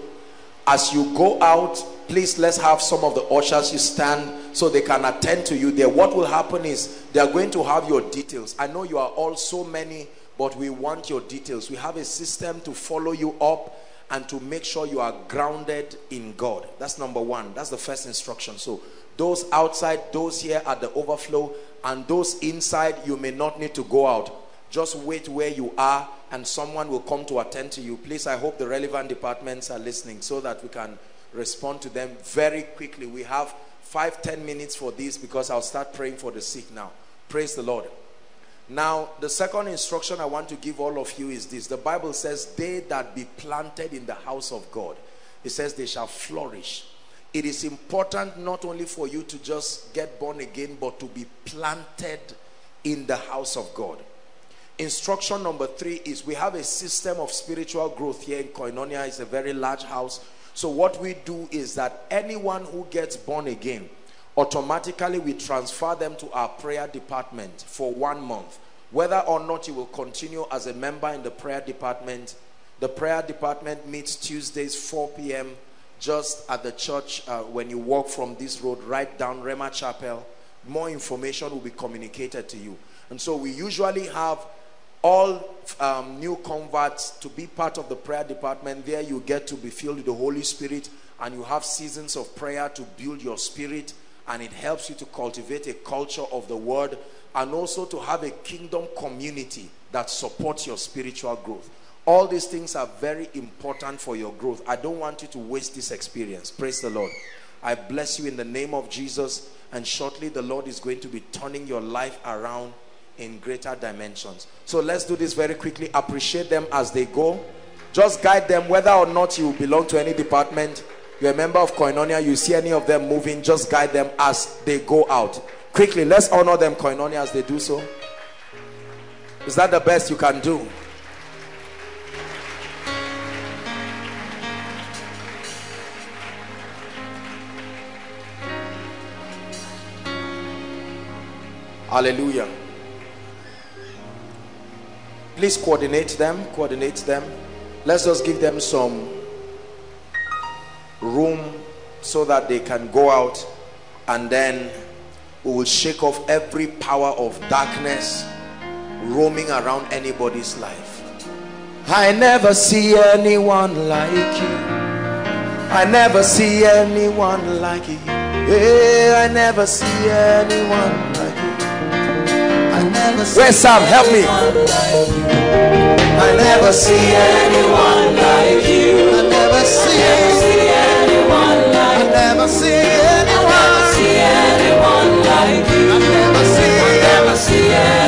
as you go out, please let's have some of the ushers you stand so they can attend to you there. What will happen is they are going to have your details. I know you are all so many, but we want your details. We have a system to follow you up and to make sure you are grounded in God. That's number one. That's the first instruction. So those outside, those here at the overflow, and those inside, you may not need to go out. Just wait where you are and someone will come to attend to you. Please, I hope the relevant departments are listening so that we can respond to them very quickly. We have five, ten minutes for this because I'll start praying for the sick now. Praise the Lord. Now, the second instruction I want to give all of you is this. The Bible says, they that be planted in the house of God. It says they shall flourish. It is important not only for you to just get born again, but to be planted in the house of God. Instruction number three is we have a system of spiritual growth here in Koinonia. It's a very large house. So what we do is that anyone who gets born again, automatically we transfer them to our prayer department for one month. Whether or not you will continue as a member in the prayer department, the prayer department meets Tuesdays 4 p.m. just at the church uh, when you walk from this road right down Rema Chapel. More information will be communicated to you. And so we usually have all um, new converts to be part of the prayer department there you get to be filled with the Holy Spirit and you have seasons of prayer to build your spirit and it helps you to cultivate a culture of the word and also to have a kingdom community that supports your spiritual growth. All these things are very important for your growth. I don't want you to waste this experience. Praise the lord. I bless you in the name of jesus and shortly the lord is going to be turning your life around in greater dimensions. So let's do this very quickly. Appreciate them as they go. Just guide them whether or not you belong to any department. You're a member of Koinonia. You see any of them moving, just guide them as they go out. Quickly, let's honor them, Koinonia, as they do so. Is that the best you can do? Hallelujah. Please coordinate them. Coordinate them. Let's just give them some room so that they can go out and then we will shake off every power of darkness roaming around anybody's life. I never see anyone like you. I never see anyone like you. Yeah, I never see anyone like. Where's Sam? Help me. I never see anyone like you. I never see anyone like I never see anyone. see anyone like you. I never see. I never see anyone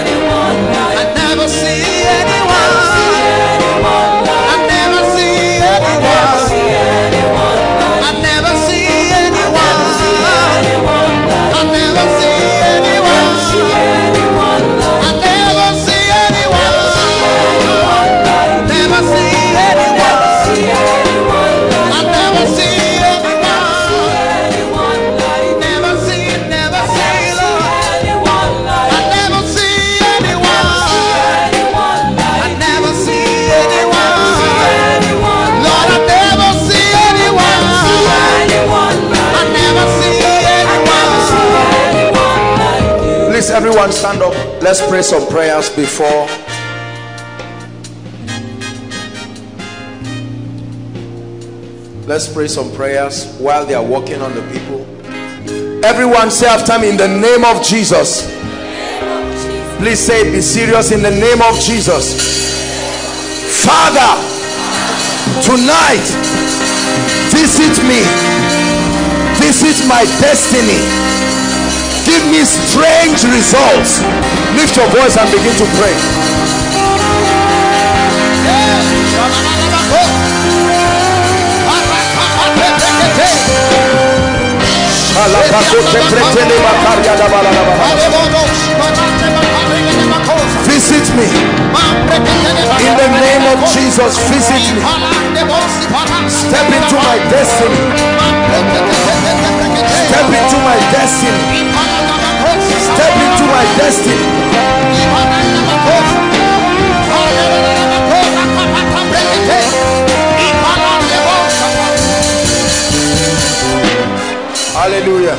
everyone, stand up. Let's pray some prayers before. Let's pray some prayers while they are working on the people. Everyone say after me in the name of Jesus. Please say be serious in the name of Jesus. Father, tonight, visit me. Visit my destiny. Give me strange results. Lift your voice and begin to pray. Visit me in the name of Jesus. Visit me. Step into my destiny. Step into my destiny. Step into my destiny. Hallelujah.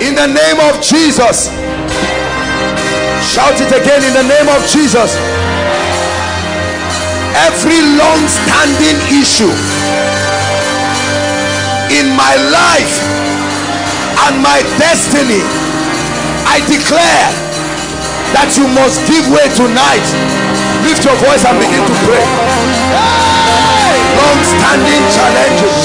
In the name of Jesus. Shout it again in the name of Jesus. Every long standing issue in my life and my destiny, I declare that you must give way tonight. Lift your voice and begin to pray. Long standing challenges.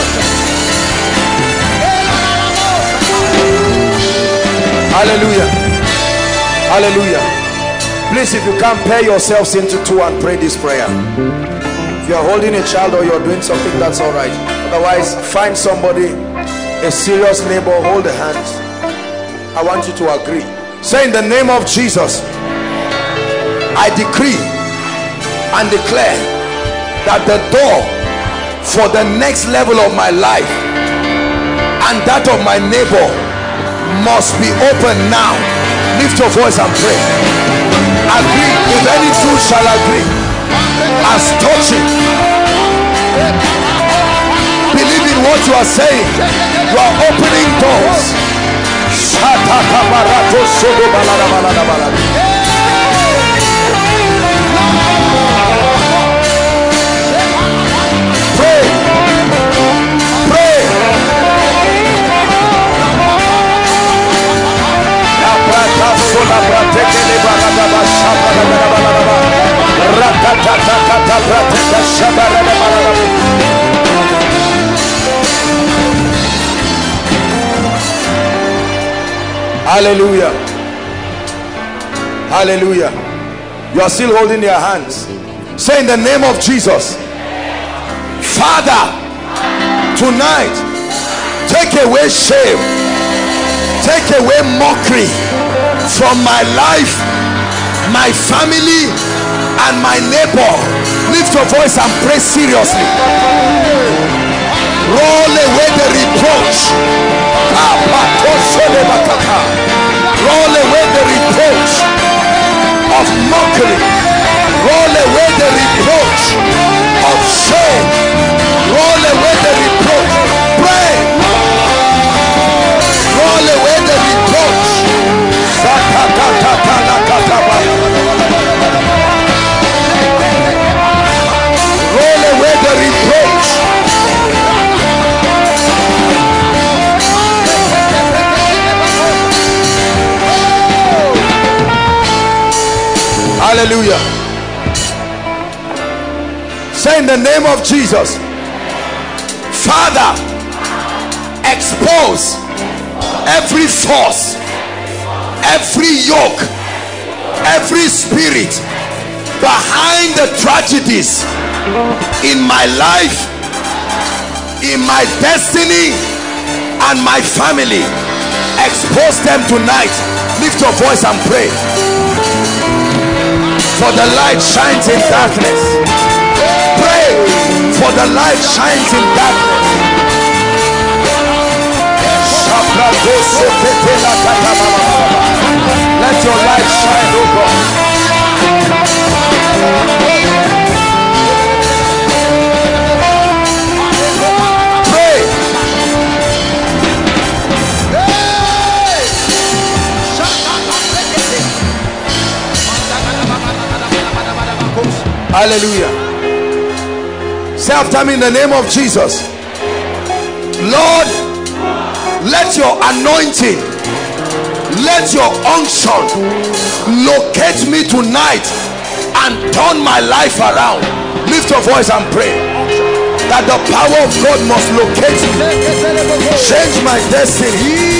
Hallelujah. Hallelujah. Please, if you can pair yourselves into two and pray this prayer. If you're holding a child or you're doing something, that's all right. Otherwise, find somebody, a serious neighbor, hold the hands. I want you to agree. Say in the name of Jesus, I decree and declare that the door for the next level of my life and that of my neighbor must be open now. Lift your voice and pray. Agree if any two shall agree. as touching. Believe in what you are saying. You are opening doors. Hallelujah. Hallelujah. You are still holding your hands. Say in the name of Jesus. Father, tonight, take away shame, take away mockery from my life, my family, and my neighbor. Lift your voice and pray seriously. Roll away the reproach. Roll away the reproach of mockery. Roll away the reproach of shame. Roll away the reproach. Hallelujah. Say in the name of Jesus, Father, expose every force, every yoke, every spirit behind the tragedies in my life, in my destiny, and my family. Expose them tonight. Lift your voice and pray. For the light shines in darkness. Pray for the light shines in darkness. Let your light shine, oh Hallelujah. Say after me in the name of Jesus. Lord, let your anointing, let your unction locate me tonight and turn my life around. Lift your voice and pray that the power of God must locate me, change my destiny.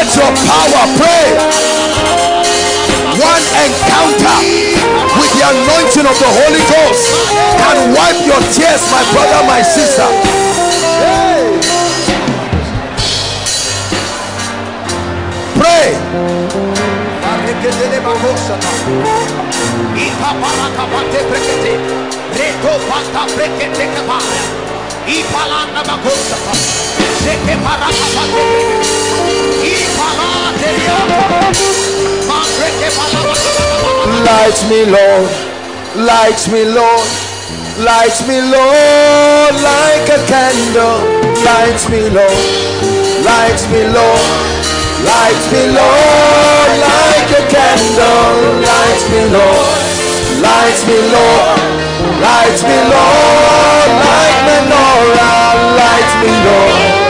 Let your power pray. One encounter with the anointing of the Holy Ghost can wipe your tears, my brother, my sister. Pray. Seke palama. Light me, Lord. Light me, Lord. Light me, Lord, like a candle. Light me, Lord. Light me, Lord. Light me, Lord, like a candle. Light me, Lord. Light me, Lord. Light me, Lord, like menorah. Light me, Lord.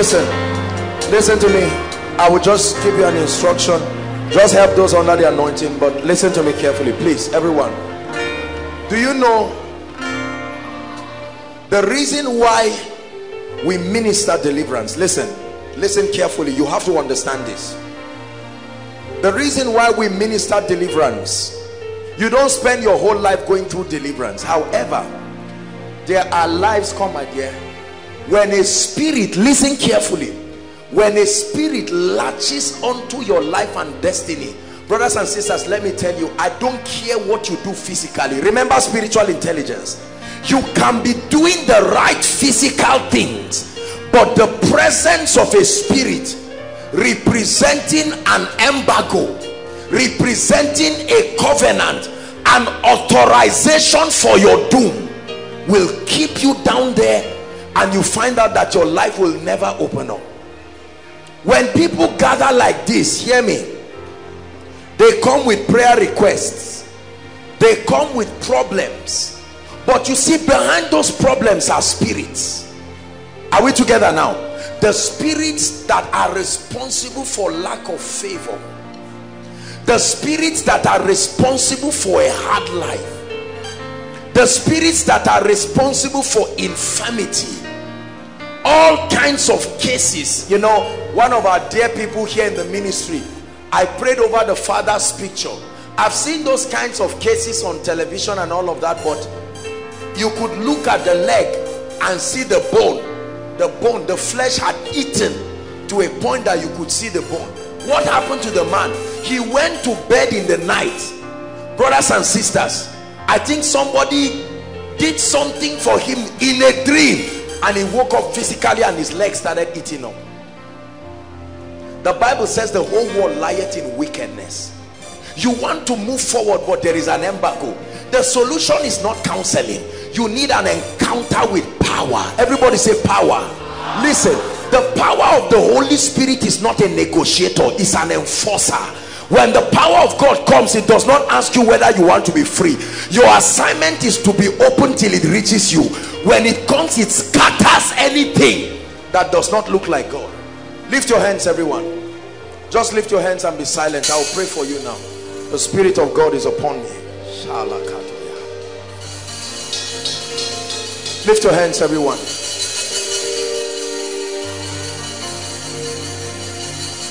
listen. Listen to me. I will just give you an instruction. Just help those under the anointing but listen to me carefully please everyone. Do you know the reason why we minister deliverance? Listen. Listen carefully. You have to understand this. The reason why we minister deliverance you don't spend your whole life going through deliverance. However there are lives come my dear when a spirit listen carefully when a spirit latches onto your life and destiny brothers and sisters let me tell you i don't care what you do physically. Remember spiritual intelligence. You can be doing the right physical things but the presence of a spirit representing an embargo representing a covenant an authorization for your doom will keep you down there and you find out that your life will never open up. When people gather like this hear me they come with prayer requests. They come with problems. But you see behind those problems are spirits. Are we together now? The spirits that are responsible for lack of favor. The spirits that are responsible for a hard life. The spirits that are responsible for infirmity all kinds of cases. You know one of our dear people here in the ministry i prayed over the father's picture. I've seen those kinds of cases on television and all of that but you could look at the leg and see the bone. The bone the flesh had eaten to a point that you could see the bone. What happened to the man? He went to bed in the night. Brothers and sisters i think somebody did something for him in a dream and he woke up physically and his legs started eating up. The bible says the whole world lieth in wickedness. You want to move forward but there is an embargo. The solution is not counseling. You need an encounter with power. Everybody say power. Listen the power of the holy spirit is not a negotiator it's an enforcer when the power of god comes it does not ask you whether you want to be free. Your assignment is to be open till it reaches you. When it comes it scatters anything that does not look like god. Lift your hands everyone. Just lift your hands and be silent. I will pray for you now. The spirit of god is upon me. Lift your hands everyone.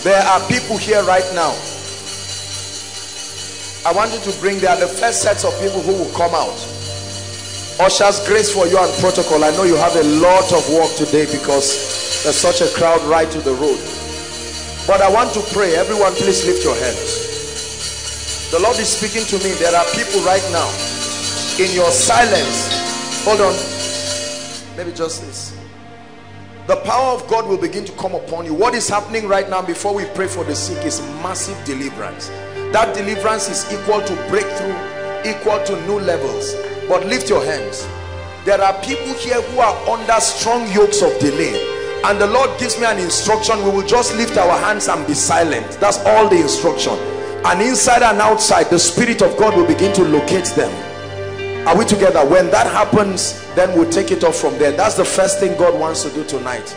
There are people here right now I want you to bring, they are the first sets of people who will come out. Ushers, grace for you and protocol. I know you have a lot of work today because there's such a crowd right to the road. But I want to pray. Everyone, please lift your hands. The Lord is speaking to me. There are people right now in your silence. Hold on. Maybe just this. The power of God will begin to come upon you. What is happening right now before we pray for the sick is massive deliverance that deliverance is equal to breakthrough equal to new levels. But lift your hands. There are people here who are under strong yokes of delay. And the lord gives me an instruction. We will just lift our hands and be silent. That's all the instruction. And inside and outside the spirit of god will begin to locate them. Are we together? When that happens then we'll take it off from there. That's the first thing god wants to do tonight.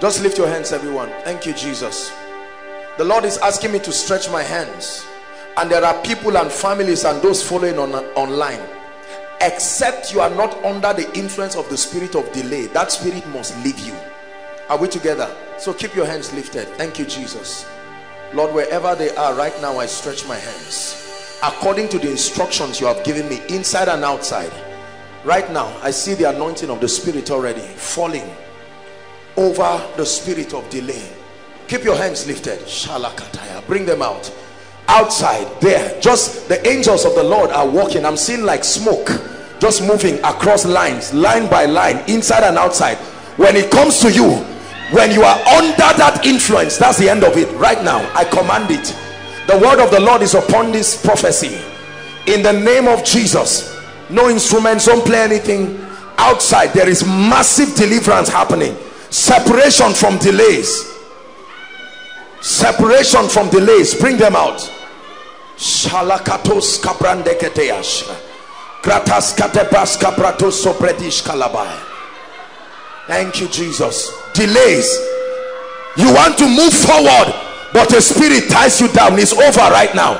Just lift your hands everyone. Thank you jesus the Lord is asking me to stretch my hands. And there are people and families and those following on online. Except you are not under the influence of the spirit of delay that spirit must leave you. Are we together? So keep your hands lifted. Thank you Jesus. Lord wherever they are right now I stretch my hands. According to the instructions you have given me inside and outside. Right now I see the anointing of the spirit already falling over the spirit of delay keep your hands lifted. Shalakataya. Bring them out. Outside there. Just the angels of the lord are walking. I'm seeing like smoke just moving across lines line by line inside and outside. When it comes to you when you are under that influence that's the end of it. Right now i command it. The word of the lord is upon this prophecy. In the name of jesus no instruments don't play anything. Outside there is massive deliverance happening. Separation from delays separation from delays bring them out shalakatos kaprandeketeyash kratas katepas kapratos sopredish kalabai Thank you, Jesus. Delays. You want to move forward, but a spirit ties you down. It's over right now.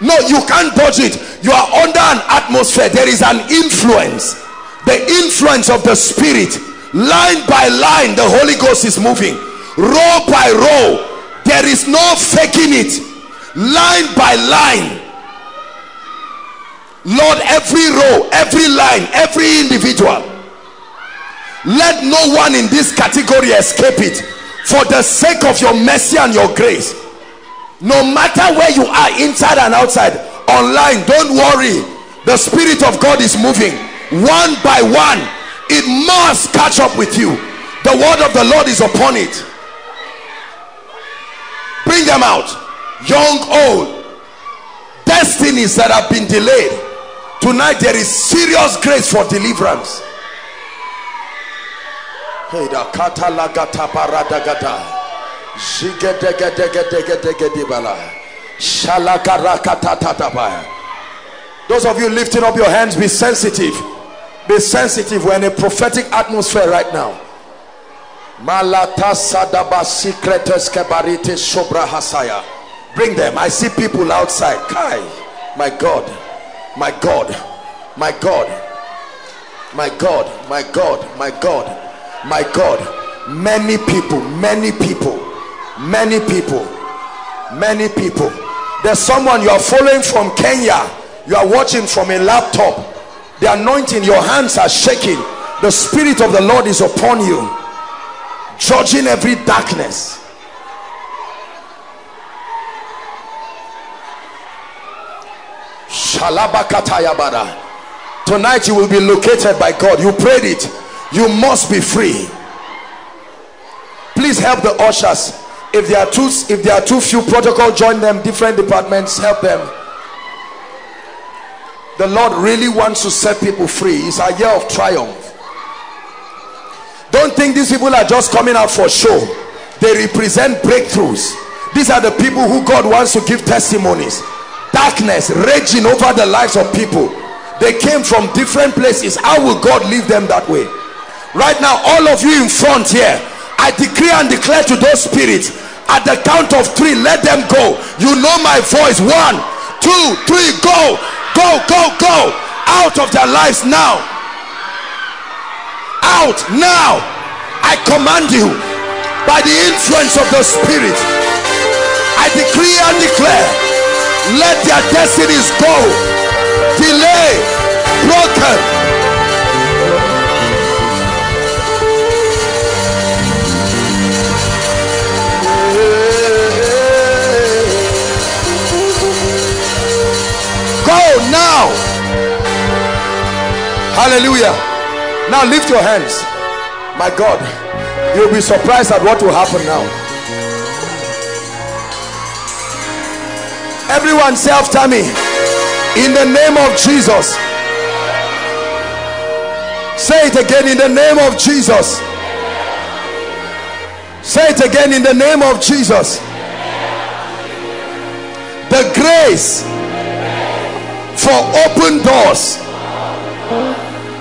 No, you can't dodge it. You are under an atmosphere. There is an influence. The influence of the spirit. Line by line, the Holy Ghost is moving. Row by row. There is no faking it. Line by line. Lord, every row, every line, every individual. Let no one in this category escape it. For the sake of your mercy and your grace no matter where you are inside and outside online don't worry the spirit of god is moving one by one it must catch up with you the word of the lord is upon it them out. Young old. Destinies that have been delayed. Tonight there is serious grace for deliverance. Those of you lifting up your hands, be sensitive. Be sensitive. We're in a prophetic atmosphere right now. Bring them. I see people outside. Kai, my God, my God, my God, my God, my God, my God, my God. Many people, many people many people many people there's someone you are following from Kenya you are watching from a laptop the anointing your hands are shaking the spirit of the Lord is upon you judging every darkness. Tonight you will be located by God. You prayed it. You must be free. Please help the ushers. If there are too if there are too few protocol join them. Different departments help them. The lord really wants to set people free. It's a year of triumph don't think these people are just coming out for show. They represent breakthroughs. These are the people who god wants to give testimonies. Darkness raging over the lives of people. They came from different places. How will god leave them that way? Right now all of you in front here I decree and declare to those spirits at the count of three let them go. You know my voice. One two three go. Go go go. Out of their lives now out now. I command you by the influence of the spirit. I decree and declare let their destinies go. Delay broken. Go now. Hallelujah now lift your hands. My god you'll be surprised at what will happen now. Everyone say after me in the name of jesus. Say it again in the name of jesus. Say it again in the name of jesus. The grace for open doors.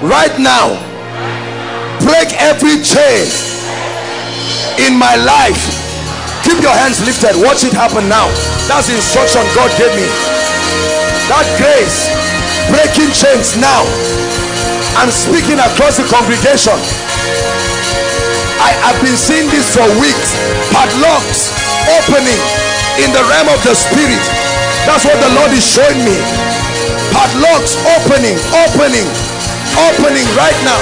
Right now break every chain in my life. Keep your hands lifted. Watch it happen now. That's the instruction god gave me. That grace breaking chains now i'm speaking across the congregation. I have been seeing this for weeks. Padlocks opening in the realm of the spirit. That's what the lord is showing me. Padlocks opening opening opening right now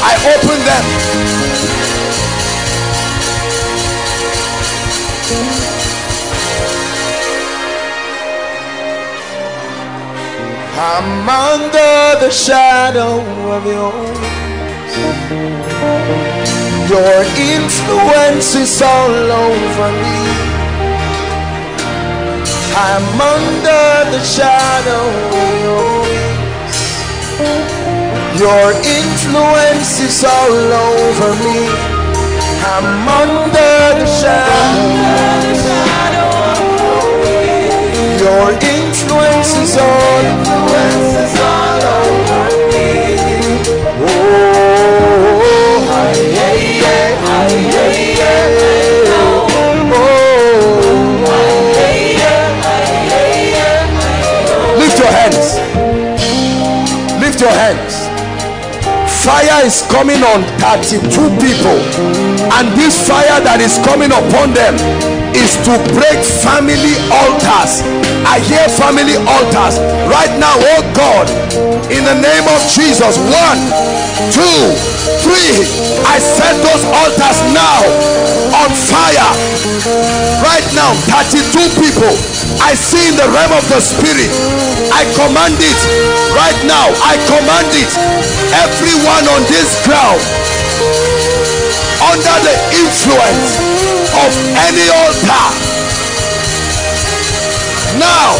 I open them I'm under the shadow of your your influence is all over me. I'm under the shadow of your wings. Your influence is all over me. I'm under the shadow. Your influence is all. Fire is coming on 32 people, and this fire that is coming upon them is to break family altars. I hear family altars right now. Oh God, in the name of Jesus. One, two, three. I set those altars now on fire. Right now, 32 people. I see in the realm of the spirit. I command it right now. I command it. Everyone on this ground under the influence of any altar. Now,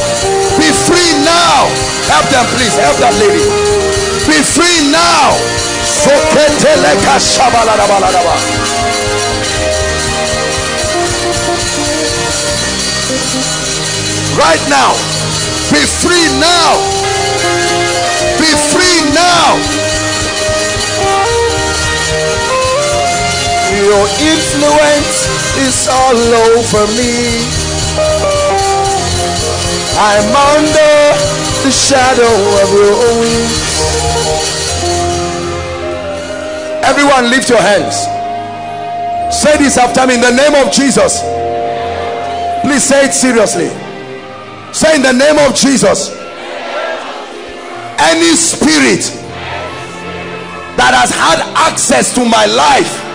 be free now. Help them, please. Help that lady. Be free now. Right now. Be free now. Be free now. Your influence is all over me. I'm under the shadow of your wings. Everyone, lift your hands. Say this after me in the name of Jesus. Please say it seriously. Say in the name of Jesus. Any spirit that has had access to my life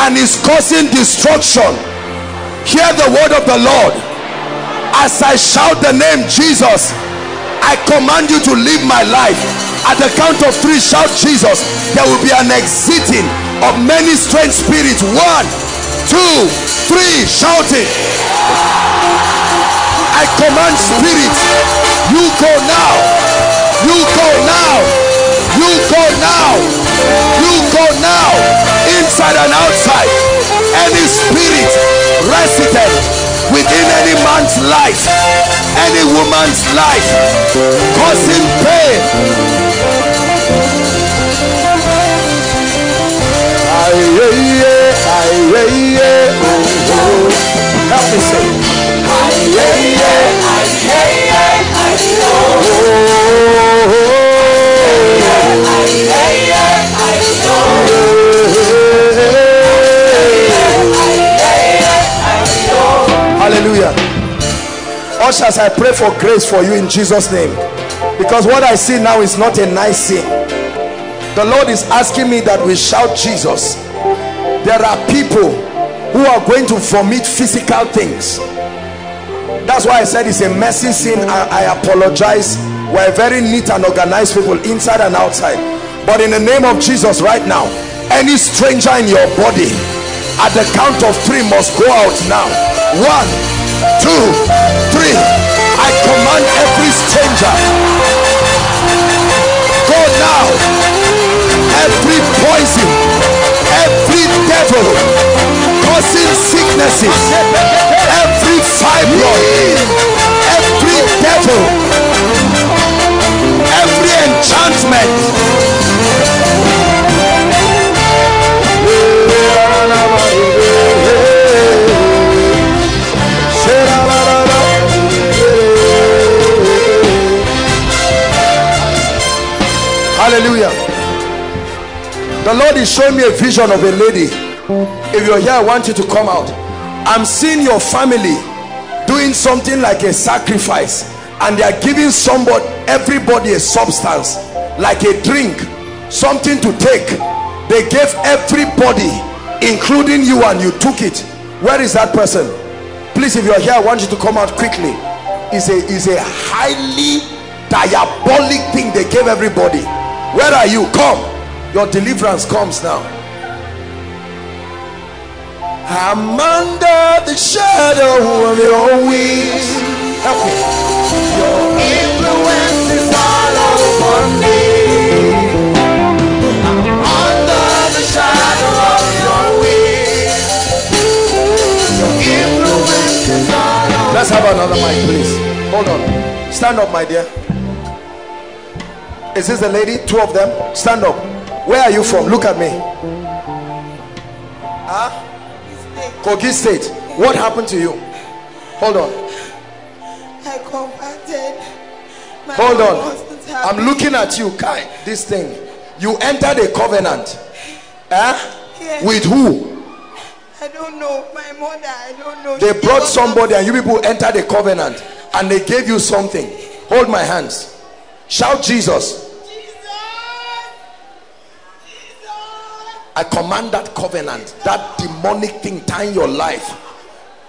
and is causing destruction hear the word of the lord as i shout the name jesus i command you to live my life at the count of three shout jesus. There will be an exiting of many strange spirits. One two three shouting i command spirits. You go now. You go now. You go now. You go now. Inside and outside. Any spirit resident within any man's life any woman's life. Causing pain. Oh, oh. help me say Hallelujah. Ushers, I pray for grace for you in Jesus' name. Because what I see now is not a nice thing. The Lord is asking me that we shout Jesus. There are people who are going to vomit physical things. That's why I said it's a messy sin. I, I apologize. We're very neat and organized people inside and outside. But in the name of Jesus right now, any stranger in your body at the count of three must go out now. One, two, three. I command every stranger. Go now. Every poison, every devil causing sicknesses, every fibroid, every devil, every enchantment. Hallelujah. The Lord is showing me a vision of a lady. If you're here, I want you to come out. I'm seeing your family doing something like a sacrifice and they are giving somebody, everybody a substance like a drink, something to take. They gave everybody, including you, and you took it. Where is that person? Please, if you're here, I want you to come out quickly. It's a, it's a highly diabolic thing they gave everybody. Where are you? Come. Your deliverance comes now. I'm under the shadow of your wings. Help me. Your influence is all over me. I'm under the shadow of your wings. Your influence is all over Let's have another mic, please. Hold on. Stand up, my dear. Is this the lady? Two of them? Stand up. Where are you from? Look at me. Huh? Kogi State. What happened to you? Hold on. I converted. My Hold on. I'm looking at you. Kai, this thing. You entered a covenant. Huh? Yes. With who? I don't know. My mother, I don't know. They brought somebody and you people entered a covenant and they gave you something. Hold my hands. Shout Jesus. I command that covenant, that demonic thing tying your life.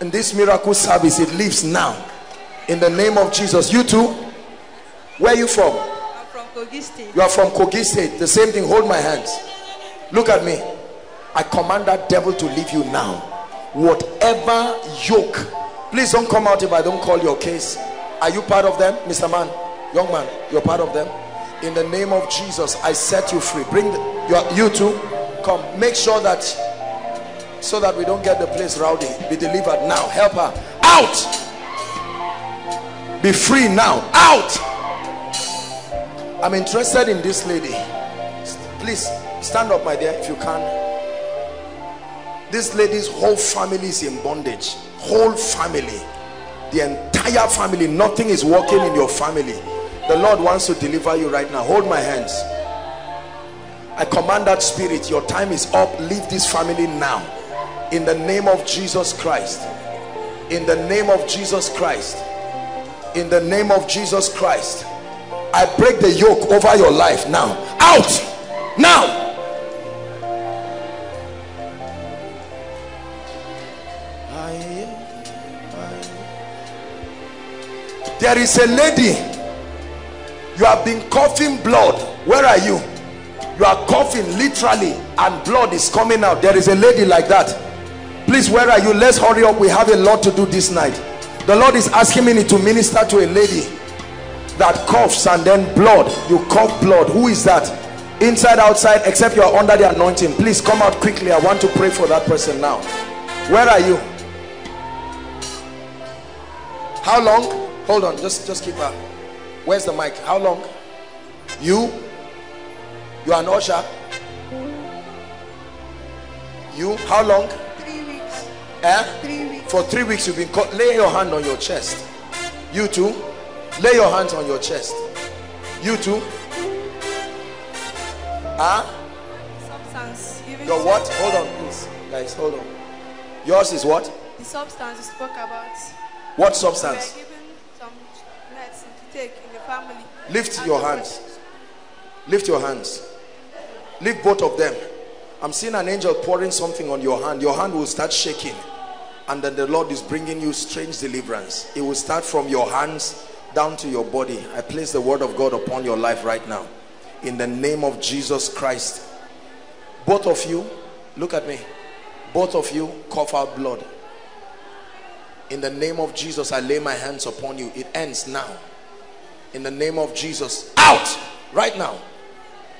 In this miracle service, it leaves now. In the name of Jesus. You too? Where are you from? I'm from Kogi State. You are from Kogi State. The same thing. Hold my hands. Look at me. I command that devil to leave you now. Whatever yoke. Please don't come out if I don't call your case. Are you part of them, Mr. Man? Young man, you're part of them. In the name of Jesus, I set you free. Bring the, you, are- you too. Come. Make sure that so that we don't get the place rowdy. Be delivered now. Help her. Out. Be free now. Out. I'm interested in this lady. Please stand up, my dear, if you can. This lady's whole family is in bondage. Whole family. The entire family. Nothing is working in your family. The Lord wants to deliver you right now. Hold my hands. I command that spirit. Your time is up. Leave this family now. In the name of Jesus Christ. In the name of Jesus Christ. In the name of Jesus Christ. I break the yoke over your life now. Out! Now! There is a lady. You have been coughing blood. Where are you? You are coughing literally and blood is coming out. There is a lady like that. Please, where are you? Let's hurry up. We have a lot to do this night. The Lord is asking me to minister to a lady that coughs and then blood you cough blood who is that inside outside except you are under the anointing please come out quickly i want to pray for that person now where are you how long hold on just just keep her where's the mic? How long? You? You are an usher? You? How long? Three weeks. eh? Three weeks. for three weeks you've been caught. Lay your hand on your chest. You too. Lay your hands on your chest. You too. Huh Substance. Even your what? hold on please. Guys hold on. Yours is what? The substance you spoke about. what We substance were given some medicine to take family. lift your hands. Lift your hands. Lift both of them. I'm seeing an angel pouring something on your hand. Your hand will start shaking. And then the lord is bringing you strange deliverance. It will start from your hands down to your body. I place the word of god upon your life right now. In the name of jesus christ. Both of you look at me. Both of you cough out blood. In the name of jesus i lay my hands upon you. It ends now in the name of Jesus out right now.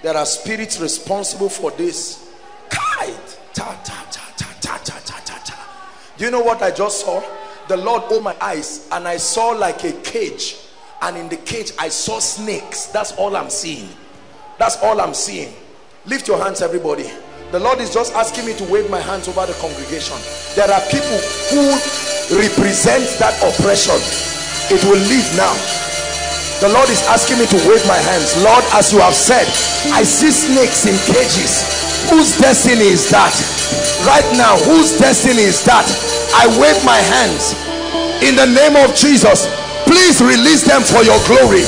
There are spirits responsible for this. Kai, ta, ta, ta, ta, ta, ta, ta, ta, ta. do you know what I just saw? The Lord opened my eyes and I saw like a cage. And in the cage I saw snakes. That's all I'm seeing. That's all I'm seeing. Lift your hands everybody. The Lord is just asking me to wave my hands over the congregation. There are people who represent that oppression. It will leave now the Lord is asking me to wave my hands. Lord, as you have said, I see snakes in cages. Whose destiny is that? Right now, whose destiny is that? I wave my hands in the name of Jesus. Please release them for your glory.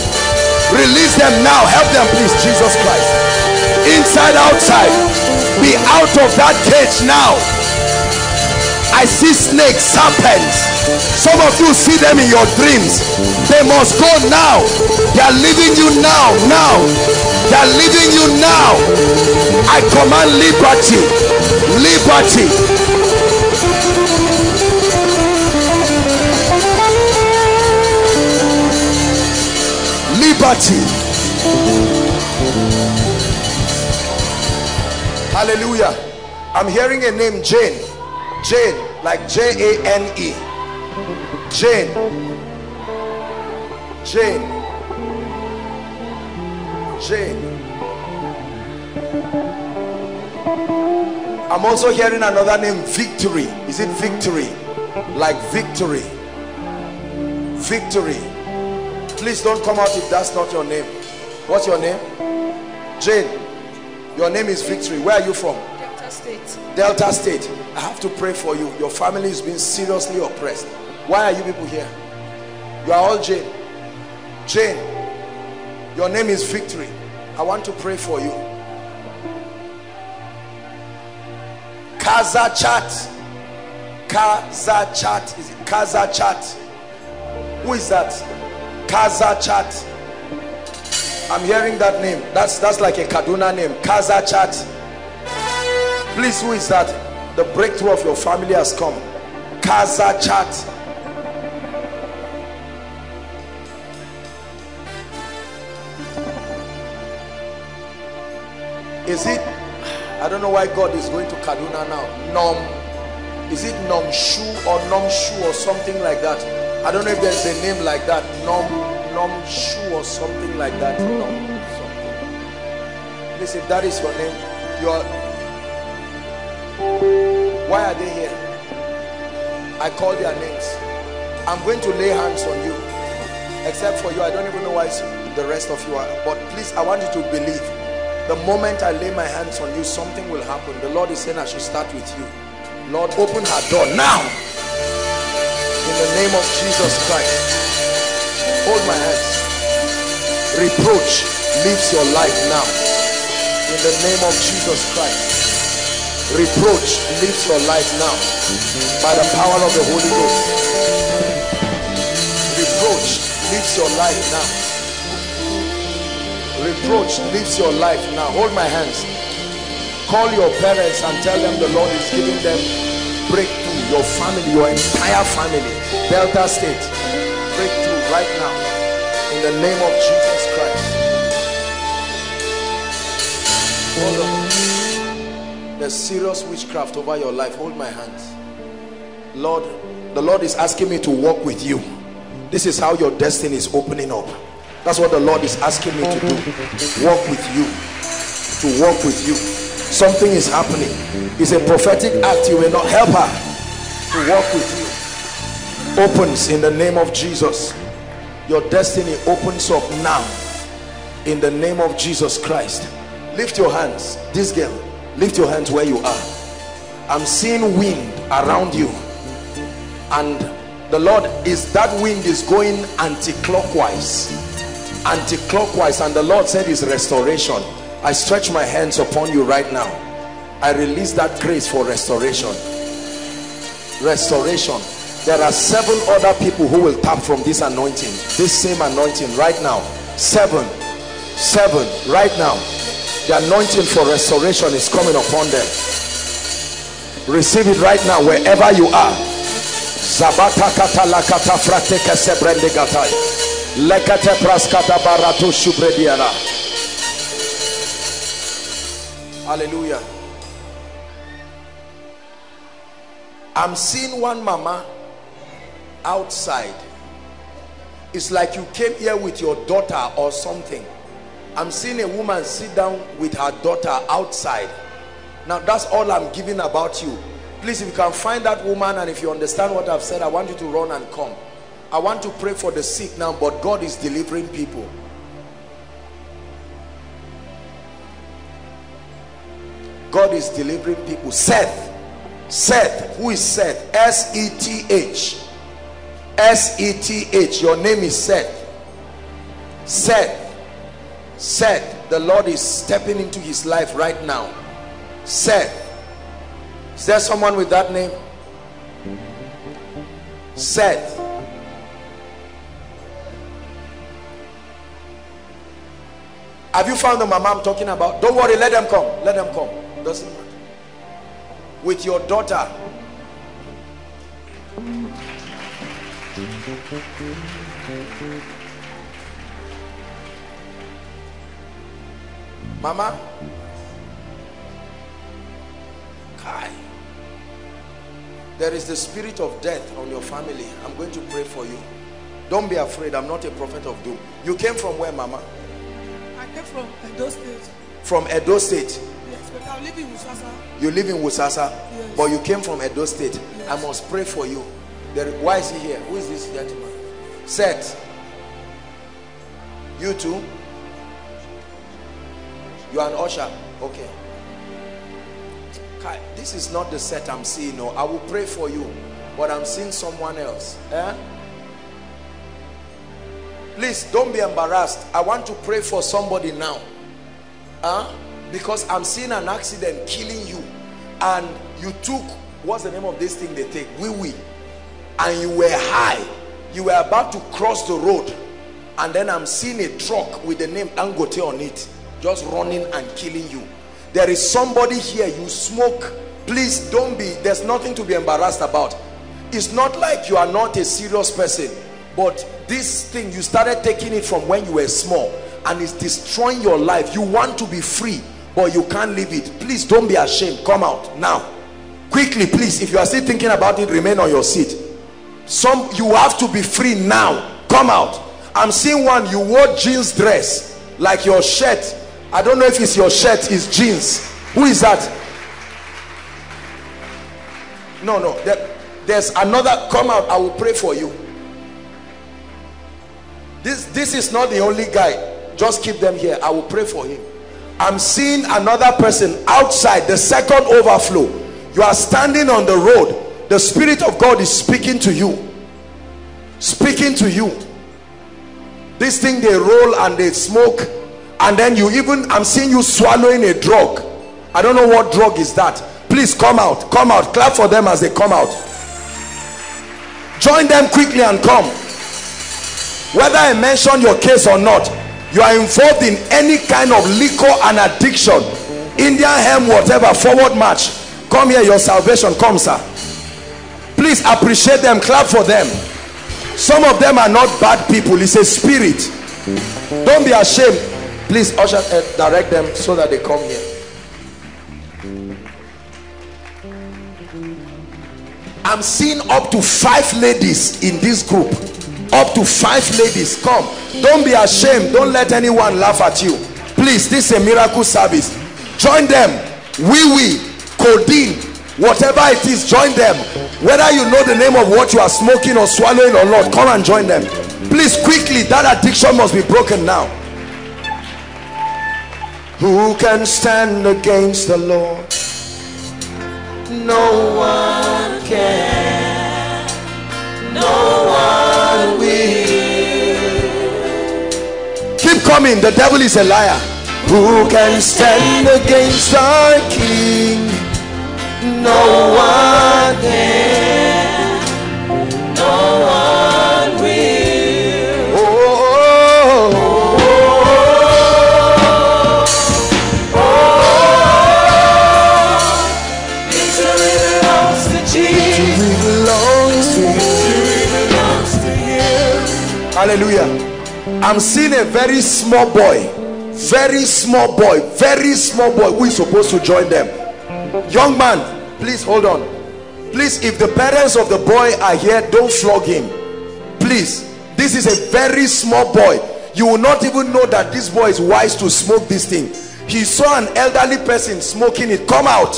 Release them now. Help them, please, Jesus Christ. Inside, outside. Be out of that cage now. I see snakes, serpents. Some of you see them in your dreams. They must go now. They are leaving you now. Now. They are leaving you now. I command liberty. Liberty. Liberty. Hallelujah. I'm hearing a name Jane. Jane, like J A N E. Jane. Jane. Jane. I'm also hearing another name, Victory. Is it Victory? Like Victory. Victory. Please don't come out if that's not your name. What's your name? Jane. Your name is Victory. Where are you from? Delta State. Delta State. I have to pray for you. Your family is being seriously oppressed. Why are you people here? You are all Jane. Jane. Your name is Victory. I want to pray for you. Kaza chat. Kaza chat. Is it Kaza chat? Who is that? Kaza chat. I'm hearing that name. That's that's like a Kaduna name. Kaza chat. Please, who is that? The breakthrough of your family has come. Kaza chat. Is it? I don't know why God is going to Kaduna now. Nom. Is it Nom Shu or Nom Shu or something like that? I don't know if there's a name like that. Nom Nom Shu or something like that. Nom something. Listen, that is your name. You are. Why are they here? I call their names. I'm going to lay hands on you. Except for you, I don't even know why the rest of you are. But please, I want you to believe. The moment I lay my hands on you, something will happen. The Lord is saying I should start with you. Lord, open her door now. In the name of Jesus Christ. Hold my hands. Reproach leaves your life now. In the name of Jesus Christ. Reproach leaves your life now. By the power of the Holy Ghost. Reproach leaves your life now reproach leaves your life. Now hold my hands. Call your parents and tell them the lord is giving them breakthrough. Your family your entire family. Delta state breakthrough right now. In the name of jesus christ. Hold on. There's serious witchcraft over your life. Hold my hands. Lord the lord is asking me to walk with you. This is how your destiny is opening up that's what the Lord is asking me to do. Walk with you. To walk with you. Something is happening. It's a prophetic act. You will not help her to walk with you. Opens in the name of Jesus. Your destiny opens up now. In the name of Jesus Christ. Lift your hands. This girl, lift your hands where you are. I'm seeing wind around you. And the Lord is that wind is going anti-clockwise anti-clockwise and the Lord said is restoration. I stretch my hands upon you right now. I release that grace for restoration. Restoration. There are seven other people who will tap from this anointing this same anointing right now. Seven. Seven. Right now. The anointing for restoration is coming upon them. Receive it right now wherever you are Lekete praskata barato shubrediana. Hallelujah. I'm seeing one mama outside. It's like you came here with your daughter or something. I'm seeing a woman sit down with her daughter outside. Now that's all i'm giving about you. Please if you can find that woman and if you understand what i've said i want you to run and come I want to pray for the sick now, but God is delivering people. God is delivering people. Seth. Seth. Who is Seth? S-E-T-H. S-E-T-H. Your name is Seth. Seth. Seth. The Lord is stepping into his life right now. Seth. Is there someone with that name? Seth. Have you found the mama I'm talking about? Don't worry, let them come. Let them come. Doesn't matter. With your daughter. Mama. Kai. There is the spirit of death on your family. I'm going to pray for you. Don't be afraid. I'm not a prophet of doom. You came from where, Mama? I came from Edo State. From Edo State. Yes, but I live in Wusasa. You live in Wusasa, Yes. but you came from Edo State. Yes. I must pray for you. There, why is he here? Who is this gentleman? Seth. You too? You are an usher. Okay. This is not the set I'm seeing. No, I will pray for you, but I'm seeing someone else. Eh? Please don't be embarrassed. I want to pray for somebody now. Huh? Because I'm seeing an accident killing you. And you took, what's the name of this thing they take? Wee wee. And you were high. You were about to cross the road. And then I'm seeing a truck with the name Dangote on it. Just running and killing you. There is somebody here, you smoke. Please don't be, there's nothing to be embarrassed about. It's not like you are not a serious person. But this thing, you started taking it from when you were small and it's destroying your life. You want to be free, but you can't leave it. Please don't be ashamed. Come out now. Quickly, please. If you are still thinking about it, remain on your seat. Some you have to be free now. Come out. I'm seeing one, you wore jeans dress, like your shirt. I don't know if it's your shirt, it's jeans. Who is that? No, no. There- there's another. Come out. I will pray for you. This this is not the only guy. Just keep them here. I will pray for him. I'm seeing another person outside the second overflow. You are standing on the road. The Spirit of God is speaking to you. Speaking to you. This thing they roll and they smoke, and then you even I'm seeing you swallowing a drug. I don't know what drug is that. Please come out. Come out. Clap for them as they come out. Join them quickly and come whether I mention your case or not you are involved in any kind of liquor and addiction Indian hemp whatever forward march. Come here your salvation come sir. Please appreciate them clap for them. Some of them are not bad people it's a spirit. Don't be ashamed. Please usher uh, direct them so that they come here. I'm seeing up to five ladies in this group. Up to five ladies. Come. Don't be ashamed. Don't let anyone laugh at you. Please, this is a miracle service. Join them. Wee wee, codeine, whatever it is, join them. Whether you know the name of what you are smoking or swallowing or not, come and join them. Please, quickly, that addiction must be broken now. Who can stand against the Lord? No one can. Coming. The devil is a liar. Who can stand against our King? No one can. No one will. Oh, oh, oh. Hallelujah. I'm seeing a very small boy, very small boy, very small boy who is supposed to join them. Young man, please hold on. Please, if the parents of the boy are here, don't flog him. Please, this is a very small boy. You will not even know that this boy is wise to smoke this thing. He saw an elderly person smoking it. Come out.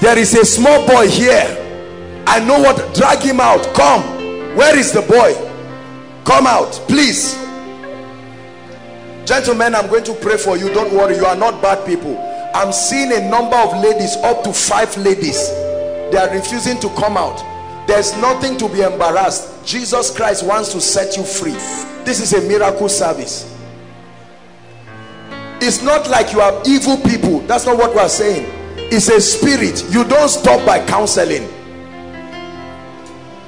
There is a small boy here. I know what. Drag him out. Come. Where is the boy? Come out, please. Gentlemen, I'm going to pray for you. Don't worry, you are not bad people. I'm seeing a number of ladies, up to five ladies. They are refusing to come out. There's nothing to be embarrassed. Jesus Christ wants to set you free. This is a miracle service. It's not like you are evil people. That's not what we are saying. It's a spirit. You don't stop by counseling.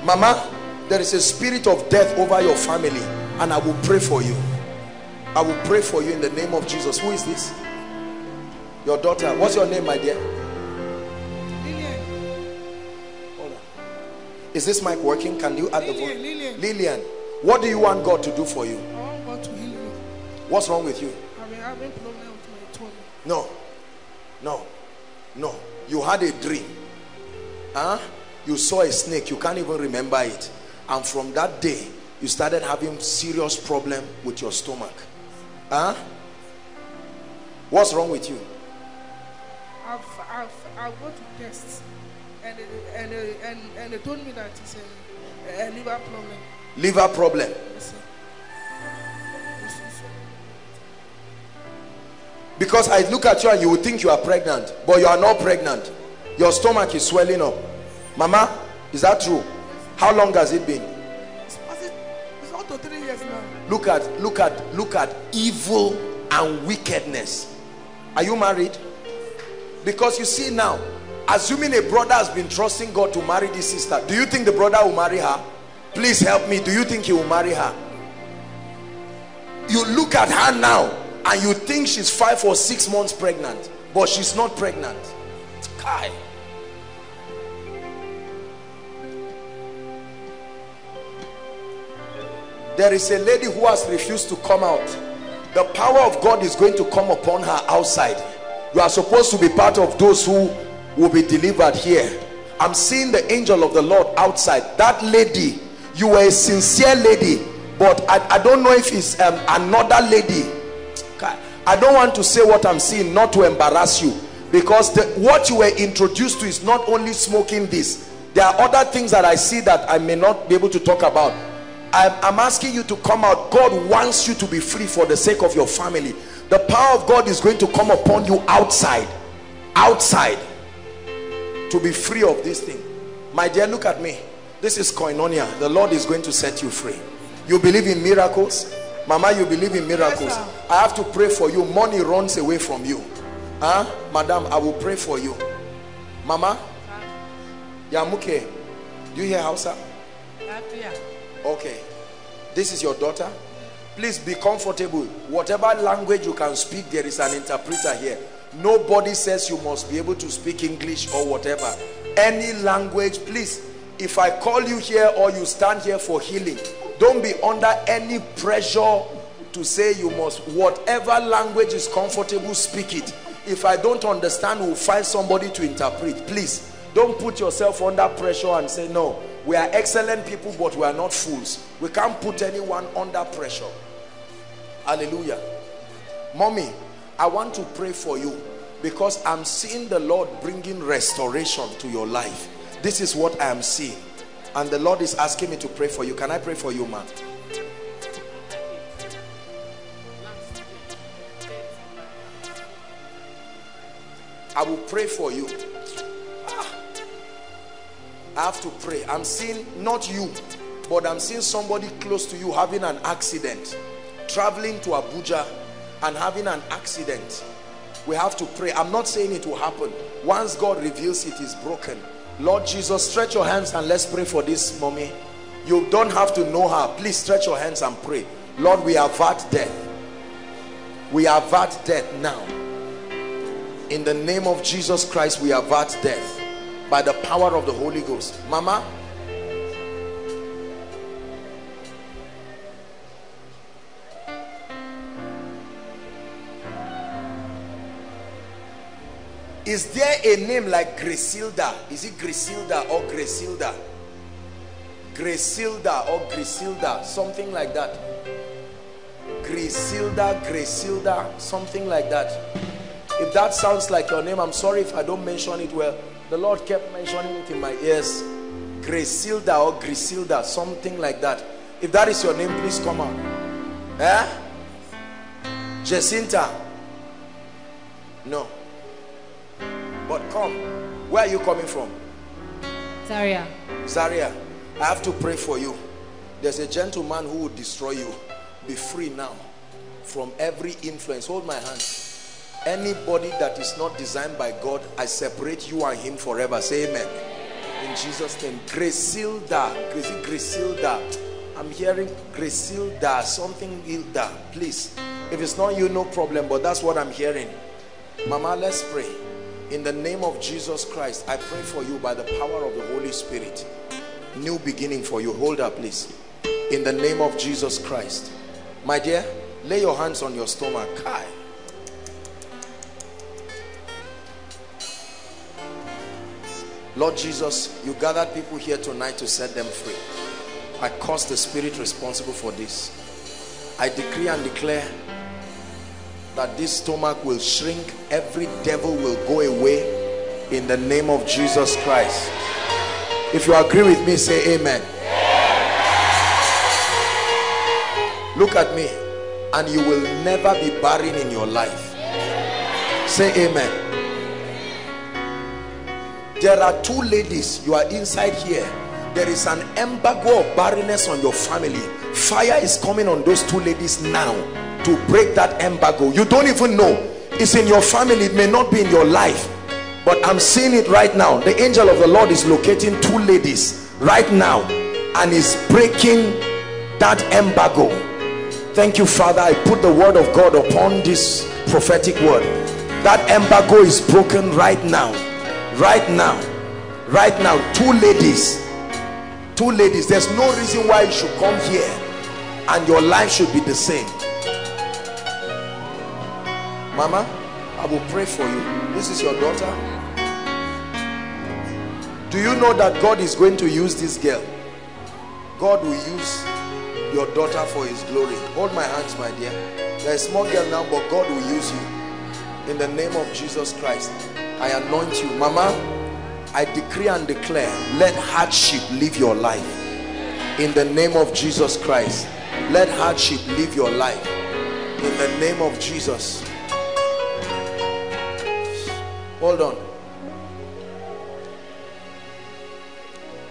Mama, there is a spirit of death over your family and I will pray for you. I will pray for you in the name of Jesus. Who is this? Your daughter. What's your name, my dear? Lillian, Hold on. Is this mic working? Can you add the Lillian, voice? Lillian. Lillian, what do you want God to do for you? I want God to heal me. What's wrong with you? I've been having problem with my tummy. No, no, no. You had a dream. Huh? You saw a snake. You can't even remember it. And from that day, you started having serious problem with your stomach. Huh? What's wrong with you? I've, I've, I've got to test, and, and, and, and they told me that it's a, a liver problem. Liver problem. Yes, sir. Yes, yes, sir. Because I look at you and you will think you are pregnant, but you are not pregnant. Your stomach is swelling up. Mama, is that true? How long has it been? Look at, look at, look at evil and wickedness. Are you married? Because you see now, assuming a brother has been trusting God to marry this sister, do you think the brother will marry her? Please help me. Do you think he will marry her? You look at her now and you think she's five or six months pregnant, but she's not pregnant. Kai. There is a lady who has refused to come out. The power of God is going to come upon her outside. You are supposed to be part of those who will be delivered here. I'm seeing the angel of the Lord outside. That lady, you were a sincere lady, but I, I don't know if it's um, another lady. I don't want to say what I'm seeing, not to embarrass you, because the, what you were introduced to is not only smoking this. There are other things that I see that I may not be able to talk about. I'm, I'm asking you to come out. God wants you to be free for the sake of your family. The power of God is going to come upon you outside. Outside. To be free of this thing. My dear, look at me. This is koinonia. The Lord is going to set you free. You believe in miracles? Mama, you believe in miracles? Yes. I have to pray for you. Money runs away from you. Huh? Madam, I will pray for you. Mama? Yamuke. Do you hear Hausa? Okay. This is your daughter. Please be comfortable. Whatever language you can speak, there is an interpreter here. Nobody says you must be able to speak English or whatever. Any language, please. If I call you here or you stand here for healing, don't be under any pressure to say you must. Whatever language is comfortable, speak it. If I don't understand, we'll find somebody to interpret. Please, don't put yourself under pressure and say, no, we are excellent people, but we are not fools. We can't put anyone under pressure. Hallelujah. Mommy, I want to pray for you because I'm seeing the Lord bringing restoration to your life. This is what I am seeing. And the Lord is asking me to pray for you. Can I pray for you, man? I will pray for you. I have to pray. I'm seeing not you, but I'm seeing somebody close to you having an accident, traveling to Abuja and having an accident. We have to pray. I'm not saying it will happen. Once God reveals it is broken. Lord Jesus, stretch your hands and let's pray for this mommy. You don't have to know her. Please stretch your hands and pray. Lord, we avert death. We avert death now. In the name of Jesus Christ, we avert death by the power of the Holy Ghost. Mama, is there a name like Griselda? Is it Griselda or Griselda? Griselda or Griselda, something like that. Griselda, Griselda, something like that. If that sounds like your name, I'm sorry if I don't mention it well. The Lord kept mentioning it in my ears. Griselda or Griselda, something like that. If that is your name, please come out. Eh? Jacinta. No. But come. Where are you coming from? Zaria. Zaria, I have to pray for you. There's a gentleman who will destroy you. Be free now from every influence. Hold my hand. Anybody that is not designed by God, I separate you and him forever. Say amen. In Jesus' name. It Griselda? I'm hearing Griselda. Something Hilda. Please. If it's not you, no problem. But that's what I'm hearing. Mama, let's pray. In the name of Jesus Christ, I pray for you by the power of the Holy Spirit. New beginning for you. Hold up, please. In the name of Jesus Christ. My dear, lay your hands on your stomach. Kai. Lord Jesus, you gathered people here tonight to set them free. I curse the spirit responsible for this. I decree and declare that this stomach will shrink. Every devil will go away in the name of Jesus Christ. If you agree with me, say amen. Look at me and you will never be barren in your life. Say amen. There are two ladies, you are inside here. There is an embargo of barrenness on your family. Fire is coming on those two ladies now to break that embargo. You don't even know. It's in your family. It may not be in your life. But I'm seeing it right now. The angel of the Lord is locating two ladies right now and is breaking that embargo. Thank you, Father. I put the word of God upon this prophetic word. That embargo is broken right now. Right now. Right now. Two ladies. Two ladies. There's no reason why you should come here and your life should be the same. Mama, I will pray for you. This is your daughter. Do you know that God is going to use this girl? God will use your daughter for his glory. Hold my hands, my dear. You're a small girl now, but God will use you. In the name of Jesus Christ, I anoint you. Mama, I decree and declare, let hardship live your life. In the name of Jesus Christ, let hardship live your life. In the name of Jesus. Hold on.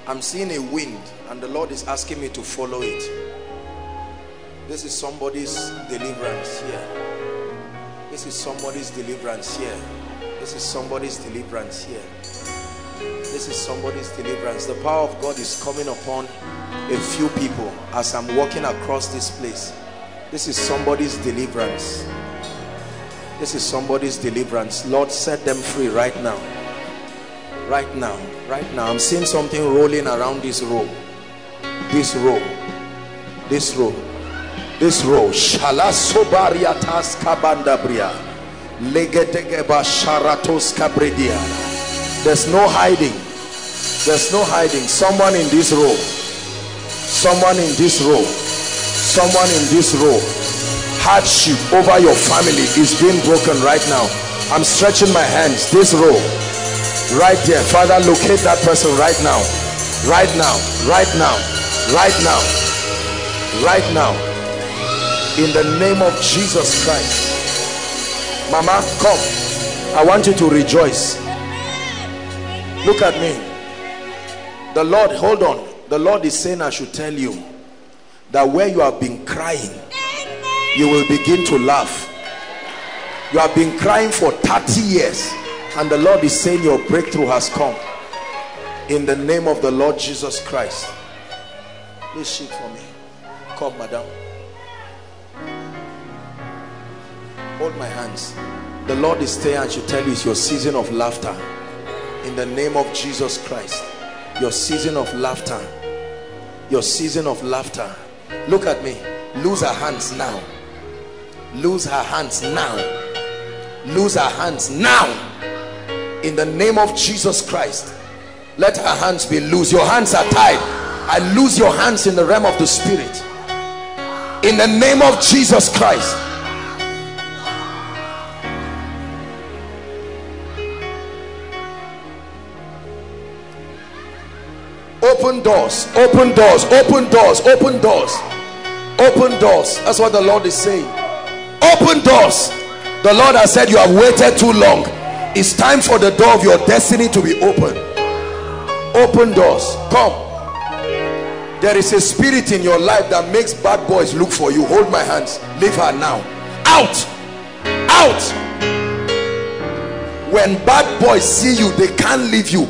I'm seeing a wind and the Lord is asking me to follow it. This is somebody's deliverance here. This is somebody's deliverance here. This is somebody's deliverance here. This is somebody's deliverance. The power of God is coming upon a few people as I'm walking across this place. This is somebody's deliverance. This is somebody's deliverance. Lord, set them free right now. Right now. Right now. I'm seeing something rolling around this row. This row. This row. This row. Shala sobariatas kabandabria. There's no hiding. There's no hiding. Someone in this row. Someone in this row. Someone in this row hardship over your family is being broken right now. I'm stretching my hands. This row right there. Father locate that person right now. Right now. Right now. Right now. Right now. In the name of jesus christ mama come. I want you to rejoice. Look at me. The lord hold on. The lord is saying i should tell you that where you have been crying you will begin to laugh. You have been crying for 30 years and the Lord is saying your breakthrough has come. In the name of the Lord Jesus Christ. This sheet for me. Come madam hold my hands. The Lord is saying I should tell you it's your season of laughter. In the name of Jesus Christ. Your season of laughter. Your season of laughter. Look at me. Lose her hands now. Lose her hands now. Lose her hands now. In the name of Jesus Christ. Let her hands be loose. Your hands are tied. I lose your hands in the realm of the spirit. In the name of Jesus Christ open doors open doors open doors open doors. Open doors. That's what the Lord is saying. Open doors. The lord has said you have waited too long. It's time for the door of your destiny to be open. Open doors. Come. There is a spirit in your life that makes bad boys look for you. Hold my hands. Leave her now. Out. Out. When bad boys see you they can't leave you.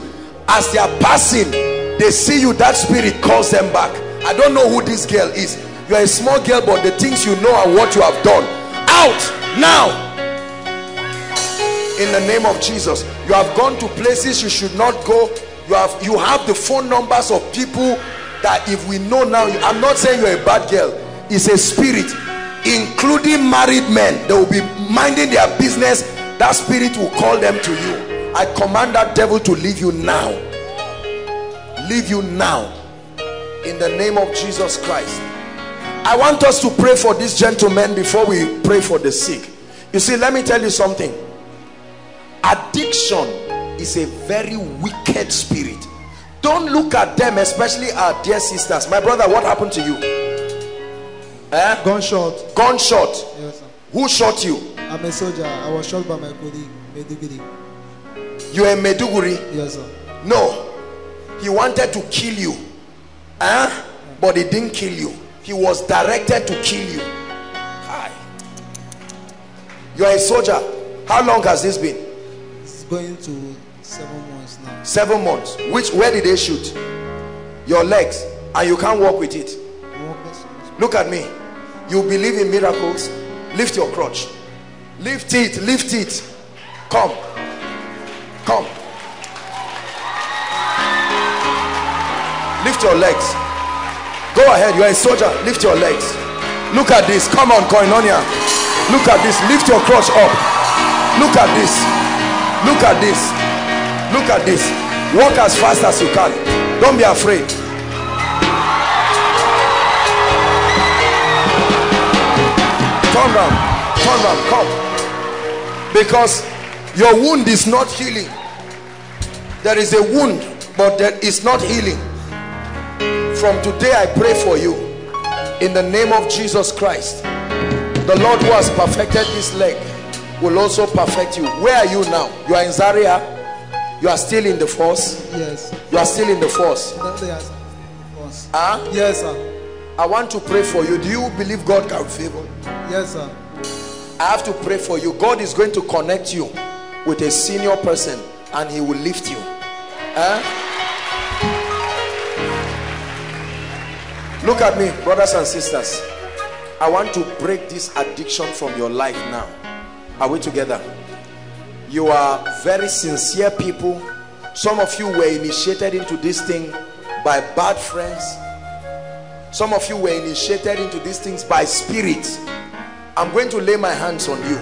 As they are passing they see you that spirit calls them back. I don't know who this girl is. You are a small girl but the things you know and what you have done. Out now. In the name of Jesus. You have gone to places you should not go. You have you have the phone numbers of people that if we know now I'm not saying you're a bad girl. It's a spirit including married men. They will be minding their business. That spirit will call them to you. I command that devil to leave you now leave you now In the name of Jesus Christ. I want us to pray for this gentleman before we pray for the sick. You see, let me tell you something. Addiction is a very wicked spirit. Don't look at them, especially our dear sisters. My brother, what happened to you? Eh? Gunshot. Gunshot. Yes, sir. Who shot you? I'm a soldier. I was shot by my colleague, Maiduguri. You are a Maiduguri. Yes, sir. No. He wanted to kill you. Huh? But he didn't kill you. He was directed to kill you. Hi. You are a soldier. How long has this been? It's going to seven months now. Seven months. Which where did they shoot? Your legs. And you can't walk with it. Look at me. You believe in miracles. Lift your crutch. Lift it. Lift it. Come. Come. Lift your legs. Go ahead. You are a soldier. Lift your legs. Look at this. Come on, Koinonia. Look at this. Lift your crutch up. Look at this. Look at this. Look at this. Walk as fast as you can. Don't be afraid. turn round turn round come because your wound is not healing there is a wound but there is not healing from today i pray for you in the name of jesus christ the lord who has perfected this leg will also perfect you where are you now you are in zaria you are still in the force Yes. you are still in the force day I huh? Yes, sir. i want to pray for you do you believe god can favor Yes, sir. I have to pray for you. God is going to connect you with a senior person and he will lift you. Huh? Look at me, brothers and sisters. I want to break this addiction from your life now. Are we together? You are very sincere people. Some of you were initiated into this thing by bad friends. Some of you were initiated into these things by spirits. I'm going to lay my hands on you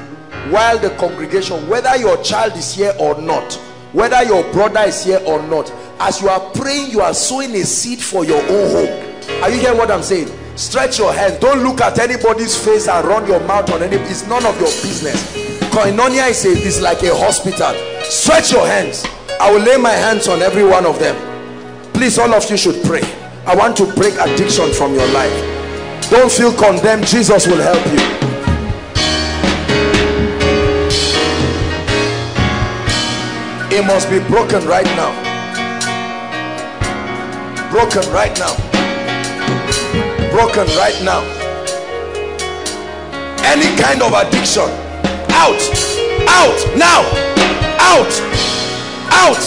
while the congregation, whether your child is here or not, whether your brother is here or not, as you are praying, you are sowing a seed for your own home. Are you hearing what I'm saying? Stretch your hands. Don't look at anybody's face and run your mouth on any. It's none of your business. Koinonia is, a, is like a hospital. Stretch your hands. I will lay my hands on every one of them. Please, all of you should pray. I want to break addiction from your life. Don't feel condemned. Jesus will help you. It must be broken right now. Broken right now. Broken right now. Any kind of addiction. Out. Out. Now. Out. Out.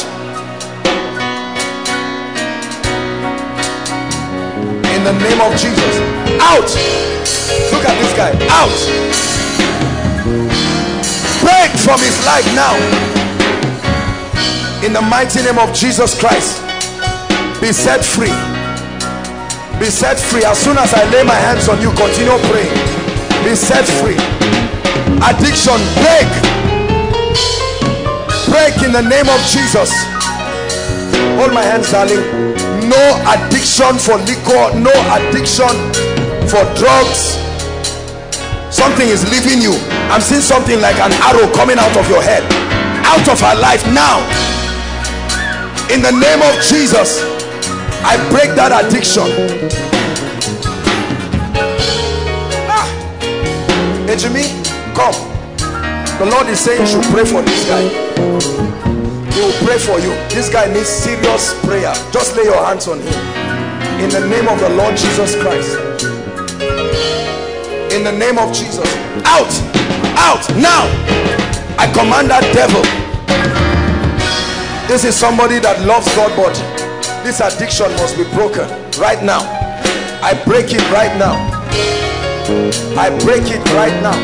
In the name of Jesus. Out. Look at this guy. Out. Break from his life now in the mighty name of Jesus Christ be set free be set free. As soon as I lay my hands on you continue praying. Be set free. Addiction break. Break in the name of Jesus. Hold my hands darling. No addiction for liquor. No addiction for drugs. Something is leaving you. I'm seeing something like an arrow coming out of your head. Out of her life now. In the name of Jesus I break that addiction. Ah. hey Jimmy come. The Lord is saying you should pray for this guy. He will pray for you. This guy needs serious prayer. Just lay your hands on him. In the name of the Lord Jesus Christ. In the name of Jesus. Out. Out. Now. I command that devil. This is somebody that loves God but this addiction must be broken right now. I break it right now. I break it right now.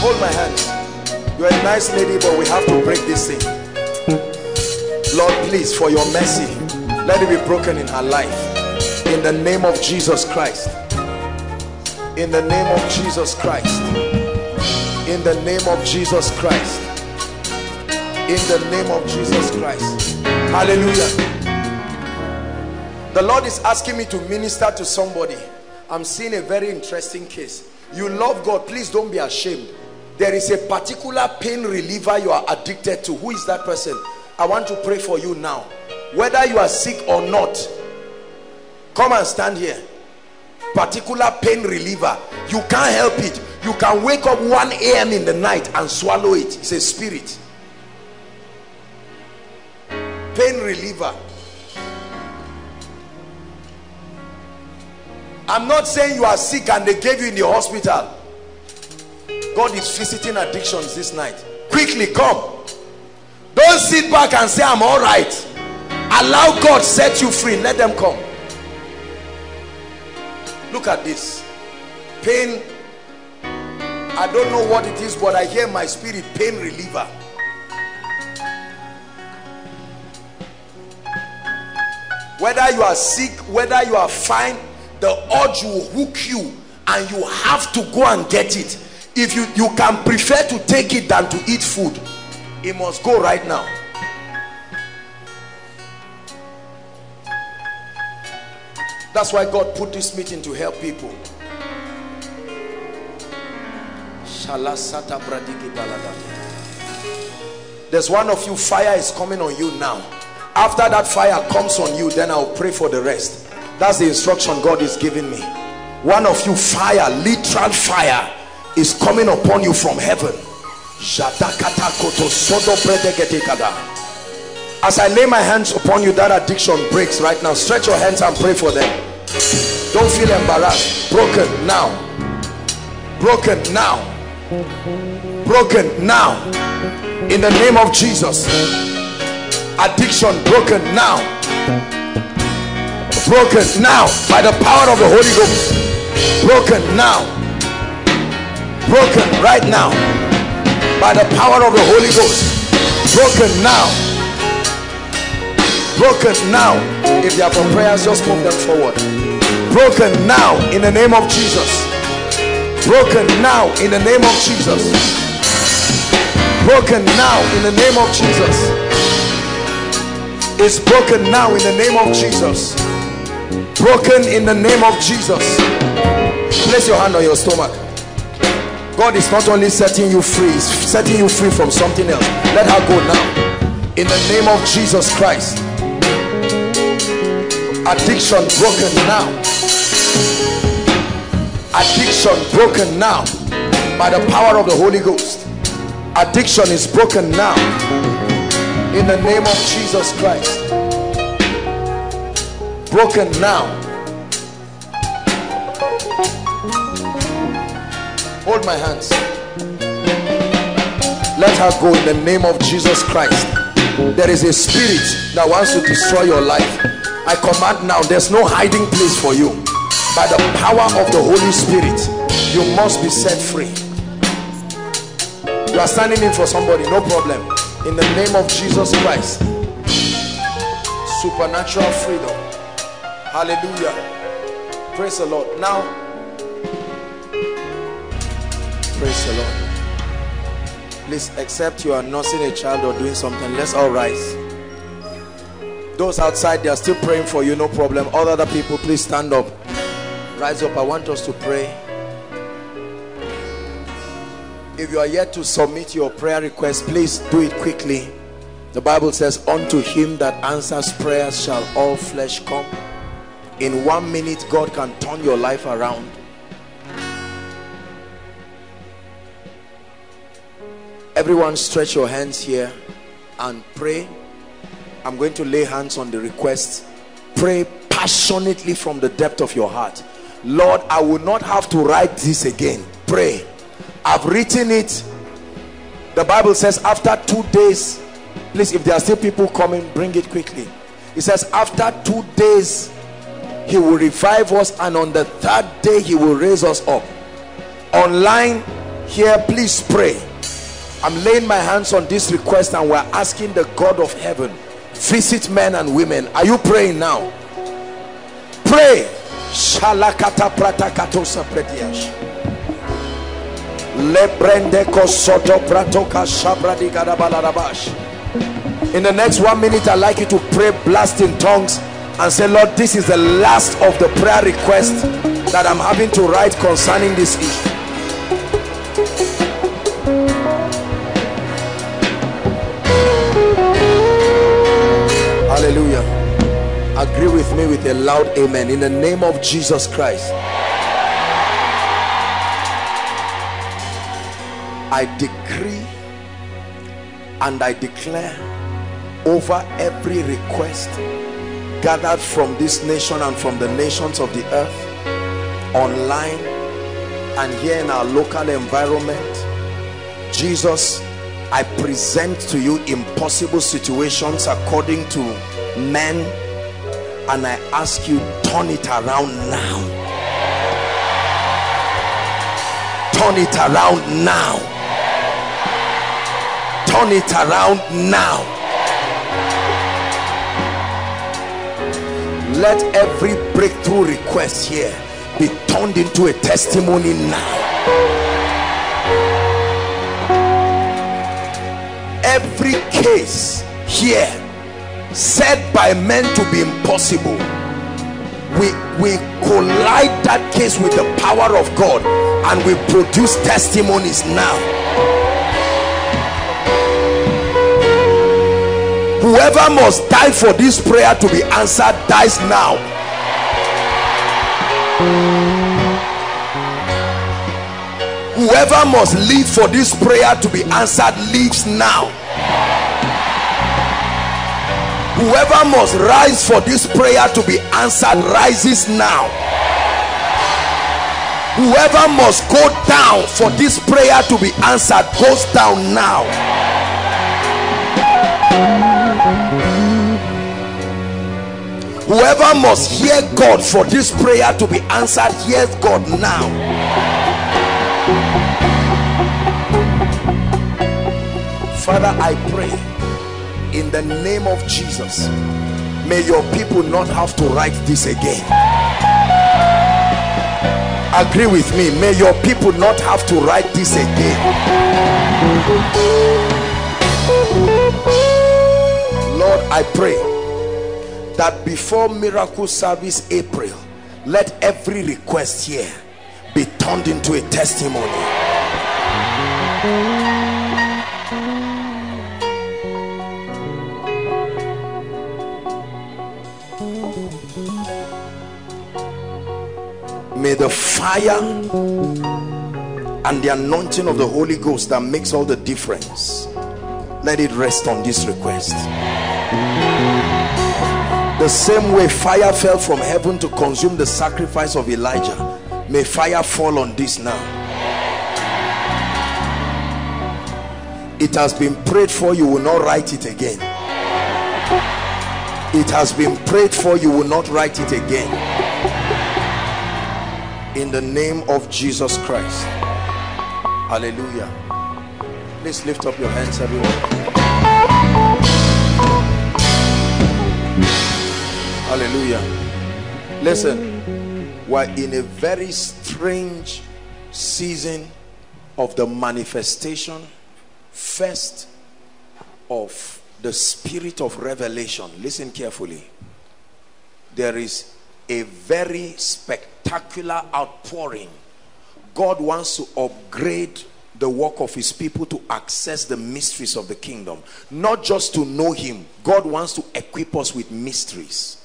Hold my hand. You're a nice lady but we have to break this thing. Lord please for your mercy let it be broken in her life. In the name of Jesus Christ. In the name of Jesus Christ. In the name of Jesus Christ In the name of Jesus Christ. Hallelujah. The Lord is asking me to minister to somebody. I'm seeing a very interesting case. You love God, please don't be ashamed. There is a particular pain reliever you are addicted to. Who is that person? I want to pray for you now. Whether you are sick or not, come and stand here. Particular pain reliever. You can't help it. You can wake up 1 a.m. in the night and swallow it. It's a spirit. Pain reliever. I'm not saying you are sick and they gave you in the hospital. God is visiting addictions this night. Quickly come. Don't sit back and say, I'm all right. Allow God set you free. Let them come. Look at this. Pain. I don't know what it is, but I hear my spirit pain reliever. Whether you are sick, whether you are fine, the urge will hook you and you have to go and get it. If you you can prefer to take it than to eat food it must go right now. That's why god put this meeting to help people. There's one of you fire is coming on you now after that fire comes on you then i'll pray for the rest. That's the instruction god is giving me. One of you fire literal fire is coming upon you from heaven. As i lay my hands upon you that addiction breaks right now. Stretch your hands and pray for them. Don't feel embarrassed. Broken now. Broken now. Broken now. In the name of jesus addiction broken now. Broken now by the power of the Holy Ghost. Broken now. Broken right now by the power of the Holy Ghost. Broken now. Broken now. If they are for prayers just move them forward. Broken now in the name of Jesus. Broken now in the name of Jesus. Broken now in the name of Jesus is broken now in the name of Jesus. Broken in the name of Jesus. Place your hand on your stomach. God is not only setting you free he's setting you free from something else. Let her go now. In the name of Jesus Christ. Addiction broken now. Addiction broken now. By the power of the Holy Ghost. Addiction is broken now in the name of Jesus Christ. Broken now. Hold my hands. Let her go in the name of Jesus Christ. There is a spirit that wants to destroy your life. I command now there's no hiding place for you. By the power of the Holy Spirit you must be set free. You are standing in for somebody no problem in the name of Jesus Christ. Supernatural freedom. Hallelujah. Praise the Lord. Now praise the Lord. Please except you are nursing a child or doing something. Let's all rise. Those outside they are still praying for you. No problem. All other people please stand up. Rise up. I want us to pray if you are yet to submit your prayer request please do it quickly. The Bible says unto him that answers prayers shall all flesh come. In one minute God can turn your life around. Everyone stretch your hands here and pray. I'm going to lay hands on the request. Pray passionately from the depth of your heart. Lord I will not have to write this again. Pray I've written it. The Bible says after two days please if there are still people coming bring it quickly. It says after two days he will revive us and on the third day he will raise us up. Online here please pray. I'm laying my hands on this request and we're asking the God of heaven visit men and women. Are you praying now? Pray. Shalakata prediash lebrende kosoto pratoka shabradi gadabalarabash In the next one minute, I'd like you to pray, blast in tongues, and say, Lord, this is the last of the prayer request that I'm having to write concerning this issue. Hallelujah. Agree with me with a loud amen in the name of Jesus Christ. I decree and I declare over every request gathered from this nation and from the nations of the earth online and here in our local environment Jesus I present to you impossible situations according to men and I ask you turn it around now. Turn it around now turn it around now. Let every breakthrough request here be turned into a testimony now. Every case here said by men to be impossible we we collide that case with the power of god and we produce testimonies now whoever must die for this prayer to be answered dies now. Whoever must live for this prayer to be answered lives now. Whoever must rise for this prayer to be answered rises now. Whoever must go down for this prayer to be answered goes down now whoever must hear God for this prayer to be answered hears God now. Father I pray in the name of Jesus may your people not have to write this again. Agree with me may your people not have to write this again. Lord I pray that before miracle service April let every request here be turned into a testimony. May the fire and the anointing of the Holy Ghost that makes all the difference let it rest on this request the same way fire fell from heaven to consume the sacrifice of Elijah may fire fall on this now. It has been prayed for you will not write it again. It has been prayed for you will not write it again. In the name of Jesus Christ. Hallelujah. Please lift up your hands everyone hallelujah. Listen we're in a very strange season of the manifestation first of the spirit of revelation. Listen carefully. There is a very spectacular outpouring. God wants to upgrade the work of his people to access the mysteries of the kingdom. Not just to know him. God wants to equip us with mysteries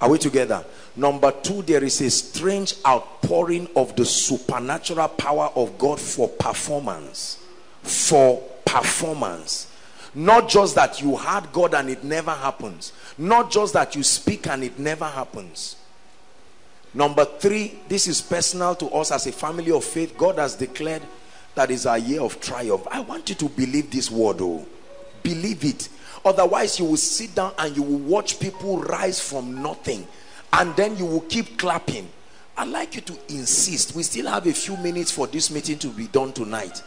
are we together? Number two there is a strange outpouring of the supernatural power of God for performance. For performance. Not just that you had God and it never happens. Not just that you speak and it never happens. Number three this is personal to us as a family of faith. God has declared that is our year of triumph. I want you to believe this word oh. Believe it otherwise you will sit down and you will watch people rise from nothing and then you will keep clapping. I'd like you to insist. We still have a few minutes for this meeting to be done tonight.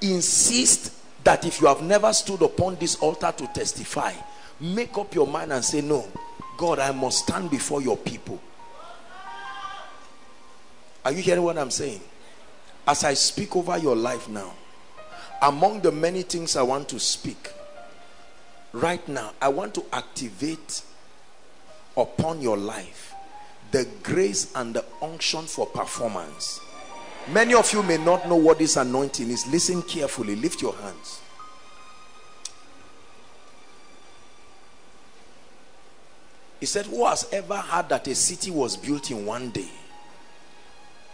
Insist that if you have never stood upon this altar to testify make up your mind and say no God I must stand before your people. Are you hearing what I'm saying? As I speak over your life now among the many things I want to speak right now i want to activate upon your life the grace and the unction for performance. Many of you may not know what this anointing is. Listen carefully. Lift your hands. He said who has ever heard that a city was built in one day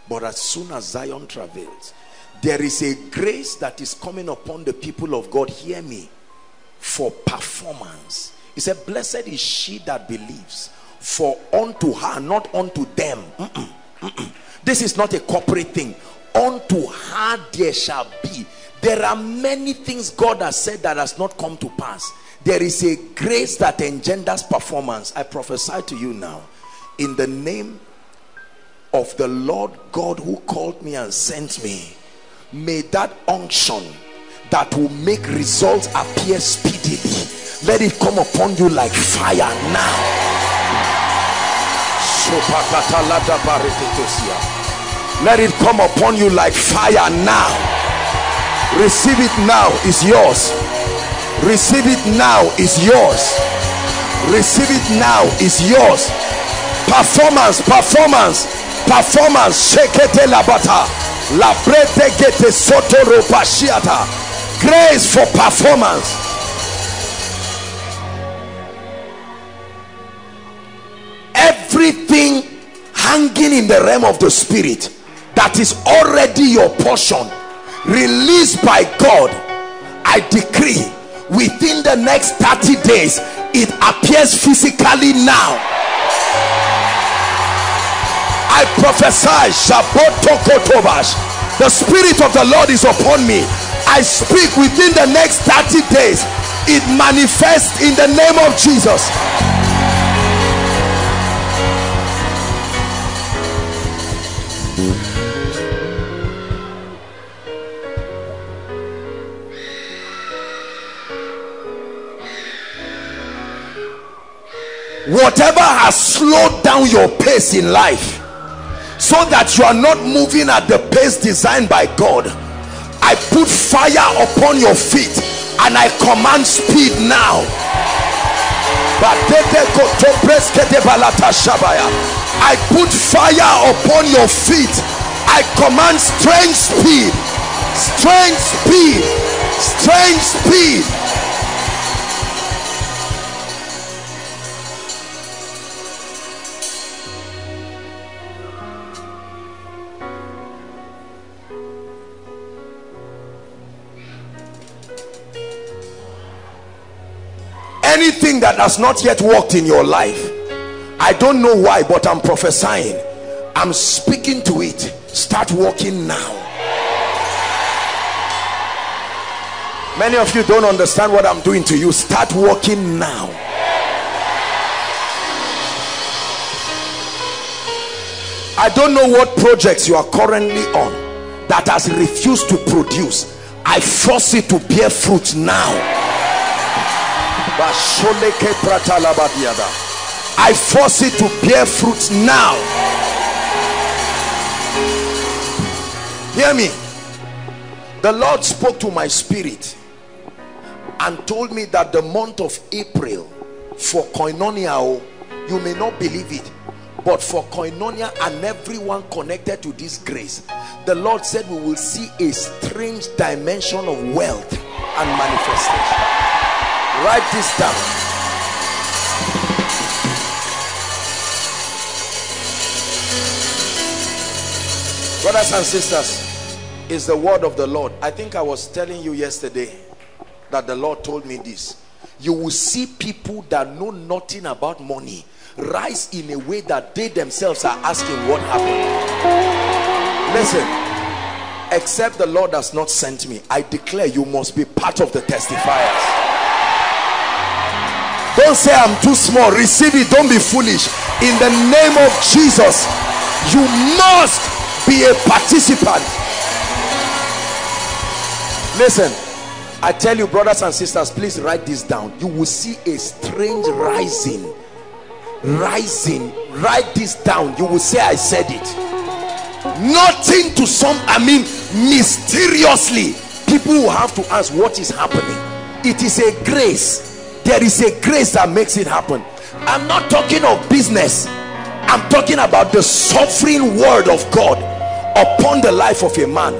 but as soon as zion travels there is a grace that is coming upon the people of god? Hear me for performance. He said blessed is she that believes for unto her not unto them. Mm -mm, mm this is not a corporate thing. Unto her there shall be. There are many things god has said that has not come to pass. There is a grace that engenders performance. I prophesy to you now. In the name of the lord god who called me and sent me may that unction that will make results appear speedily. Let it come upon you like fire now. Let it come upon you like fire now. Receive it now is yours. Receive it now is yours. Receive it now is yours. Performance performance performance. Shekete labata labrete gete soto ropashiata grace for performance. Everything hanging in the realm of the spirit that is already your portion released by god i decree within the next 30 days it appears physically now. I prophesy the spirit of the lord is upon me i speak within the next 30 days. It manifests in the name of jesus. Whatever has slowed down your pace in life so that you are not moving at the pace designed by God I put fire upon your feet and I command speed now. I put fire upon your feet. I command strange speed. Strange speed. Strange speed anything that has not yet worked in your life i don't know why but i'm prophesying. I'm speaking to it. Start working now. Many of you don't understand what i'm doing to you. Start working now. I don't know what projects you are currently on that has refused to produce. I force it to bear fruit now I force it to bear fruit now. Hear me. The Lord spoke to my spirit and told me that the month of April for Koinonia, oh, you may not believe it, but for Koinonia and everyone connected to this grace, the Lord said we will see a strange dimension of wealth and manifestation write this down brothers and sisters is the word of the lord. I think i was telling you yesterday that the lord told me this. You will see people that know nothing about money rise in a way that they themselves are asking what happened. Listen except the lord has not sent me i declare you must be part of the testifiers don't say i'm too small. Receive it. Don't be foolish. In the name of jesus you must be a participant. Listen i tell you brothers and sisters please write this down. You will see a strange rising. Rising. Write this down. You will say i said it. Nothing to some i mean mysteriously people will have to ask what is happening. It is a grace there is a grace that makes it happen. I'm not talking of business. I'm talking about the sovereign word of god upon the life of a man.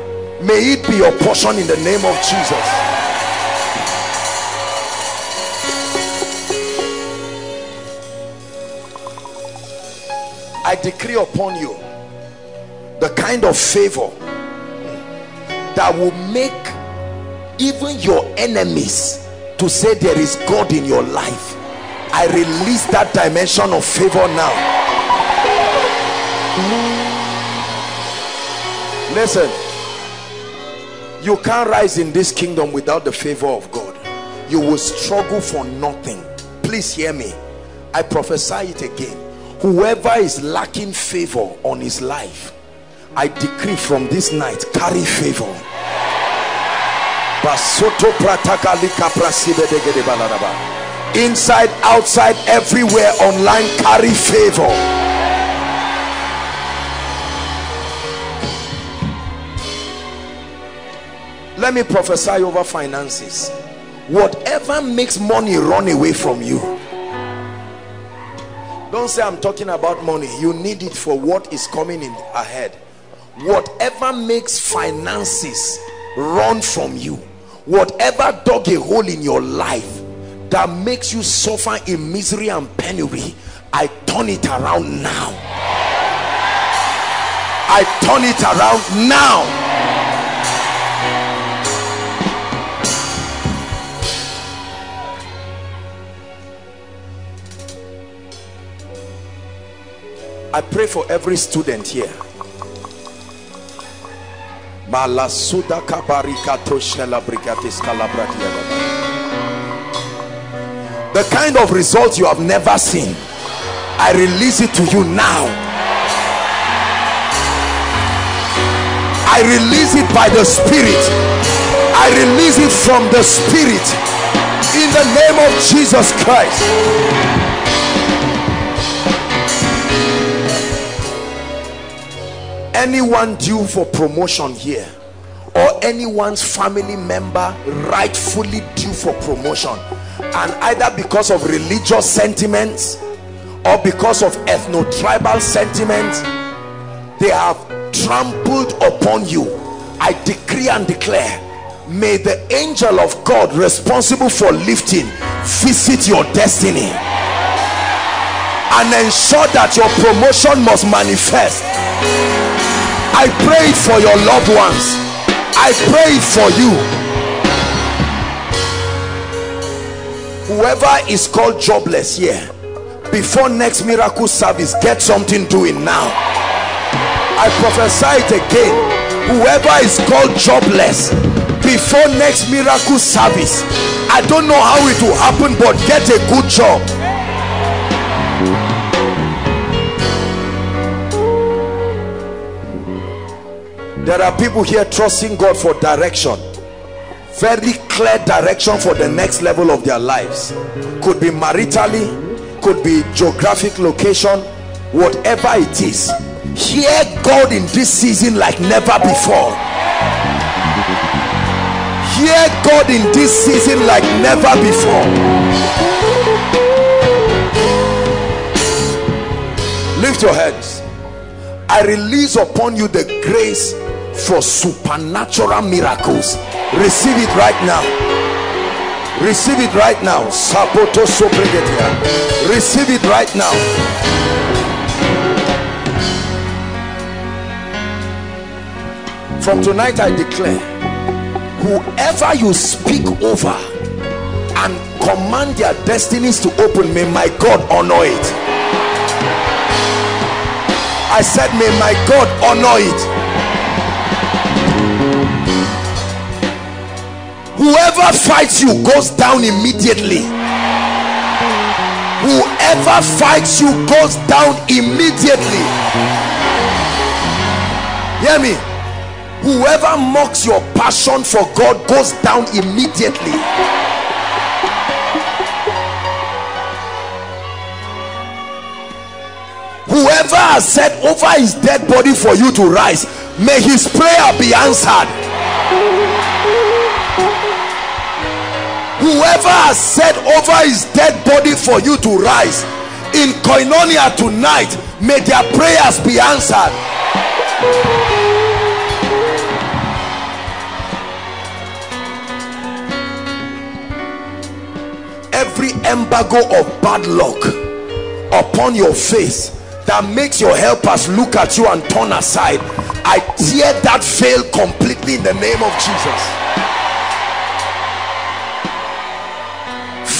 May it be your portion in the name of jesus. I decree upon you the kind of favor that will make even your enemies to say there is God in your life I release that dimension of favor now. Listen you can't rise in this kingdom without the favor of God. You will struggle for nothing. Please hear me. I prophesy it again. Whoever is lacking favor on his life I decree from this night carry favor inside outside everywhere online carry favor. Let me prophesy over finances. Whatever makes money run away from you. Don't say i'm talking about money. You need it for what is coming in ahead. Whatever makes finances run from you whatever dug a hole in your life that makes you suffer in misery and penury i turn it around now. I turn it around now. I pray for every student here the kind of results you have never seen I release it to you now. I release it by the spirit. I release it from the spirit. In the name of Jesus Christ anyone due for promotion here or anyone's family member rightfully due for promotion and either because of religious sentiments or because of ethno-tribal sentiments they have trampled upon you. I decree and declare may the angel of god responsible for lifting visit your destiny and ensure that your promotion must manifest I pray for your loved ones. I pray for you. Whoever is called jobless here, before next miracle service, get something doing now. I prophesy it again. Whoever is called jobless, before next miracle service, I don't know how it will happen, but get a good job. There are people here trusting God for direction. Very clear direction for the next level of their lives. Could be maritally could be geographic location whatever it is. Hear God in this season like never before. Hear God in this season like never before. Lift your hands. I release upon you the grace for supernatural miracles. Receive it right now. Receive it right now. Receive it right now. From tonight i declare whoever you speak over and command their destinies to open may my god honor it. I said may my god honor it whoever fights you goes down immediately. Whoever fights you goes down immediately. Hear me. Whoever mocks your passion for God goes down immediately. Whoever has said over his dead body for you to rise may his prayer be answered whoever has said over his dead body for you to rise in koinonia tonight may their prayers be answered. Every embargo of bad luck upon your face that makes your helpers look at you and turn aside i tear that veil completely in the name of jesus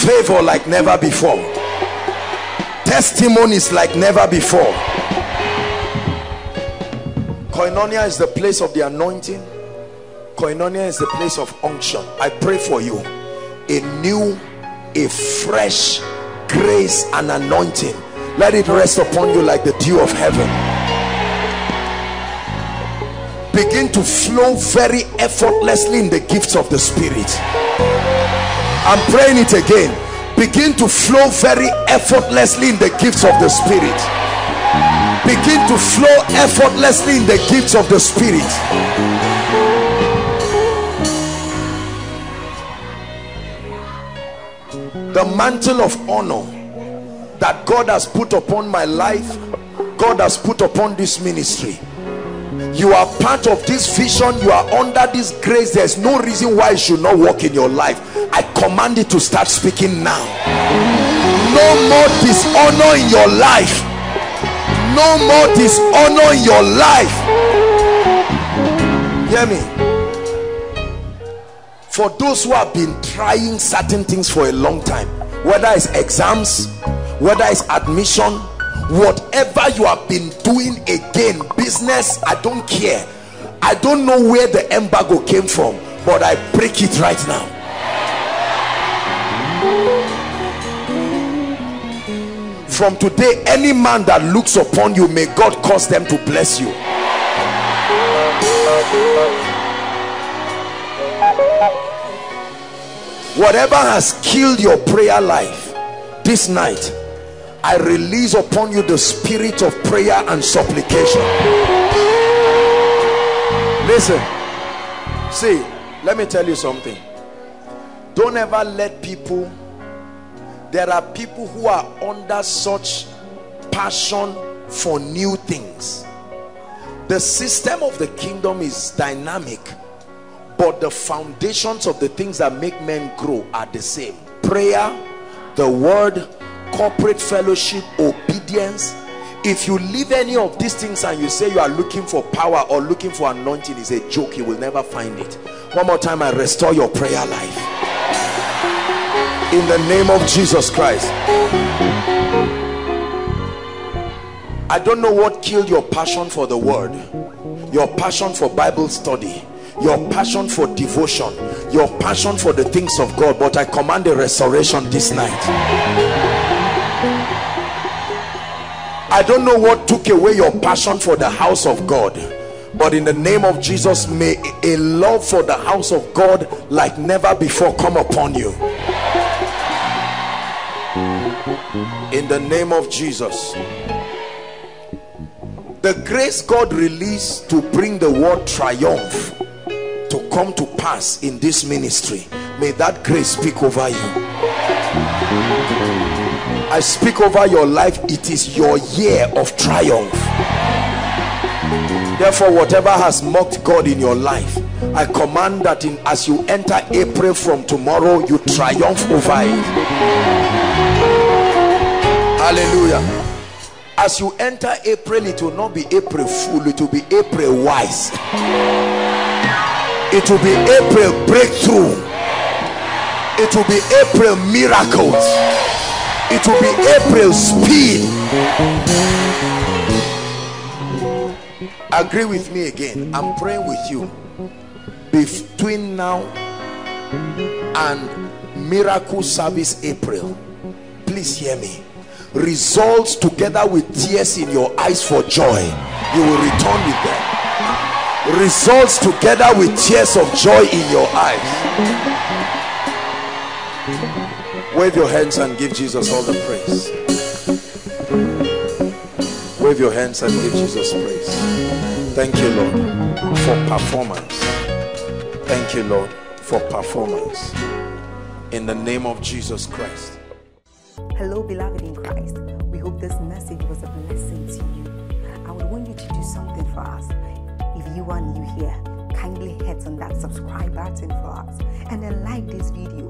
favor like never before. Testimonies like never before. Koinonia is the place of the anointing. Koinonia is the place of unction. I pray for you. A new a fresh grace and anointing. Let it rest upon you like the dew of heaven. Begin to flow very effortlessly in the gifts of the spirit i'm praying it again. Begin to flow very effortlessly in the gifts of the spirit. Begin to flow effortlessly in the gifts of the spirit. The mantle of honor that God has put upon my life God has put upon this ministry you are part of this vision. You are under this grace. There's no reason why it should not work in your life. I command it to start speaking now. No more dishonor in your life. No more dishonor in your life. Hear me. For those who have been trying certain things for a long time whether it's exams whether it's admission whatever you have been doing again business i don't care. I don't know where the embargo came from but i break it right now. From today any man that looks upon you may god cause them to bless you. Whatever has killed your prayer life this night I release upon you the spirit of prayer and supplication. Listen. See let me tell you something. Don't ever let people there are people who are under such passion for new things. The system of the kingdom is dynamic but the foundations of the things that make men grow are the same. Prayer the word corporate fellowship obedience. If you leave any of these things and you say you are looking for power or looking for anointing is a joke. You will never find it. One more time i restore your prayer life. In the name of jesus christ. I don't know what killed your passion for the word your passion for bible study your passion for devotion your passion for the things of god but i command a restoration this night i don't know what took away your passion for the house of god but in the name of jesus may a love for the house of god like never before come upon you. In the name of jesus. The grace god released to bring the word triumph to come to pass in this ministry may that grace speak over you i speak over your life it is your year of triumph. Therefore whatever has mocked god in your life i command that in as you enter april from tomorrow you triumph over it. Hallelujah. As you enter april it will not be april fool it will be april wise. It will be April breakthrough. It will be April miracles it will be April speed. Agree with me again. I'm praying with you. Between now and miracle service April please hear me. Results together with tears in your eyes for joy you will return with them. Results together with tears of joy in your eyes wave your hands and give jesus all the praise wave your hands and give jesus praise thank you lord for performance thank you lord for performance In the name of Jesus Christ. Hello, beloved in Christ. We hope this message was a blessing to you. I would want you to do something for us. If you are new here, kindly hit on that subscribe button for us and then like this video